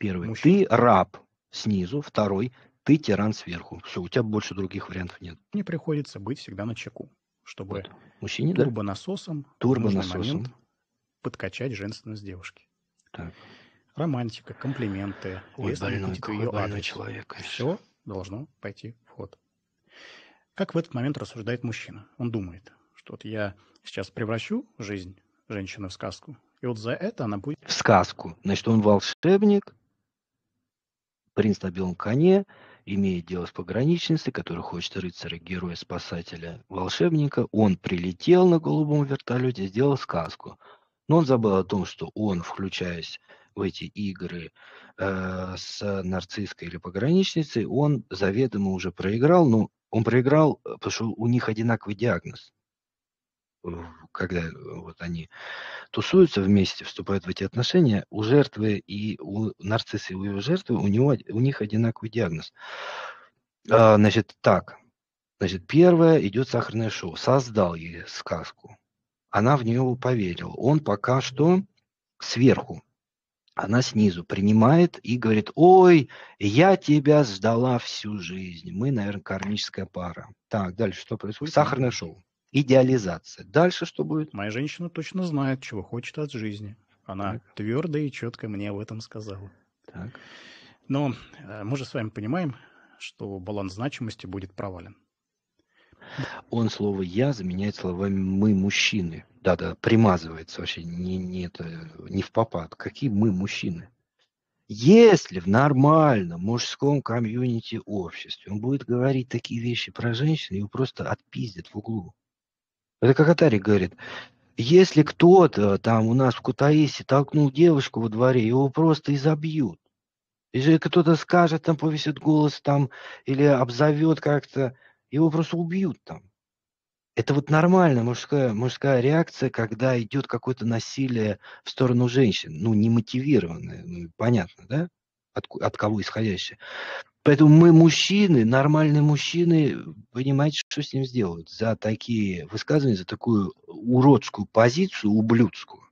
Первый. Мужчина. Ты раб снизу. Второй. Ты тиран сверху. Все, у тебя больше других вариантов нет. Мне приходится быть всегда на чеку, чтобы вот. Мужчине, турбонасосом, да? турбонасосом. подкачать женственность девушки. Так. Романтика, комплименты, Ой, больной, ее больной адрес. человек. Все должно пойти в ход. Как в этот момент рассуждает мужчина? Он думает, что вот я сейчас превращу жизнь женщины в сказку, и вот за это она будет... В сказку. Значит, он волшебник, принц на белом коне, имеет дело с пограничницей, который хочет рыцаря, героя, спасателя, волшебника. Он прилетел на голубом вертолете, сделал сказку. Но он забыл о том, что он, включаясь в эти игры э, с нарцисской или пограничницей, он заведомо уже проиграл. Но он проиграл, э, потому что у них одинаковый диагноз когда э, вот они тусуются вместе, вступают в эти отношения, у жертвы и у нарцисса и у его жертвы, у, него, у них одинаковый диагноз. А, значит, так. Значит, первое идет сахарное шоу. Создал ей сказку. Она в нее поверила. Он пока что сверху. Она снизу принимает и говорит, ой, я тебя ждала всю жизнь. Мы, наверное, кармическая пара. Так, дальше что происходит? Сахарное шоу идеализация. Дальше что будет? Моя женщина точно знает, чего хочет от жизни. Она так. твердо и четко мне об этом сказала. Так. Но э, мы же с вами понимаем, что баланс значимости будет провален. Он слово «я» заменяет словами «мы, мужчины». Да-да, примазывается вообще не, не, это, не в попад. Какие мы, мужчины? Если в нормальном мужском комьюнити обществе он будет говорить такие вещи про женщин, его просто отпиздят в углу. Это как Атари говорит. Если кто-то там у нас в Кутаиси толкнул девушку во дворе, его просто изобьют. Если кто-то скажет, там повесит голос там или обзовет как-то, его просто убьют там. Это вот нормальная мужская, мужская реакция, когда идет какое-то насилие в сторону женщин, ну, не мотивированное, ну, понятно, да, от, от кого исходящее. Поэтому мы мужчины, нормальные мужчины, понимаете, что с ним сделают за такие высказывания, за такую уродскую позицию, ублюдскую.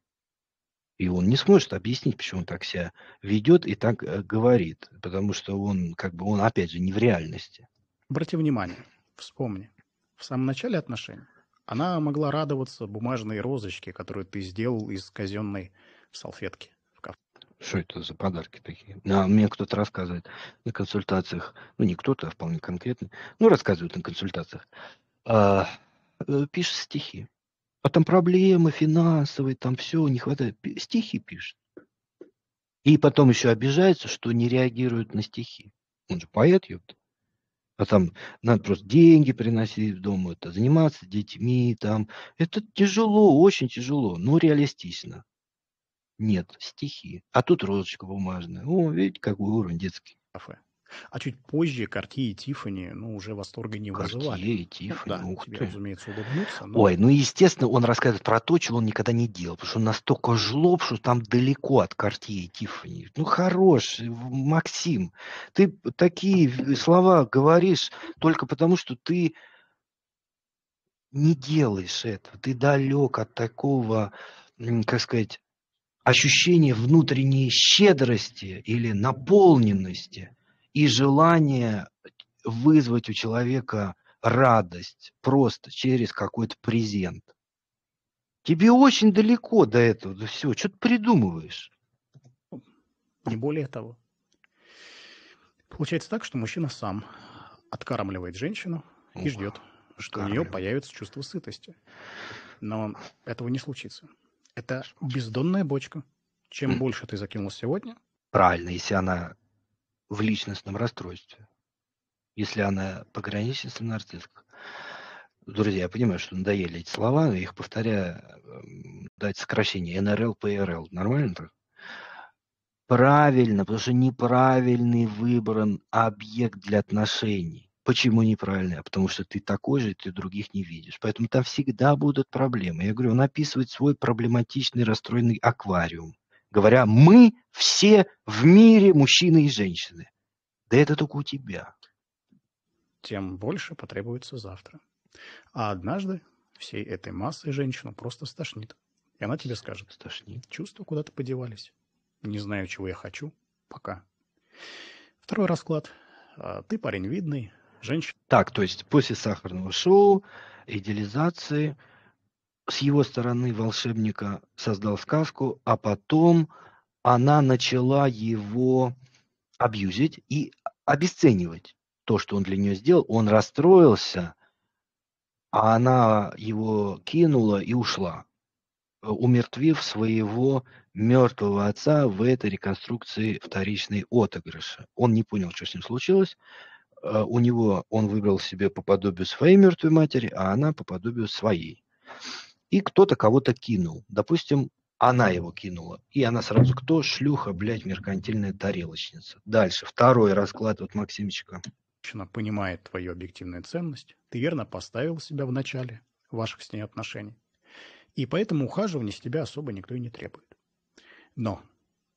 И он не сможет объяснить, почему он так себя ведет и так э, говорит. Потому что он, как бы, он, опять же, не в реальности. Обрати внимание, вспомни. В самом начале отношений она могла радоваться бумажной розочке, которую ты сделал из казенной салфетки. Что это за подарки такие? А мне кто-то рассказывает на консультациях, ну не кто-то, а вполне конкретно, ну рассказывают на консультациях, а, э, пишет стихи. А там проблемы финансовые, там все, не хватает. Стихи пишет. И потом еще обижается, что не реагирует на стихи. Он же поэт, ёпта. А там надо просто деньги приносить в дом, это заниматься детьми, там. Это тяжело, очень тяжело, но реалистично. Нет, стихи. А тут розочка бумажная. О, видите, какой уровень детский. Кафе. А чуть позже Cartier и Тиффани, ну, уже восторга не вызывали. Cartier и Тиффани, ну, ух тебе, ты. разумеется, улыбнуться. Но... Ой, ну, естественно, он рассказывает про то, чего он никогда не делал, потому что он настолько жлоб, что там далеко от Cartier и Тиффани. Ну, хорош, Максим, ты такие слова говоришь только потому, что ты не делаешь этого, ты далек от такого, как сказать, ощущение внутренней щедрости или наполненности и желание вызвать у человека радость просто через какой-то презент. Тебе очень далеко до этого, до всего. Что ты придумываешь? Не более того. Получается так, что мужчина сам откармливает женщину и ждет, что у нее появится чувство сытости. Но этого не случится. Это бездонная бочка. Чем больше ты закинул сегодня... Правильно, если она в личностном расстройстве. Если она пограничница нарцисск. Друзья, я понимаю, что надоели эти слова, но их повторяю, эм, дать сокращение НРЛ, ПРЛ. Нормально так? Правильно, потому что неправильный выбран объект для отношений. Почему неправильный? А потому что ты такой же, ты других не видишь. Поэтому там всегда будут проблемы. Я говорю, он описывает свой проблематичный, расстроенный аквариум, говоря, мы все в мире мужчины и женщины. Да это только у тебя. Тем больше потребуется завтра. А однажды всей этой массой женщину просто стошнит. И она тебе скажет, стошнит. Чувства куда-то подевались. Не знаю, чего я хочу. Пока. Второй расклад. А, ты парень видный, женщина. Так, то есть после сахарного шоу, идеализации, с его стороны волшебника создал сказку, а потом она начала его абьюзить и обесценивать то, что он для нее сделал. Он расстроился, а она его кинула и ушла, э, умертвив своего мертвого отца в этой реконструкции вторичной отыгрыша. Он не понял, что с ним случилось. Э, у него он выбрал себе по подобию своей мертвой матери, а она по подобию своей. И кто-то кого-то кинул. Допустим, она его кинула. И она сразу кто? Шлюха, блядь, меркантильная тарелочница. Дальше. Второй расклад от Максимчика женщина понимает твою объективную ценность, ты верно поставил себя в начале ваших с ней отношений. И поэтому ухаживания с тебя особо никто и не требует. Но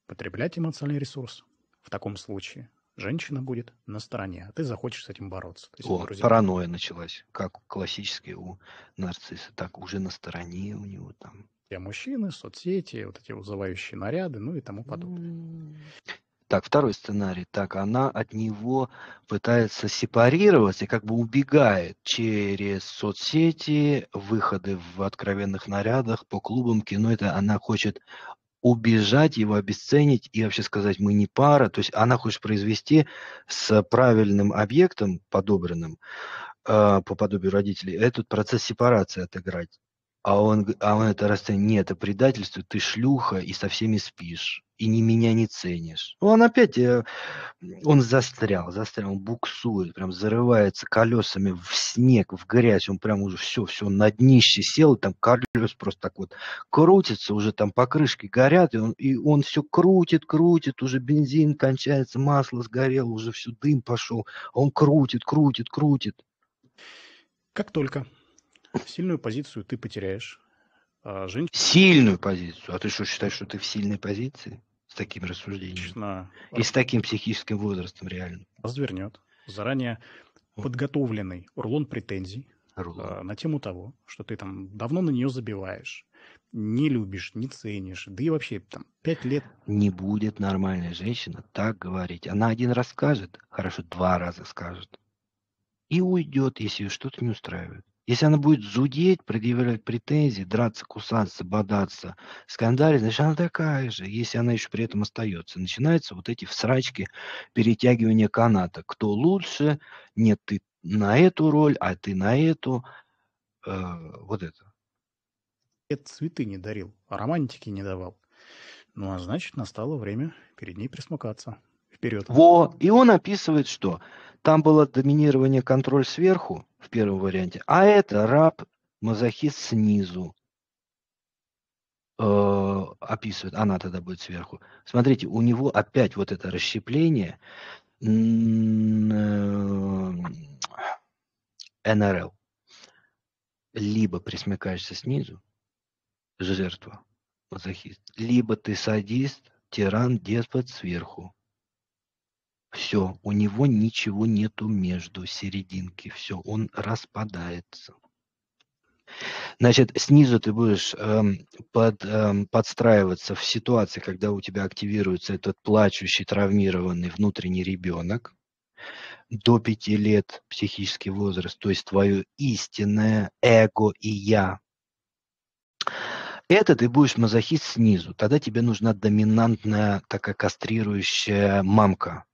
потреблять эмоциональный ресурс в таком случае женщина будет на стороне, а ты захочешь с этим бороться. То есть, О, друзья, паранойя началась, как классический у нарцисса, так уже на стороне у него там. Я мужчины, соцсети, вот эти вызывающие наряды, ну и тому подобное. Так, второй сценарий. Так, она от него пытается сепарироваться и как бы убегает через соцсети, выходы в откровенных нарядах, по клубам, кино. Это она хочет убежать, его обесценить и вообще сказать, мы не пара. То есть она хочет произвести с правильным объектом, подобранным э, по подобию родителей, этот процесс сепарации отыграть. А он, а он это расценивает, нет, это предательство, ты шлюха и со всеми спишь, и ни меня не ценишь. Ну, он опять, э, он застрял, застрял, он буксует, прям зарывается колесами в снег, в грязь, он прям уже все, все на днище сел, там колес просто так вот крутится, уже там покрышки горят, и он, и он все крутит, крутит, уже бензин кончается, масло сгорело, уже все, дым пошел, а он крутит, крутит, крутит. Как только Сильную позицию ты потеряешь. А женщина... Сильную позицию? А ты что, считаешь, что ты в сильной позиции? С таким рассуждением? Женщина... И с таким психическим возрастом реально? Развернет. Заранее подготовленный рулон претензий рулон. на тему того, что ты там давно на нее забиваешь, не любишь, не ценишь, да и вообще там пять лет. Не будет нормальная женщина так говорить. Она один раз скажет, хорошо, два раза скажет. И уйдет, если ее что-то не устраивает. Если она будет зудеть, предъявлять претензии, драться, кусаться, бодаться, скандалить, значит, она такая же, если она еще при этом остается. Начинаются вот эти всрачки, перетягивания каната. Кто лучше? Нет, ты на эту роль, а ты на эту. Э, вот это. Это цветы не дарил, а романтики не давал. Ну, а значит, настало время перед ней присмыкаться. Вперед. Во, и он описывает, что там было доминирование, контроль сверху в первом варианте, а это раб, мазохист снизу э, описывает, она тогда будет сверху. Смотрите, у него опять вот это расщепление э, НРЛ. Либо присмыкаешься снизу, жертва, мазохист, либо ты садист, тиран, деспот сверху. Все, у него ничего нету между серединки. Все, он распадается. Значит, снизу ты будешь эм, под, эм, подстраиваться в ситуации, когда у тебя активируется этот плачущий, травмированный внутренний ребенок до пяти лет психический возраст, то есть твое истинное эго и я. Это ты будешь мазохист снизу. Тогда тебе нужна доминантная, такая кастрирующая мамка,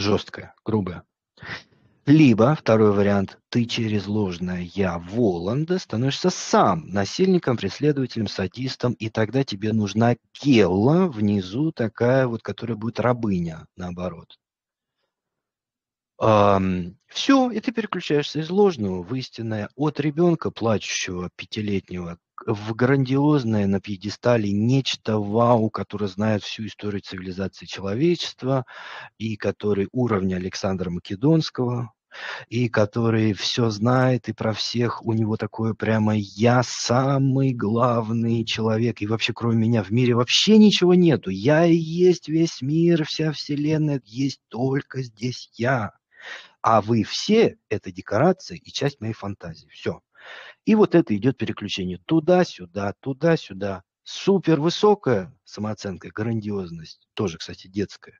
жесткая, грубая. Либо, второй вариант, ты через ложное «я» Воланда становишься сам насильником, преследователем, садистом, и тогда тебе нужна Гелла внизу, такая вот, которая будет рабыня, наоборот. Ам, все, и ты переключаешься из ложного в истинное. От ребенка, плачущего пятилетнего, в грандиозное на пьедестале нечто вау, которое знает всю историю цивилизации человечества, и который уровня Александра Македонского, и который все знает и про всех, у него такое прямо «я самый главный человек», и вообще кроме меня в мире вообще ничего нету. Я и есть весь мир, вся вселенная, есть только здесь я. А вы все – это декорация и часть моей фантазии. Все. И вот это идет переключение туда-сюда, туда-сюда. Супер высокая самооценка, грандиозность, тоже, кстати, детская.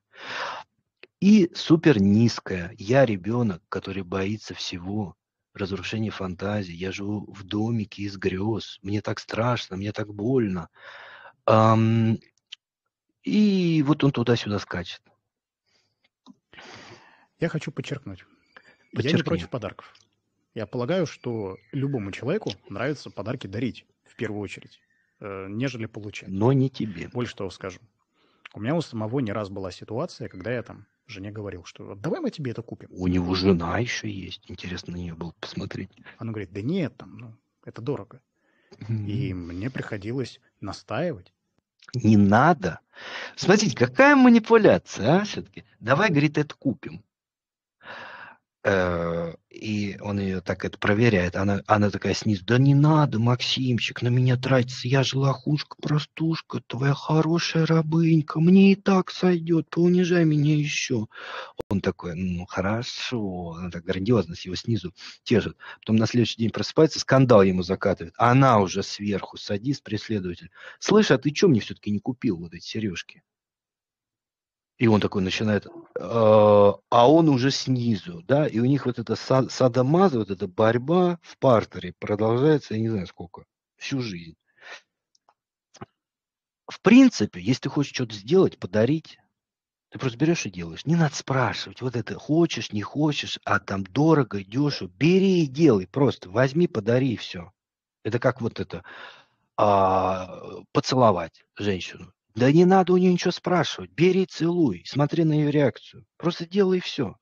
И супер низкая. Я ребенок, который боится всего. Разрушение фантазии. Я живу в домике из грез. Мне так страшно, мне так больно. Ам, и вот он туда-сюда скачет. Я хочу подчеркнуть. Подчеркни. Я не против подарков. Я полагаю, что любому человеку нравится подарки дарить в первую очередь, э, нежели получать. Но не тебе. Больше того скажу. У меня у самого не раз была ситуация, когда я там жене говорил, что давай мы тебе это купим. У него жена еще есть. Интересно на нее было посмотреть. Она говорит, да нет, там, ну, это дорого. Mm-hmm. И мне приходилось настаивать. Не надо. Смотрите, какая манипуляция, а, все-таки. Давай, говорит, это купим. Э, и он ее так это проверяет. Она, она такая снизу, да не надо, Максимчик, на меня тратиться. Я же лохушка, простушка, твоя хорошая рабынька. Мне и так сойдет, поунижай меня еще. Он такой, ну хорошо. Она так грандиозно его снизу тешит. Потом на следующий день просыпается, скандал ему закатывает. Она уже сверху, садист, преследователь. Слышь, а ты что мне все-таки не купил вот эти сережки? И он такой начинает, э, а он уже снизу, да, и у них вот эта садомаза, вот эта борьба в партере продолжается, я не знаю сколько, всю жизнь. В принципе, если ты хочешь что-то сделать, подарить, ты просто берешь и делаешь. Не надо спрашивать, вот это хочешь, не хочешь, а там дорого, дешево. Бери и делай, просто возьми, подари и все. Это как вот это, а, поцеловать женщину. Да не надо у нее ничего спрашивать. Бери, целуй, смотри на ее реакцию. Просто делай все.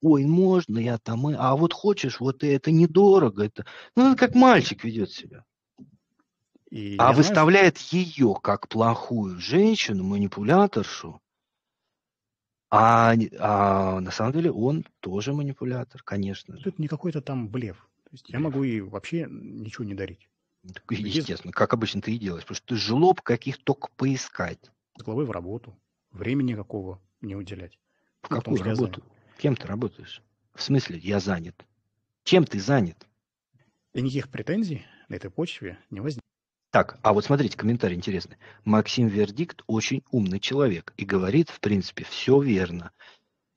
Ой, можно я там, а вот хочешь, вот это недорого, это, ну, как мальчик ведет себя. И а выставляет знаю, ее как плохую женщину, манипуляторшу, а, а на самом деле он тоже манипулятор, конечно. Тут не какой-то там блеф. То есть я могу и вообще ничего не дарить. Естественно, как обычно ты и делаешь, потому что ты жлоб каких только поискать. С головы в работу, времени какого не уделять. В ну, какую работу? Кем ты работаешь? В смысле, я занят. Чем ты занят? И никаких претензий на этой почве не возникнет. Так, а вот смотрите, комментарий интересный. Максим Вердикт очень умный человек и говорит, в принципе, все верно.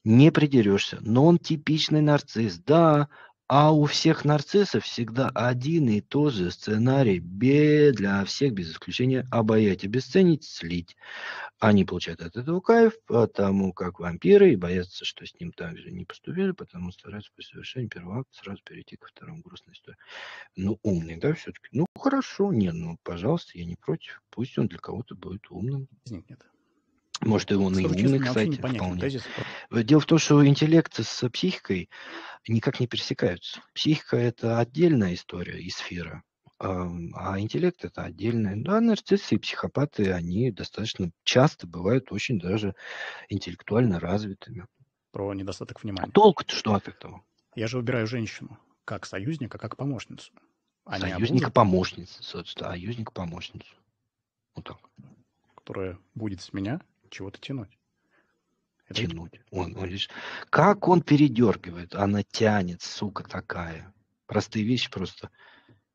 Не придерешься, но он типичный нарцисс. Да, а у всех нарциссов всегда один и тот же сценарий для всех, без исключения, обаять, обесценить, слить. Они получают от этого кайф, потому как вампиры и боятся, что с ним так же не поступили, потому стараются по совершению первого акта сразу перейти ко второму грустной истории. Ну, умный, да, все-таки? Ну, хорошо, не, ну, пожалуйста, я не против. Пусть он для кого-то будет умным. Нет. Может, и он и умный, кстати, вполне. Дело в том, что интеллект с психикой никак не пересекаются. Психика – это отдельная история и сфера, а интеллект – это отдельная. Да, нарциссы и психопаты, они достаточно часто бывают очень даже интеллектуально развитыми. Про недостаток внимания. Толк-то что от этого? Я же выбираю женщину как союзника, как помощницу. А Союзника-помощницу, собственно, союзника-помощницу. Вот так. Которая будет с меня чего-то тянуть. Это тянуть. Он, он лишь... Как он передергивает, она тянет, сука такая. Простые вещи просто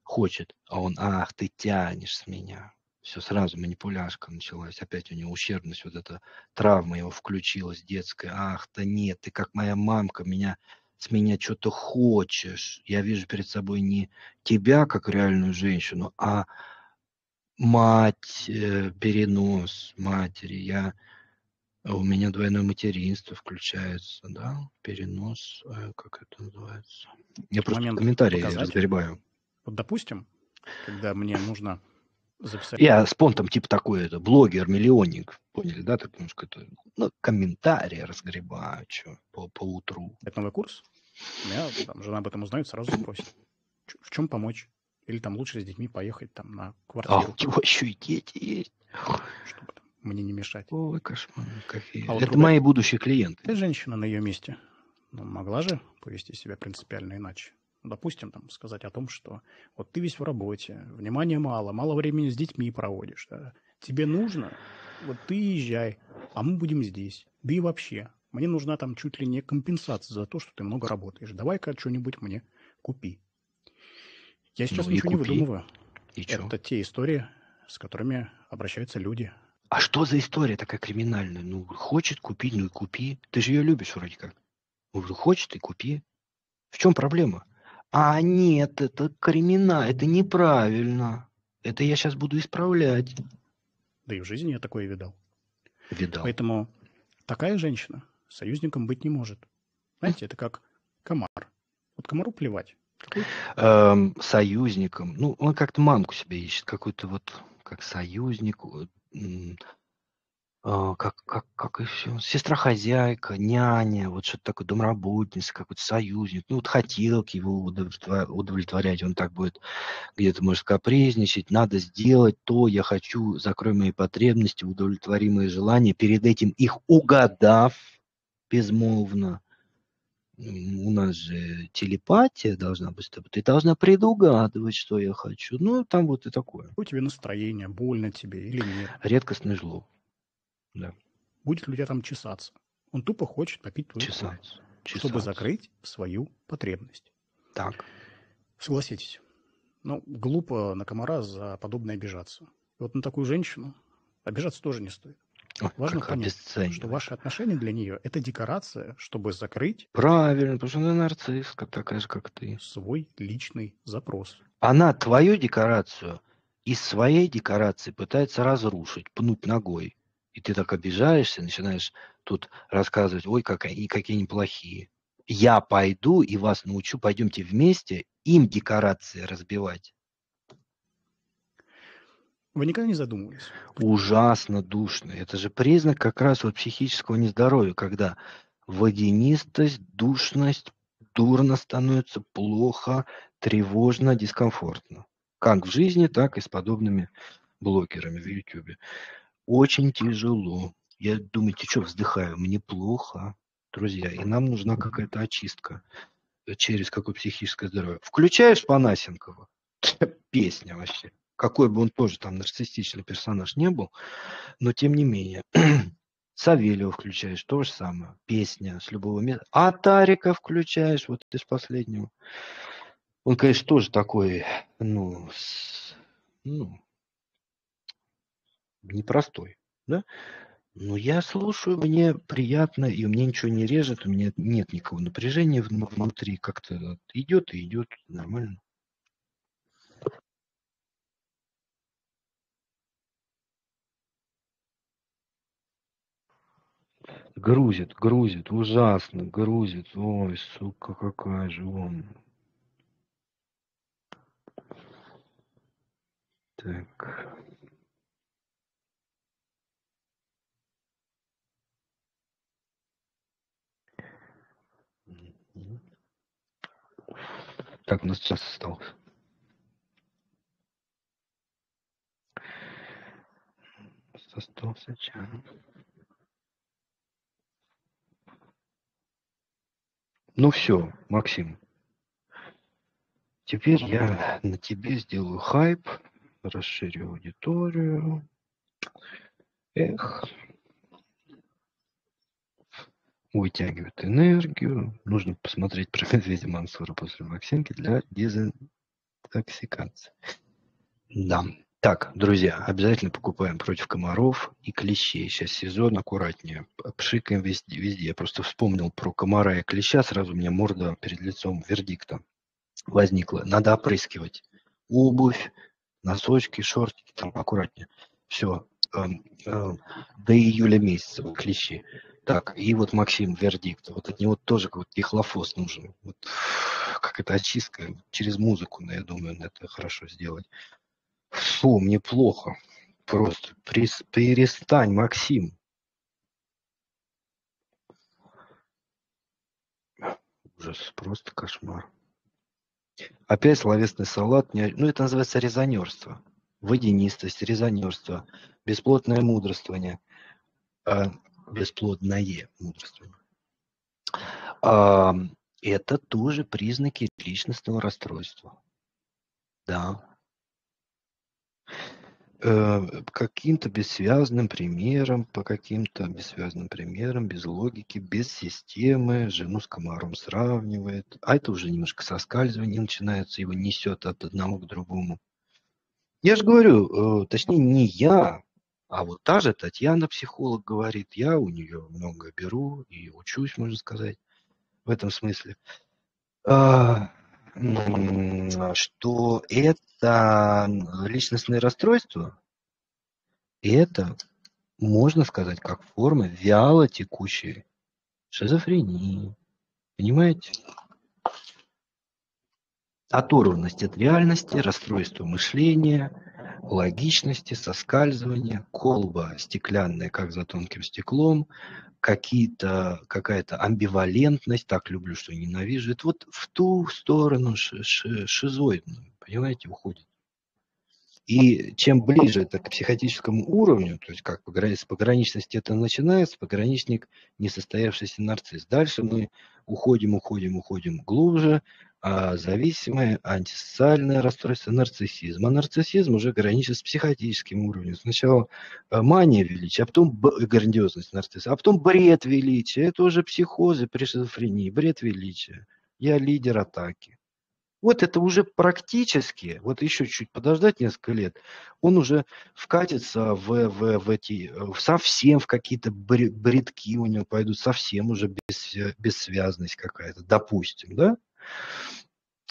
хочет, а он, ах, ты тянешь с меня. Все, сразу манипуляшка началась. Опять у него ущербность, вот эта травма его включилась детская. Ах, да нет, ты как моя мамка, меня с меня что-то хочешь. Я вижу перед собой не тебя как реальную женщину, а мать, э, перенос матери. Я А у меня двойное материнство включается, да? Перенос, э, как это называется? Я просто Момент комментарии показать. разгребаю. Вот, допустим, когда мне нужно записать... Я спонтом типа такой, это, блогер-миллионник, поняли, да? Так немножко это, ну, комментарии разгребаю, что, по, по утру. Это новый курс? У меня там, жена об этом узнает, сразу спросит. «Чё- В чем помочь? Или там лучше с детьми поехать там на А, квартиру, у него еще и дети есть. чтобы там мне не мешать. Ой, кошмар, какие. А вот это другая- мои будущие клиенты. Эта женщина на ее месте ну, могла же повести себя принципиально иначе. Ну, Допустим, там, сказать о том, что вот ты весь в работе, внимания мало, мало времени с детьми проводишь. да. Тебе нужно, вот ты езжай, а мы будем здесь. Да и вообще, мне нужна там чуть ли не компенсация за то, что ты много работаешь. Давай-ка что-нибудь мне купи. Я сейчас Ну ничего не выдумываю. И чё? Это те истории, с которыми обращаются люди. А что за история такая криминальная? Ну, хочет купить, ну и купи. Ты же ее любишь вроде как. Ну, хочет и купи. В чем проблема? А нет, это криминал, это неправильно. Это я сейчас буду исправлять. Да и в жизни я такое видал. Видал. Поэтому такая женщина союзником быть не может. Знаете, это как комар. Вот комару плевать. Эм, союзником. Ну, он как-то мамку себе ищет, какой-то вот, как союзник, а, как, как, как все. Сестра-хозяйка, няня, вот что-то такое, домработница, какой-то союзник. Ну, вот хотелки его удовлетворять, он так будет где-то, может, капризничать. Надо сделать то, я хочу, закрой мои потребности, удовлетвори мои желания, перед этим их угадав безмолвно. У нас же телепатия должна быть с тобой. Ты должна предугадывать, что я хочу. Ну, там вот и такое. какое тебе настроение, больно тебе или нет. Редкостный зло. Да, Будет ли у тебя там чесаться. Он тупо хочет попить твою кровь, чесаться. чтобы чесаться. закрыть свою потребность. Так. Согласитесь. Ну, глупо на комара за подобное обижаться. И вот на такую женщину обижаться тоже не стоит. Важно как понять, что ваши отношения для нее – это декорация, чтобы закрыть Правильно, потому что она нарцисска, такая же, как ты. свой личный запрос. Она твою декорацию из своей декорации пытается разрушить, пнуть ногой. И ты так обижаешься, начинаешь тут рассказывать, ой, какие, какие они плохие. Я пойду и вас научу, пойдемте вместе им декорации разбивать. Вы никогда не задумывались? Ужасно душно. Это же признак как раз вот психического нездоровья, когда водянистость, душность, дурно становится, плохо, тревожно, дискомфортно. Как в жизни, так и с подобными блогерами в YouTube. Очень тяжело. Я думаете, что вздыхаю? Мне плохо, друзья. И нам нужна какая-то очистка э, через какое психическое здоровье. Включаешь Панасенкова, песня вообще. Какой бы он тоже там нарциссичный персонаж не был, но тем не менее. Савельева включаешь, то же самое. Песня с любого места. А Тарика включаешь, вот из последнего. Он, конечно, тоже такой, ну, с- ну, непростой, да? Но я слушаю, мне приятно, и меня ничего не режет, у меня нет никакого напряжения вн- внутри, как-то идет и идет нормально. Грузит, грузит, ужасно, грузит. Ой, сука, какая же он. Так. Так, у нас час остался. Остался час. Ну все, Максим. Теперь я на тебе сделаю хайп, расширю аудиторию. Эх. Вытягивает энергию. Нужно посмотреть про медведя Мансура после вакцинки для дезинтоксикации. Да. Так, друзья, обязательно покупаем против комаров и клещей. Сейчас сезон, аккуратнее. Пшикаем везде, везде. Я просто вспомнил про комара и клеща, сразу у меня морда перед лицом вердикта возникла. Надо опрыскивать обувь, носочки, шортики, там аккуратнее. Все, э, э, до июля месяца, вот клещи. Так, и вот Максим Вердикт, вот от него тоже какой-то кихлофос нужен. Вот, как это очистка через музыку, но я думаю, это хорошо сделать. Фу, мне плохо. Просто перестань, Максим. Ужас, просто кошмар. Опять словесный салат. Ну, это называется резонерство. Водянистость, резонерство, бесплотное мудрствование. А, бесплодное мудрствование. А, это тоже признаки личностного расстройства. Да. Э, каким-то бессвязным примером, по каким-то бессвязным примерам, без логики, без системы, жену с комаром сравнивает. А это уже немножко соскальзывание начинается, его несет от одного к другому. Я же говорю, э, точнее не я, а вот та же Татьяна, психолог, говорит, я у нее много беру и учусь, можно сказать, в этом смысле, а, что это личностное расстройство, это, можно сказать, как форма вяло текущей шизофрении. Понимаете? Оторванность от реальности, расстройство мышления, логичности, соскальзывания, колба стеклянная, как за тонким стеклом, какие-то, какая-то амбивалентность, так люблю, что ненавижу. Это вот в ту сторону шизоидную, понимаете, уходит. И чем ближе это к психотическому уровню, то есть как с пограничности это начинается, пограничник несостоявшийся нарцисс. Дальше мы уходим, уходим, уходим глубже, а зависимое антисоциальное расстройство нарциссизм. А нарциссизм уже граничит с психотическим уровнем. Сначала э, мания величия, а потом грандиозность нарцисса, а потом бред величия. Это уже психозы при шизофрении, бред величия. Я лидер атаки. Вот это уже практически, вот еще чуть подождать несколько лет, он уже вкатится в, в, в эти, в совсем в какие-то бредки у него пойдут, совсем уже без, бессвязность какая-то, допустим, да?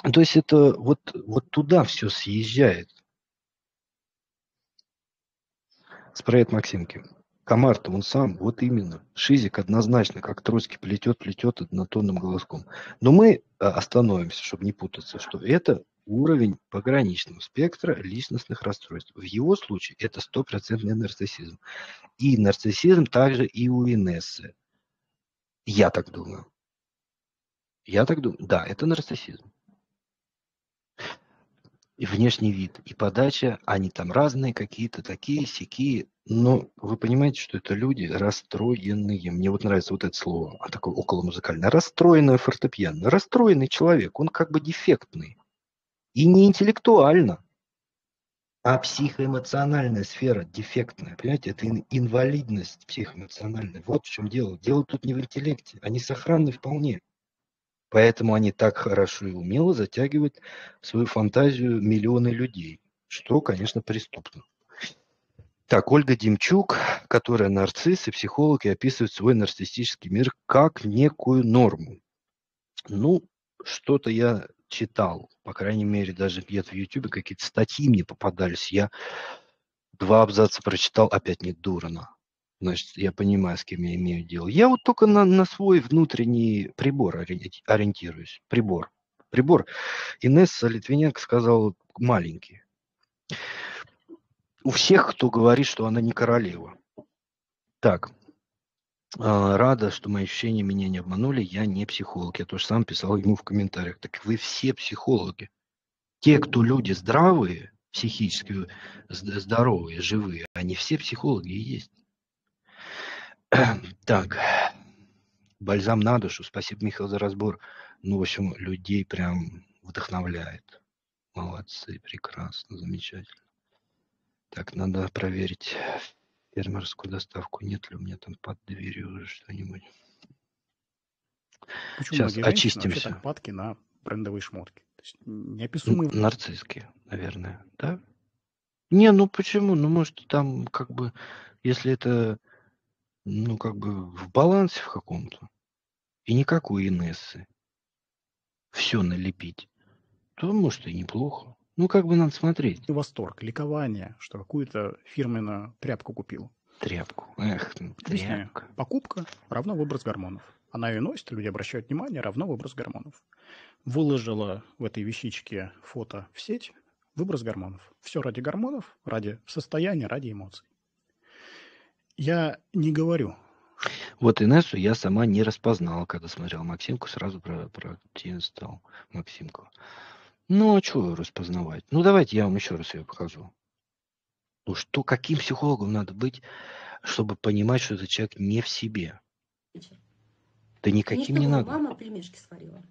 То есть это вот, вот туда все съезжает. Справит Максимки. Комар-то он сам, вот именно. Шизик однозначно, как Троцкий плетет, плетет однотонным голоском. Но мы э, остановимся, чтобы не путаться, что это уровень пограничного спектра личностных расстройств. В его случае это стопроцентный нарциссизм. И нарциссизм также и у Инессы. Я так думаю. Я так думаю. Да, это нарциссизм. И внешний вид, и подача, они там разные какие-то, такие, сякие. Но вы понимаете, что это люди расстроенные. Мне вот нравится вот это слово, а такое около музыкальное. Расстроенное фортепиано. Расстроенный человек, он как бы дефектный. И не интеллектуально, а психоэмоциональная сфера дефектная. Понимаете, это инвалидность психоэмоциональная. Вот в чем дело. Дело тут не в интеллекте. Они сохранны вполне. Поэтому они так хорошо и умело затягивают в свою фантазию миллионы людей, что, конечно, преступно. Так, Ольга Демчук, которая нарцисс и психолог, и описывает свой нарциссический мир как некую норму. Ну, что-то я читал, по крайней мере, даже где-то в Ютубе какие-то статьи мне попадались. Я два абзаца прочитал, опять не Дурана. Значит, я понимаю, с кем я имею дело. Я вот только на, на свой внутренний прибор ориентируюсь. Прибор. Прибор. Инесса Литвиненко сказала маленький у всех, кто говорит, что она не королева. Так, а, рада, что мои ощущения меня не обманули. Я не психолог. Я тоже сам писал ему в комментариях. Так вы все психологи. Те, кто люди здравые, психически здоровые, живые, они все психологи и есть. Так, бальзам на душу. Спасибо, Михаил, за разбор. Ну, в общем, людей прям вдохновляет. Молодцы, прекрасно, замечательно. Так, надо проверить фермерскую доставку. Нет ли у меня там под дверью что-нибудь. Почему Сейчас очистимся. Падки на брендовые шмотки. То есть неописуемые... Нарциссские, наверное, да? Не, ну почему? Ну, может, там как бы, если это, ну, как бы в балансе в каком-то, и никакой Инессы, все налепить, то, может, и неплохо. Ну, как бы надо смотреть. Восторг, ликование, что какую-то фирменную тряпку купил. Тряпку. Эх, тряпка. Покупка равно выброс гормонов. Она ее носит, люди обращают внимание, равно выброс гормонов. Выложила в этой вещичке фото в сеть, выброс гормонов. Все ради гормонов, ради состояния, ради эмоций. Я не говорю. Вот Инессу я сама не распознала, когда смотрел Максимку, сразу про, про стал Максимку. Ну, а что распознавать? Ну, давайте я вам еще раз ее покажу. Ну, что, каким психологом надо быть, чтобы понимать, что этот человек не в себе? Да никаким не, не надо. Мама пельмешки сварила.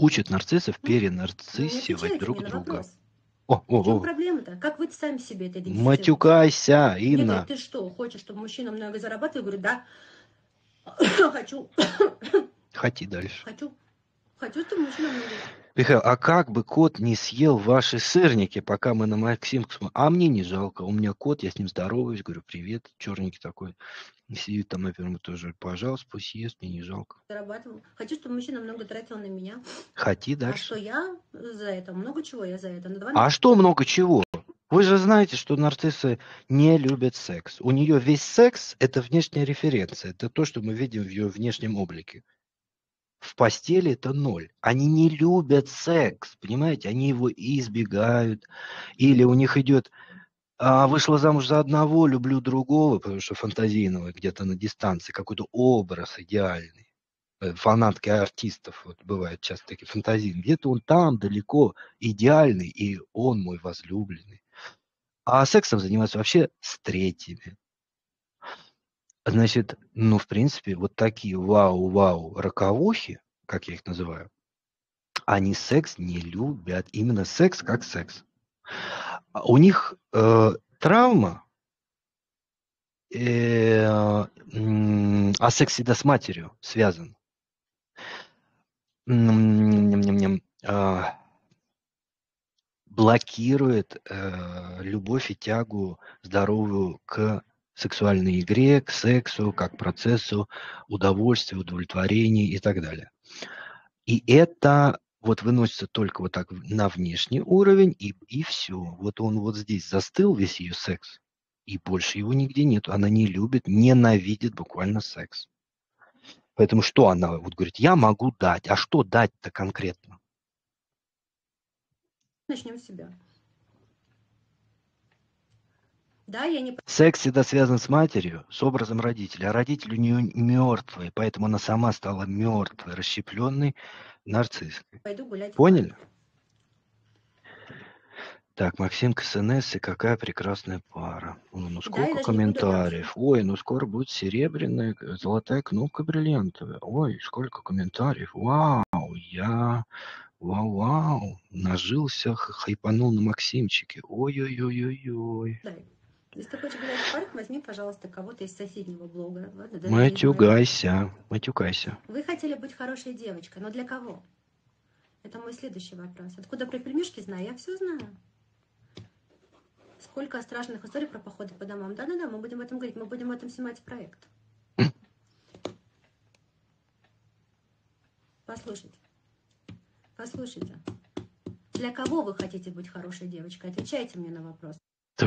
Учат нарциссов перенарциссивать ну, друг друга. О, о, В чем проблема-то? Как вы сами себе это идентифицируете? Матюкайся, Инна. Нет, ты что, хочешь, чтобы мужчина много зарабатывал? Я говорю, да, хочу. Хоти дальше. Хочу. Хочу, чтобы мужчина много Михаил, а как бы кот не съел ваши сырники, пока мы на Максимку смотрим? А мне не жалко. У меня кот, я с ним здороваюсь, говорю, привет, черненький такой. Сидит там, наверное, тоже, пожалуйста, пусть ест, мне не жалко. Зарабатывал. Хочу, чтобы мужчина много тратил на меня. Хоти А дальше. что я за это? Много чего я за это? Ну, давай А что много чего? Вы же знаете, что нарциссы не любят секс. У нее весь секс– это внешняя референция. Это то, что мы видим в ее внешнем облике в постели это ноль. Они не любят секс, понимаете? Они его избегают. Или у них идет, а, вышла замуж за одного, люблю другого, потому что фантазийного где-то на дистанции, какой-то образ идеальный. Э, фанатки артистов, вот бывают часто такие фантазийные. Где-то он там, далеко, идеальный, и он мой возлюбленный. А сексом занимаются вообще с третьими. Значит, ну, в принципе, вот такие вау-вау роковухи, как я их называю, они секс не любят. Именно секс как секс. А у них э, травма, э, а секс всегда с матерью связан. Э, блокирует э, любовь и тягу здоровую к сексуальной игре, к сексу, как процессу удовольствия, удовлетворения и так далее. И это вот выносится только вот так на внешний уровень, и, и все. Вот он вот здесь застыл, весь ее секс, и больше его нигде нет. Она не любит, ненавидит буквально секс. Поэтому что она вот говорит, я могу дать, а что дать-то конкретно? Начнем с себя. Да, я не... Секс всегда связан с матерью, с образом родителя. А родитель у нее мертвый, поэтому она сама стала мертвой, расщепленной нарциссой. Пойду гулять. Поняли? Так, Максим КСНС и какая прекрасная пара. Ну, ну сколько да, комментариев. Ой, ну скоро будет серебряная, золотая кнопка бриллиантовая. Ой, сколько комментариев. Вау, я... Вау-вау, нажился, хайпанул на Максимчике. Ой-ой-ой-ой-ой. Если ты хочешь гулять в парк, возьми, пожалуйста, кого-то из соседнего блога. Ладно, матюгайся, матюгайся. Вы хотели быть хорошей девочкой, но для кого? Это мой следующий вопрос. Откуда про пельмешки знаю? Я все знаю. Сколько страшных историй про походы по домам. Да-да-да, мы будем об этом говорить. Мы будем об этом снимать проект. Послушайте. Послушайте. Для кого вы хотите быть хорошей девочкой? Отвечайте мне на вопрос.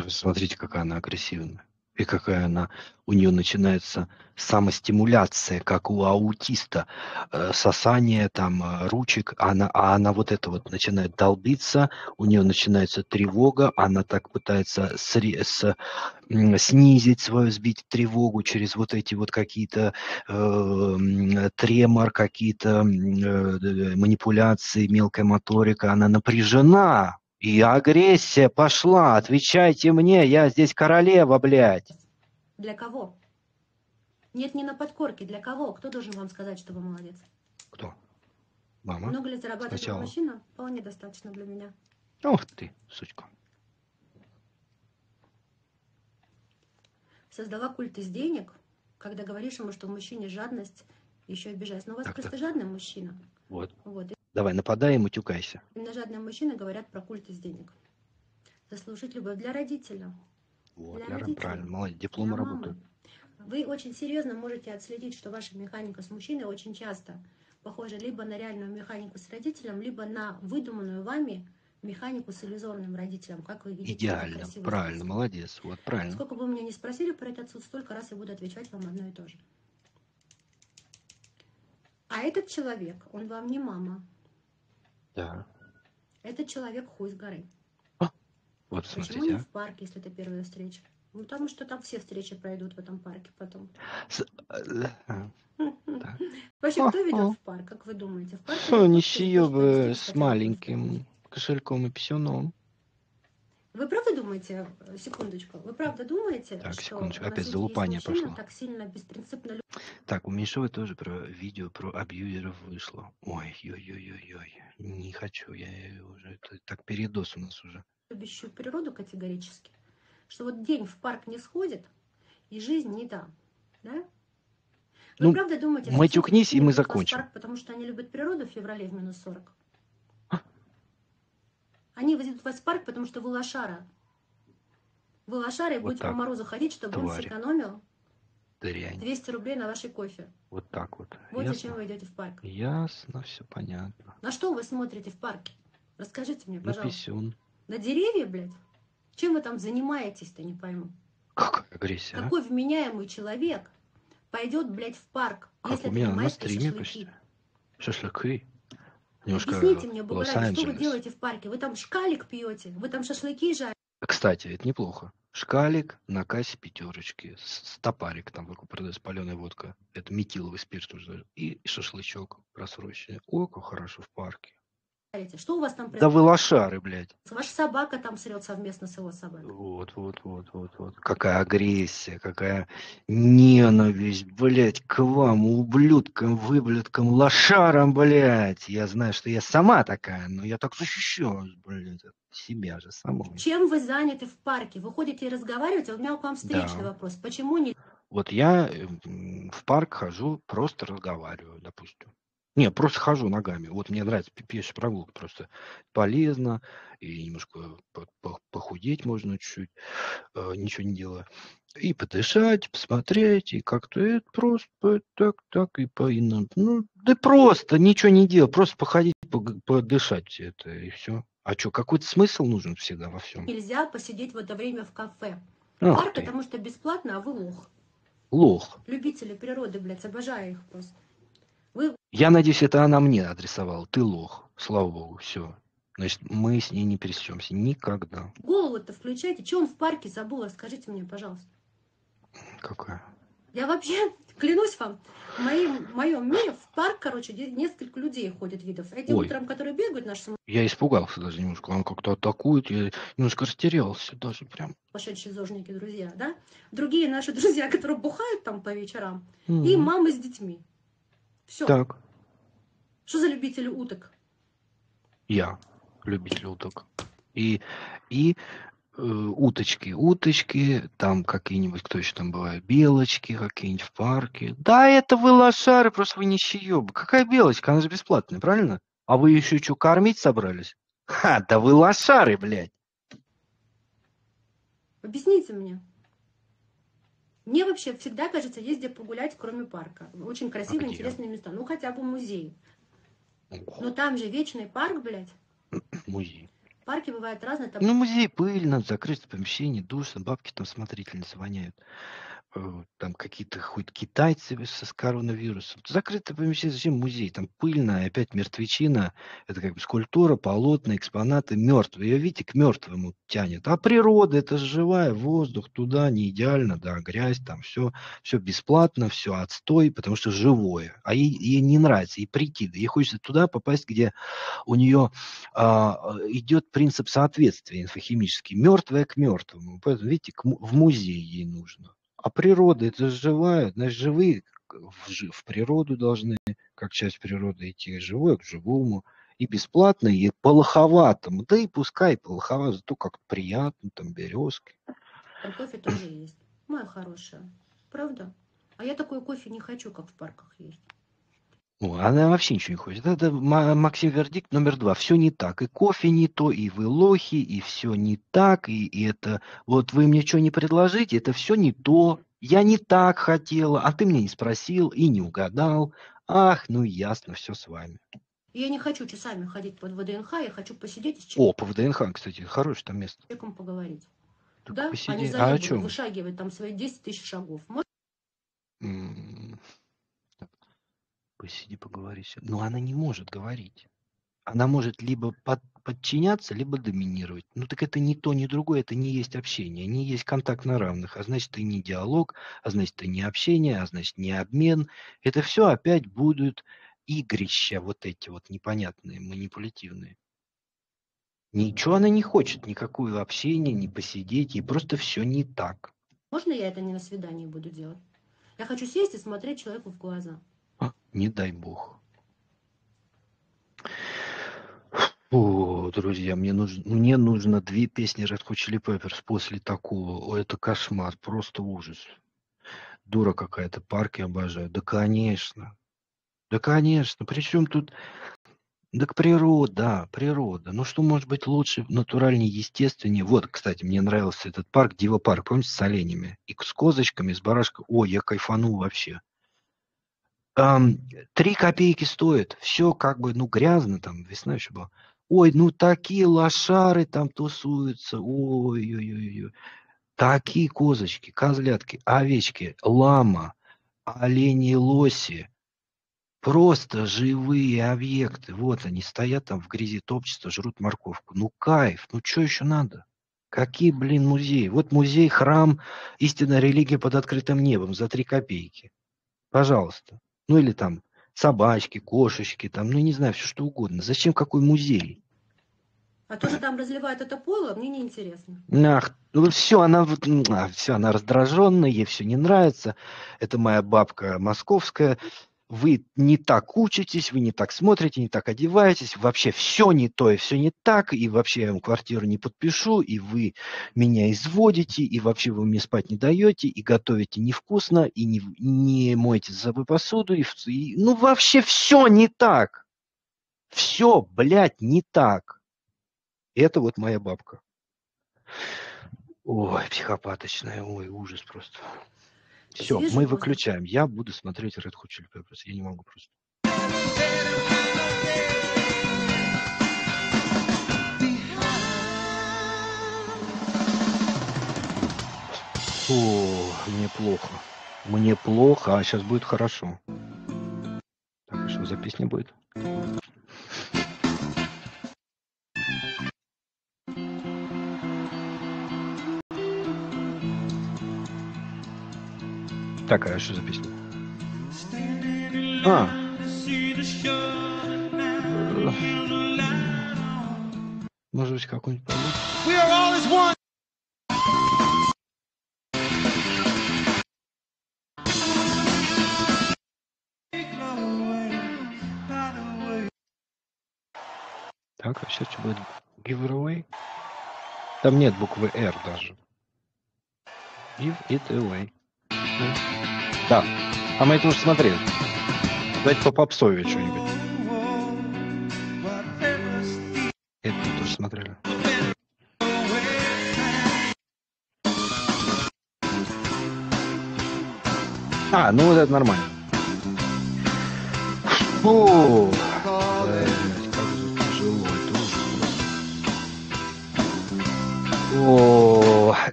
Смотрите, какая она агрессивная. И какая она, у нее начинается самостимуляция, как у аутиста, э, сосание там э, ручек, она, а она вот это вот начинает долбиться, у нее начинается тревога, она так пытается с, с, снизить свою, сбить тревогу через вот эти вот какие-то э, тремор, какие-то э, манипуляции, мелкая моторика, она напряжена, и агрессия пошла. Отвечайте мне, я здесь королева, блядь. Для кого? Нет, не на подкорке. Для кого? Кто должен вам сказать, что вы молодец? Кто? Мама? Много ли зарабатывает Сначала. мужчина? Вполне достаточно для меня. Ух ты, сучка. Создала культ из денег, когда говоришь ему, что в мужчине жадность, еще обижаясь. Но у вас так, просто так. жадный мужчина. Вот. вот. Давай, нападай и матюкайся. Именно жадные мужчины говорят про культ из денег. Заслужить любовь для родителя. Вот, для родителя, правильно, молодец, дипломы работают. Вы очень серьезно можете отследить, что ваша механика с мужчиной очень часто похожа либо на реальную механику с родителем, либо на выдуманную вами механику с иллюзорным родителем, как вы видите. Идеально, правильно, сказать. молодец, вот правильно. Сколько бы вы меня не спросили про этот суд, столько раз я буду отвечать вам одно и то же. А этот человек, он вам не мама. Да. Этот человек хуй с горы. А, вот Почему смотрите, не а? в парке, если это первая встреча? Ну, потому что там все встречи пройдут в этом парке потом. С... Э, а, Вообще, кто ведет в парк, как вы думаете? В парк Фу, ничего бы с маленьким кошельком и писюном. Вы правда думаете, э, секундочку, вы правда думаете, так, что секундочку, опять залупание пошло. так сильно беспринципно... Так, у Меньшова тоже про видео про абьюзеров вышло. Ой, ой-ой-ой-ой, не хочу, я уже, это так передос у нас уже. Любящую природу категорически, что вот день в парк не сходит, и жизнь не та, да? Вы ну, правда думаете, матюкнись, и мы закончим. Парк, потому что они любят природу в феврале в минус 40? Они везут вас в парк, потому что вы лошара. Вы лошара, и вот будете по морозу ходить, чтобы Твари. он сэкономил Дрянь. 200 рублей на вашей кофе. Вот так вот. Вот Ясно? зачем вы идете в парк. Ясно, все понятно. На что вы смотрите в парке? Расскажите мне, пожалуйста. На писюн. На деревья, блядь? Чем вы там занимаетесь-то, не пойму. Какая агрессия, Какой а? вменяемый человек пойдет, блядь, в парк, как если у меня на стриме почти. Шашлыки. Немножко Объясните мне, Бугарай, что вы делаете в парке? Вы там шкалик пьете? Вы там шашлыки жарите? Кстати, это неплохо. Шкалик на кассе пятерочки. Стопарик там только продается паленая водка. Это метиловый спирт уже. И шашлычок просроченный. О, как хорошо в парке. Что у вас там происходит? Да вы лошары, блядь. Ваша собака там срет совместно с его собакой. Вот, вот, вот, вот, вот. Какая агрессия, какая ненависть, блядь, к вам, ублюдкам, выблюдкам, лошарам, блядь. Я знаю, что я сама такая, но я так защищаюсь, блядь, от себя же самого. Чем вы заняты в парке? Вы ходите и разговариваете? У меня к вам встречный да. вопрос. Почему не... Вот я в парк хожу, просто разговариваю, допустим. Не, просто хожу ногами. Вот мне нравится пешая прогулка, просто полезно, и немножко похудеть можно чуть-чуть, э, ничего не делая. И подышать, посмотреть, и как-то это просто так, так, и по Ну, да просто ничего не делать, просто походить, подышать это, и все. А что, какой-то смысл нужен всегда во всем? Нельзя посидеть в это время в кафе. Ах Парк, ты. потому что бесплатно, а вы лох. Лох. Любители природы, блядь, обожаю их просто. Я надеюсь, это она мне адресовала. Ты лох. Слава богу, все. Значит, мы с ней не пересечемся никогда. Голову-то включайте. Че он в парке забыл? Скажите мне, пожалуйста. Какая? Я вообще, клянусь вам, в моем, в моем мире в парк, короче, несколько людей ходит видов. Эти Ой. утром, которые бегают, наши Я испугался даже немножко. Он как-то атакует. Я немножко растерялся даже прям. Пошедшие зожники друзья, да? Другие наши друзья, которые бухают там по вечерам. Mm. И мамы с детьми. Все. Так. Что за любитель уток? Я любитель уток. И, и э, уточки, уточки, там какие-нибудь, кто еще там бывает, белочки какие-нибудь в парке. Да, это вы лошары, просто вы нищеёбы. Какая белочка? Она же бесплатная, правильно? А вы еще что, кормить собрались? Ха, да вы лошары, блядь. Объясните мне. Мне вообще всегда кажется, есть где погулять, кроме парка. Очень красивые, а интересные места. Ну, хотя бы музей. Но там же вечный парк, блядь. Музей. Парки бывают разные. Там... Ну, музей пыльно, закрытое помещение, душно, бабки там смотрительницы воняют. Э, там какие-то хоть китайцы с коронавирусом. Закрытое помещение, зачем музей? Там пыльно, опять мертвечина. Это как бы скульптура, полотна, экспонаты мертвые. Ее, видите, к мертвому тянет. А природа, это живая, воздух туда, не идеально, да, грязь, там все, все бесплатно, все отстой, потому что живое. А ей, ей не нравится, ей прийти. Ей хочется туда попасть, где у нее а, идет принцип соответствия инфохимический. Мертвое к мертвому. Поэтому, видите, к, в музей ей нужно. А природа это живая, значит, живые в, в природу должны, как часть природы идти, живое к живому, и бесплатно, и полоховатому. Да и пускай полоховато, зато как приятно, там березки. Там кофе тоже есть. Моя хорошая. Правда? А я такой кофе не хочу, как в парках есть. Ну, она вообще ничего не хочет. Это Максим Вердикт номер два. Все не так. И кофе не то, и вы лохи, и все не так, и, и это... Вот вы мне что не предложите, это все не то. Я не так хотела, а ты меня не спросил и не угадал. Ах, ну ясно, все с вами. Я не хочу часами ходить под ВДНХ, я хочу посидеть с человеком. О, по ВДНХ, кстати, хорошее там место. С человеком поговорить. Так да? Посиди. Они а о чем? вышагивать там свои 10 тысяч шагов. Может? Посиди, поговори. Но она не может говорить. Она может либо под, подчиняться, либо доминировать. Ну так это не то, ни другое, это не есть общение, не есть контакт на равных, а значит, и не диалог, а значит, и не общение, а значит, не обмен. Это все опять будут игрища вот эти вот непонятные, манипулятивные. Ничего она не хочет, никакое общение, не посидеть, ей просто все не так. Можно я это не на свидании буду делать? Я хочу сесть и смотреть человеку в глаза. Не дай бог. О, друзья, мне нужно, мне нужно две песни Red Hot Chili Peppers после такого. О, это кошмар, просто ужас. Дура какая-то, парки обожаю. Да, конечно. Да, конечно. Причем тут... Да природа, природа. Ну что может быть лучше, натуральнее, естественнее? Вот, кстати, мне нравился этот парк, Дива парк, помните, с оленями? И с козочками, с барашкой. О, я кайфанул вообще. Три копейки стоит. Все как бы, ну, грязно там, весна еще была. Ой, ну такие лошары там тусуются. Ой-ой-ой. Такие козочки, козлятки, овечки, лама, олени, лоси. Просто живые объекты. Вот они стоят там в грязи, топчутся, жрут морковку. Ну кайф, ну что еще надо? Какие, блин, музеи? Вот музей, храм, истинная религия под открытым небом за три копейки. Пожалуйста. Ну или там собачки, кошечки, там, ну не знаю, все что угодно. Зачем какой музей? А то, что там разливают это пойло, мне не интересно. Ах, ну все, она, а, все, она раздраженная, ей все не нравится. Это моя бабка московская вы не так учитесь, вы не так смотрите, не так одеваетесь, вообще все не то и все не так, и вообще я вам квартиру не подпишу, и вы меня изводите, и вообще вы мне спать не даете, и готовите невкусно, и не, не моете за собой посуду, и, и, ну вообще все не так. Все, блядь, не так. Это вот моя бабка. Ой, психопаточная, ой, ужас просто. Все, мы выключаем. Я буду смотреть Red Hot Chili Peppers. Я не могу просто. О, мне плохо. Мне плохо, а сейчас будет хорошо. Так, а что за песня будет? Так, а что за песня? А. Может быть, какой-нибудь получится? Так, а сейчас что будет? Giveaway? Там нет буквы R даже. Give it away. Да. А мы это уже смотрели. Давайте по попсове что-нибудь. Это мы тоже смотрели. А, ну вот это нормально. Фу.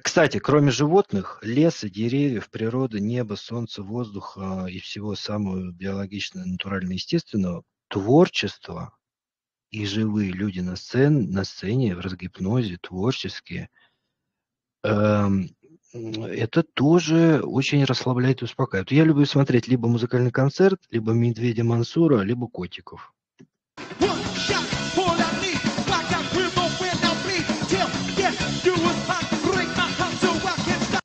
Кстати, кроме животных, леса, деревьев, природы, неба, солнца, воздуха и всего самого биологично, натурально естественного, творчество и живые люди на, сцен, на сцене, в разгипнозе, творческие, эм, это тоже очень расслабляет и успокаивает. Я люблю смотреть либо музыкальный концерт, либо Медведя Мансура, либо Котиков.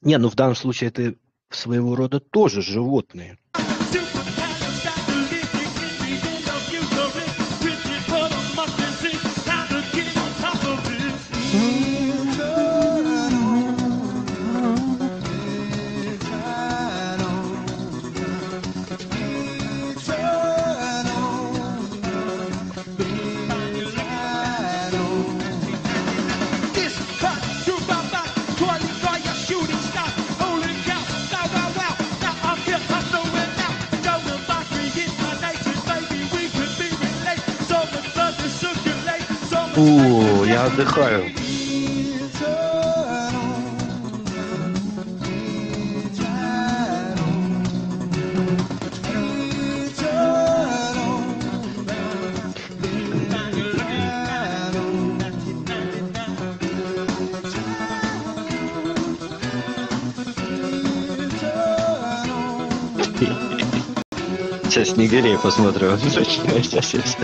Не, ну в данном случае это своего рода тоже животные. О, я отдыхаю. Сейчас снегирей посмотрю. Сейчас, сейчас. Сейчас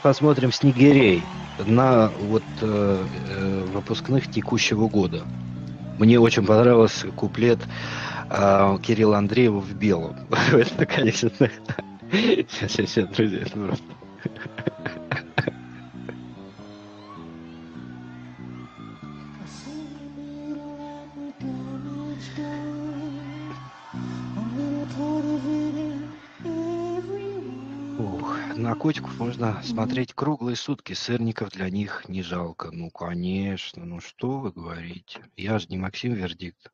посмотрим снегирей на вот э, э, выпускных текущего года. Мне очень понравился куплет э, Кирилла Андреева в белом. Это, конечно, сейчас, сейчас, друзья, это просто. Котиков можно смотреть круглые сутки, сырников для них не жалко. Ну, конечно, ну что вы говорите? Я же не Максим Вердикт.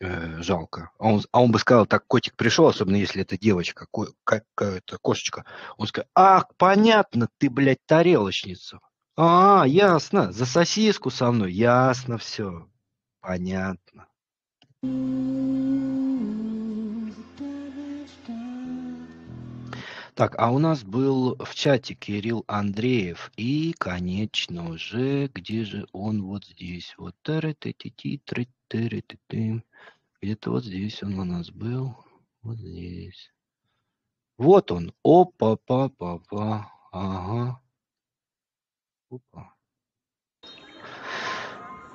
Э, жалко. А он, а он бы сказал, так котик пришел, особенно если это девочка, ко, какая-то кошечка. Он сказал, ах, понятно, ты, блядь, тарелочница. А, ясно, за сосиску со мной, ясно все, понятно. Так, а у нас был в чате Кирилл Андреев. И, конечно же, где же он? Вот здесь. Вот. Где-то вот здесь он у нас был. Вот здесь. Вот он. Опа-па-па-па. Ага. Опа.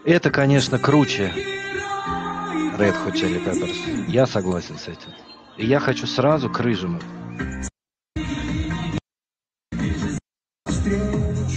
Это, конечно, круче Red Hot Chili Peppers. Я согласен с этим. И я хочу сразу к рыжему.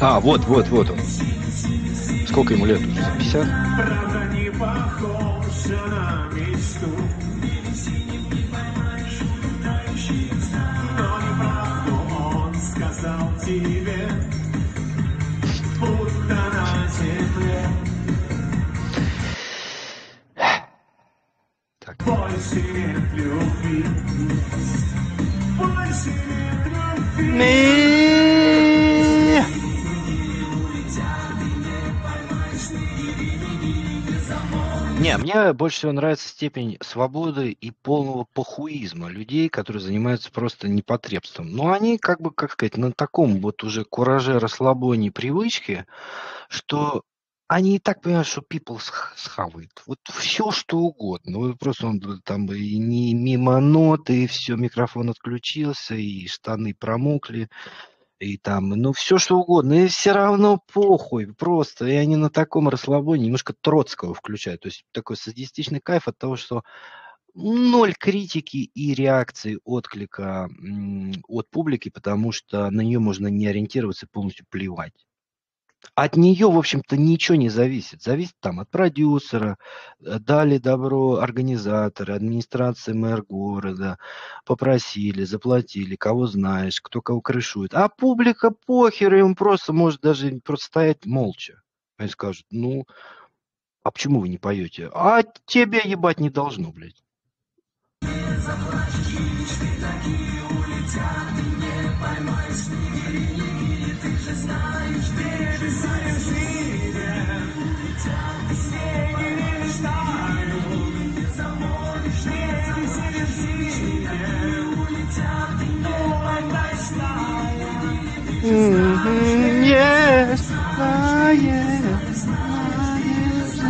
А, вот, вот, вот он. Сколько ему лет уже? 50? Правда, не похожа на мечту. Но неправду он сказал тебе, будто на земле. Так. Больше нет любви. Больше нет любви. Не, мне больше всего нравится степень свободы и полного похуизма людей, которые занимаются просто непотребством. Но они, как бы, как сказать, на таком вот уже кураже, расслабоне, привычке, что они и так понимают, что people схавает. Вот все, что угодно. Вот просто он там и не мимо ноты, и все, микрофон отключился, и штаны промокли, и там, ну, все что угодно, и все равно похуй, просто, и они на таком расслабоне немножко Троцкого включают, то есть такой садистичный кайф от того, что ноль критики и реакции отклика от публики, потому что на нее можно не ориентироваться, полностью плевать. От нее, в общем-то, ничего не зависит. Зависит там от продюсера, э, дали добро организаторы, администрация мэр города, попросили, заплатили, кого знаешь, кто кого крышует. А публика похер, им просто может даже просто стоять молча. Они скажут, ну, а почему вы не поете? А тебе ебать не должно, блядь. ты же знаешь, ты же знаешь, Yes, знаешь,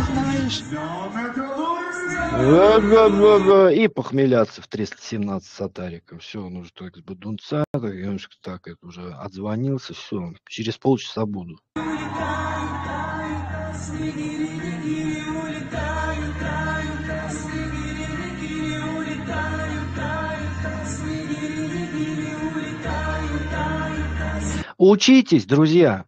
знаешь, знаешь. И похмеляться в 317 сатариков. Все, он уже так с бадунца, так, так это уже отзвонился, все, через полчаса буду. Учитесь, друзья.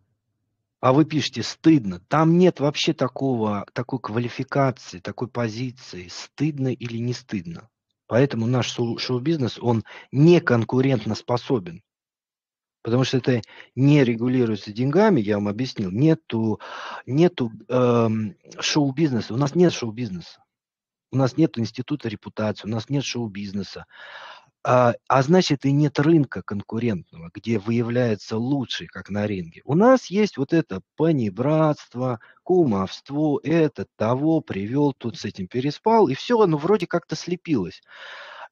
А вы пишете стыдно. Там нет вообще такого, такой квалификации, такой позиции, стыдно или не стыдно. Поэтому наш шоу-бизнес, он не конкурентно способен. Потому что это не регулируется деньгами, я вам объяснил. Нету, нету эм, шоу-бизнеса. У нас нет шоу-бизнеса. У нас нет института репутации, у нас нет шоу-бизнеса. А, а значит и нет рынка конкурентного, где выявляется лучший, как на ринге. У нас есть вот это понебратство, кумовство, это того привел, тут с этим переспал, и все, оно вроде как-то слепилось.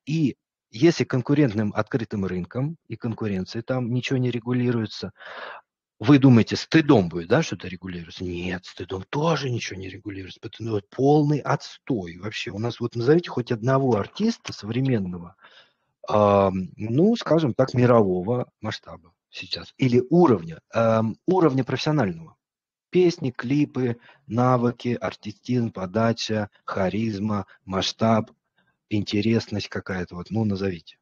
И если конкурентным открытым рынком и конкуренцией там ничего не регулируется, вы думаете, стыдом будет, да, что-то регулируется? Нет, стыдом тоже ничего не регулируется. Это полный отстой вообще. У нас вот назовите хоть одного артиста современного, ну, скажем так, мирового масштаба сейчас. Или уровня, уровня профессионального. Песни, клипы, навыки, артистизм, подача, харизма, масштаб, интересность какая-то. Вот, ну, назовите.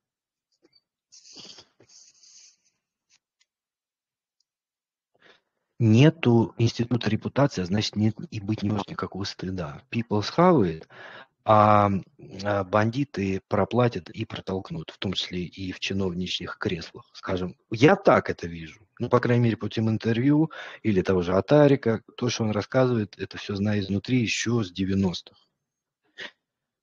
Нету института репутации, а значит нет и быть не может никакого стыда. People have it, а, а бандиты проплатят и протолкнут, в том числе и в чиновничьих креслах, скажем. Я так это вижу. Ну, по крайней мере, путем интервью или того же Атарика, то, что он рассказывает, это все знаю изнутри еще с 90-х.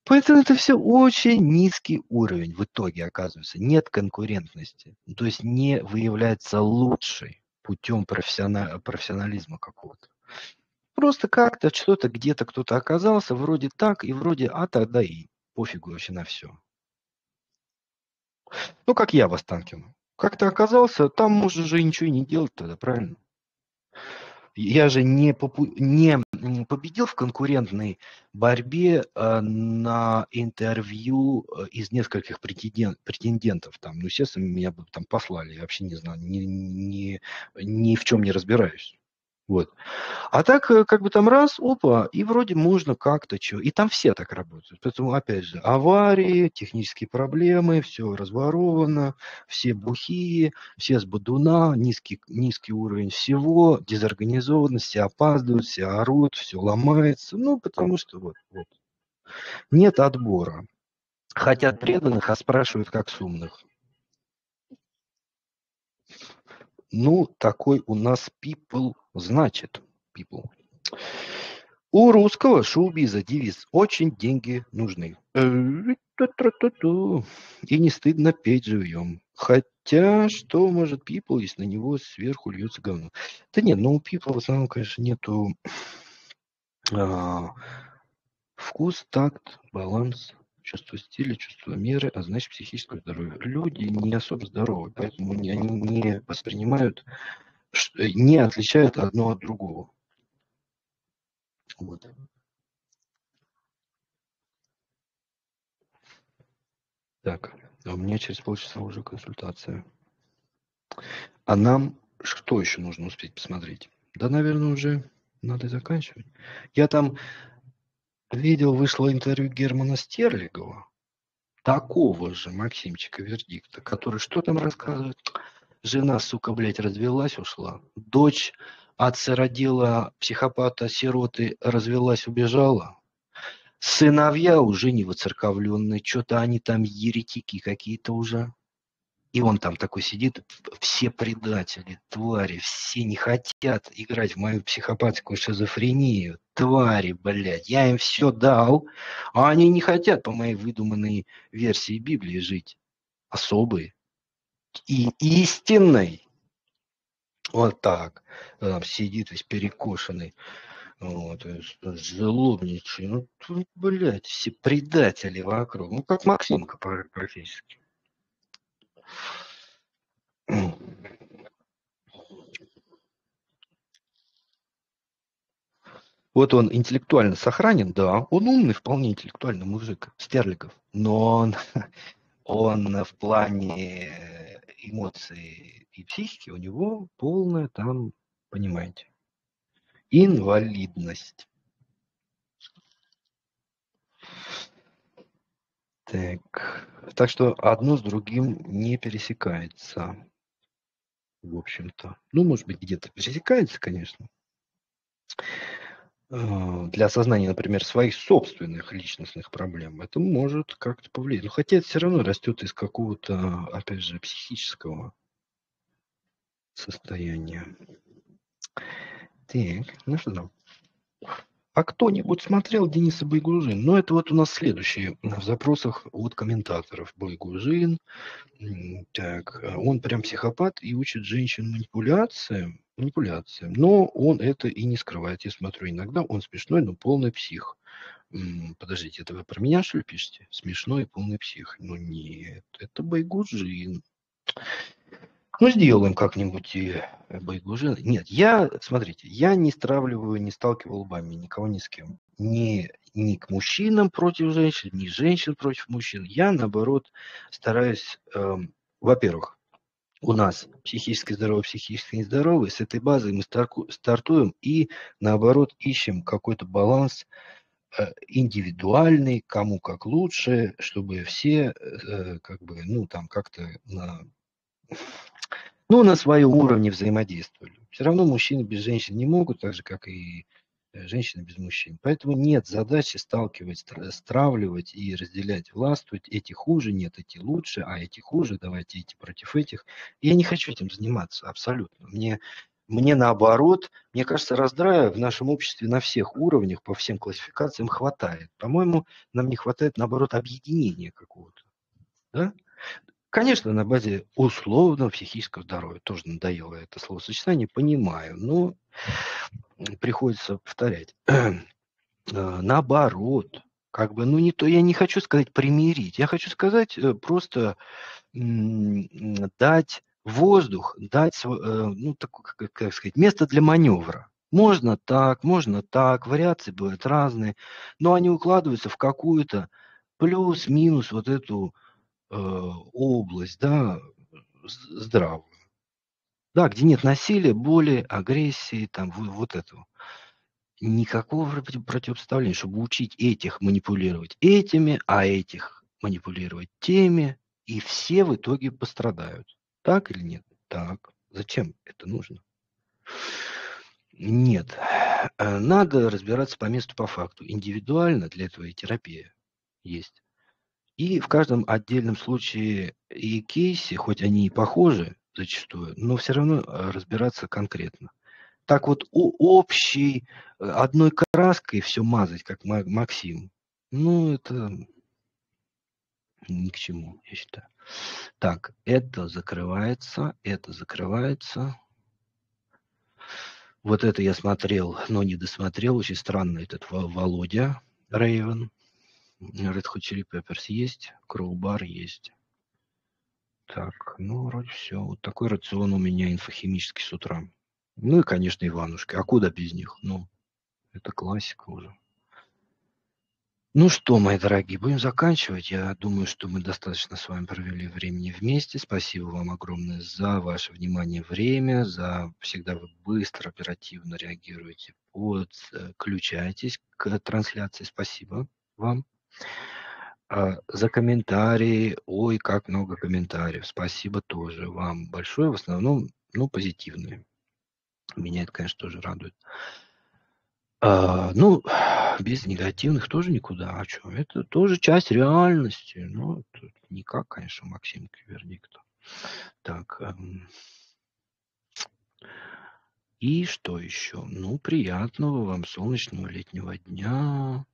Поэтому это все очень низкий уровень в итоге оказывается. Нет конкурентности. То есть не выявляется лучший путем профессионализма какого-то. Просто как-то что-то где-то кто-то оказался, вроде так и вроде, а тогда и пофигу вообще на все. Ну, как я в Останкино. Как-то оказался, там можно же ничего и не делать тогда, правильно? Я же не, попу... не победил в конкурентной борьбе э, на интервью э, из нескольких претендент, претендентов. Там, ну, естественно, меня бы там послали. Я вообще не знаю, ни, ни, ни в чем не разбираюсь. Вот. А так, э, как бы там раз, опа, и вроде можно как-то что. И там все так работают. Поэтому, опять же, аварии, технические проблемы, все разворовано, все бухие, все с бодуна, низкий, низкий уровень всего, дезорганизованность, все опаздывают, все орут, все ломается. Ну, потому что вот, вот. Нет отбора. Хотят преданных, а спрашивают как с умных. Ну, такой у нас people значит people. У русского шоу-биза девиз «Очень деньги нужны». Э, И не стыдно петь живьем. Хотя, что может people, если на него сверху льется говно? Да нет, ну у people в основном, конечно, нету а, вкус, такт, баланс, чувство стиля, чувство меры, а значит психическое здоровье. Люди не особо здоровы, поэтому они не воспринимают не отличают одно от другого. Вот. Так, а у меня через полчаса уже консультация. А нам что еще нужно успеть посмотреть? Да, наверное, уже надо заканчивать. Я там видел, вышло интервью Германа Стерлигова, такого же Максимчика Вердикта, который что там рассказывает? Жена, сука, блядь, развелась, ушла. Дочь от сыродела психопата сироты развелась, убежала. Сыновья уже не воцерковленные, что-то они там еретики какие-то уже. И он там такой сидит, все предатели, твари, все не хотят играть в мою психопатскую шизофрению. Твари, блядь, я им все дал, а они не хотят по моей выдуманной версии Библии жить. Особые и истинной. Вот так. Там сидит весь перекошенный. Вот, жлобничай. Ну, тут, блядь, все предатели вокруг. Ну, как Максимка практически. Вот он интеллектуально сохранен, да, он умный, вполне интеллектуальный мужик, Стерлигов, но он, он в плане эмоций и психики у него полная там, понимаете, инвалидность. Так, так что одно с другим не пересекается, в общем-то. Ну, может быть, где-то пересекается, конечно. А, для осознания, например, своих собственных личностных проблем, это может как-то повлиять. Но хотя это все равно растет из какого-то, опять же, психического состояния. Так, ну что там? А кто-нибудь смотрел Дениса Байгужин? Ну, это вот у нас следующее в запросах от комментаторов. Байгужин, так, а он прям психопат и учит женщин манипуляциям, манипуляциям. Но он это и не скрывает. Я смотрю, иногда он смешной, но полный псих. Подождите, это вы про меня, что ли, пишете? Смешной и полный псих. Ну, нет, это Байгужин. Ну, сделаем как-нибудь и Байгужин. Нет, я, смотрите, я не стравливаю, не сталкивал лбами никого ни с кем. Ни, ни к мужчинам против женщин, ни женщин против мужчин. Я, наоборот, стараюсь, э, во-первых, у нас психически здоровый, психически нездоровый. С этой базой мы стартуем и, наоборот, ищем какой-то баланс э, индивидуальный, кому как лучше, чтобы все, э, как бы, ну, там, как-то на ну, на своем уровне взаимодействовали. Все равно мужчины без женщин не могут, так же, как и э, женщины без мужчин. Поэтому нет задачи сталкивать, стравливать и разделять, властвовать. Эти хуже, нет, эти лучше, а эти хуже, давайте эти против этих. Я не хочу этим заниматься абсолютно. Мне, мне наоборот, мне кажется, раздрая в нашем обществе на всех уровнях, по всем классификациям хватает. По-моему, нам не хватает, наоборот, объединения какого-то. Да? Конечно, на базе условного психического здоровья. Тоже надоело это словосочетание, понимаю, но приходится повторять. А, наоборот, как бы, ну не то, я не хочу сказать примирить, я хочу сказать э, просто дать воздух, дать, э, ну, такое, как, сказать, место для маневра. Можно так, можно так, вариации бывают разные, но они укладываются в какую-то плюс-минус вот эту Э, область, да, здравую. Да, где нет насилия, боли, агрессии, там вот, вот этого. Никакого противопоставления, чтобы учить этих манипулировать этими, а этих манипулировать теми, и все в итоге пострадают. Так или нет? Так. Зачем это нужно? Нет. Э, надо разбираться по месту, по факту. Индивидуально для этого и терапия есть. И в каждом отдельном случае и кейсе, хоть они и похожи зачастую, но все равно э, разбираться конкретно. Так вот общей э, одной краской все мазать, как Максим, ну это ни к чему, я считаю. Так, это закрывается, это закрывается. Вот это я смотрел, но не досмотрел. Очень странно этот Володя Рейвен. Red Hot Chili Peppers есть, Crowbar есть. Так, ну, вроде все. Вот такой рацион у меня инфохимический с утра. Ну и, конечно, Иванушки. А куда без них? Ну, это классика уже. Ну что, мои дорогие, будем заканчивать. Я думаю, что мы достаточно с вами провели времени вместе. Спасибо вам огромное за ваше внимание, время, за всегда вы быстро, оперативно реагируете, подключаетесь к трансляции. Спасибо вам. А, за комментарии. Ой, как много комментариев. Спасибо тоже вам большое. В основном, ну, позитивные. Меня это, конечно, тоже радует. А, ну, без негативных тоже никуда. А что? Это тоже часть реальности. Ну, тут никак, конечно, Максим вердикт. Так. Эм... И что еще? Ну, приятного вам солнечного летнего дня.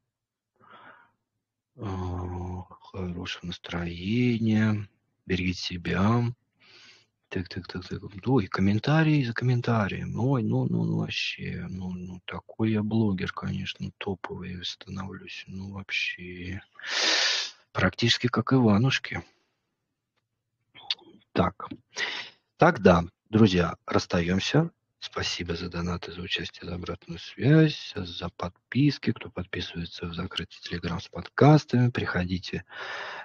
А, хорошего настроения, берегите себя. Так, так, так, так. Ой, комментарии за комментарием. Ой, ну, ну, ну, вообще. Ну, ну, такой я блогер, конечно, топовый становлюсь. Ну, вообще. Практически как Иванушки. Так. Тогда, друзья, расстаемся. Спасибо за донаты, за участие, за обратную связь, за подписки. Кто подписывается в закрытый телеграм с подкастами, приходите.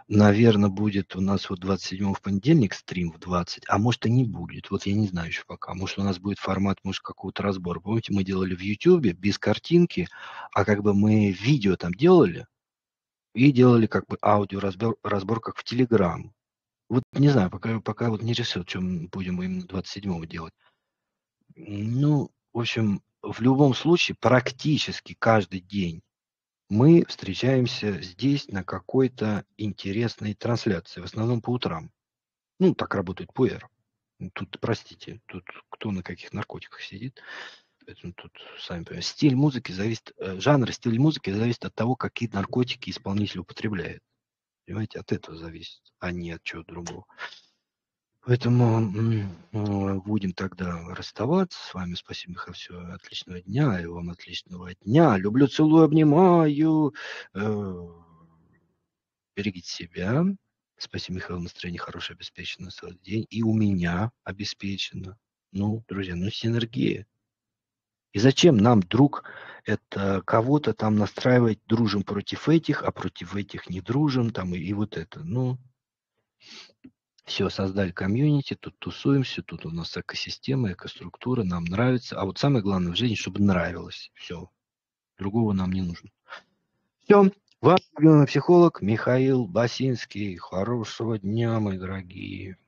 Наверное, будет у нас вот 27 в понедельник стрим в 20, а может и не будет. Вот я не знаю еще пока. Может у нас будет формат, может, какого-то разбора. Помните, мы делали в YouTube без картинки, а как бы мы видео там делали и делали как бы аудио разбор, разбор как в Телеграм. Вот не знаю, пока, пока вот не решил, чем будем именно 27 делать. Ну, в общем, в любом случае, практически каждый день мы встречаемся здесь на какой-то интересной трансляции, в основном по утрам. Ну, так работает пуэр. Ну, тут, простите, тут кто на каких наркотиках сидит. Поэтому тут, сами понимаете, стиль музыки зависит, э, жанр стиль музыки зависит от того, какие наркотики исполнитель употребляет. Понимаете, от этого зависит, а не от чего другого. Поэтому будем тогда расставаться с вами. Спасибо, Михаил. Всего отличного дня. И вам отличного дня. Люблю, целую, обнимаю. Э, берегите себя. Спасибо, Михаил. Настроение хорошее, обеспечено целый день. И у меня обеспечено. Ну, друзья, ну синергия. И зачем нам, друг, это кого-то там настраивать, дружим против этих, а против этих не дружим, там и, и вот это. Ну, все, создали комьюнити, тут тусуемся, тут у нас экосистема, экоструктура, нам нравится. А вот самое главное в жизни, чтобы нравилось. Все. Другого нам не нужно. Все. Ваш любимый психолог Михаил Басинский. Хорошего дня, мои дорогие.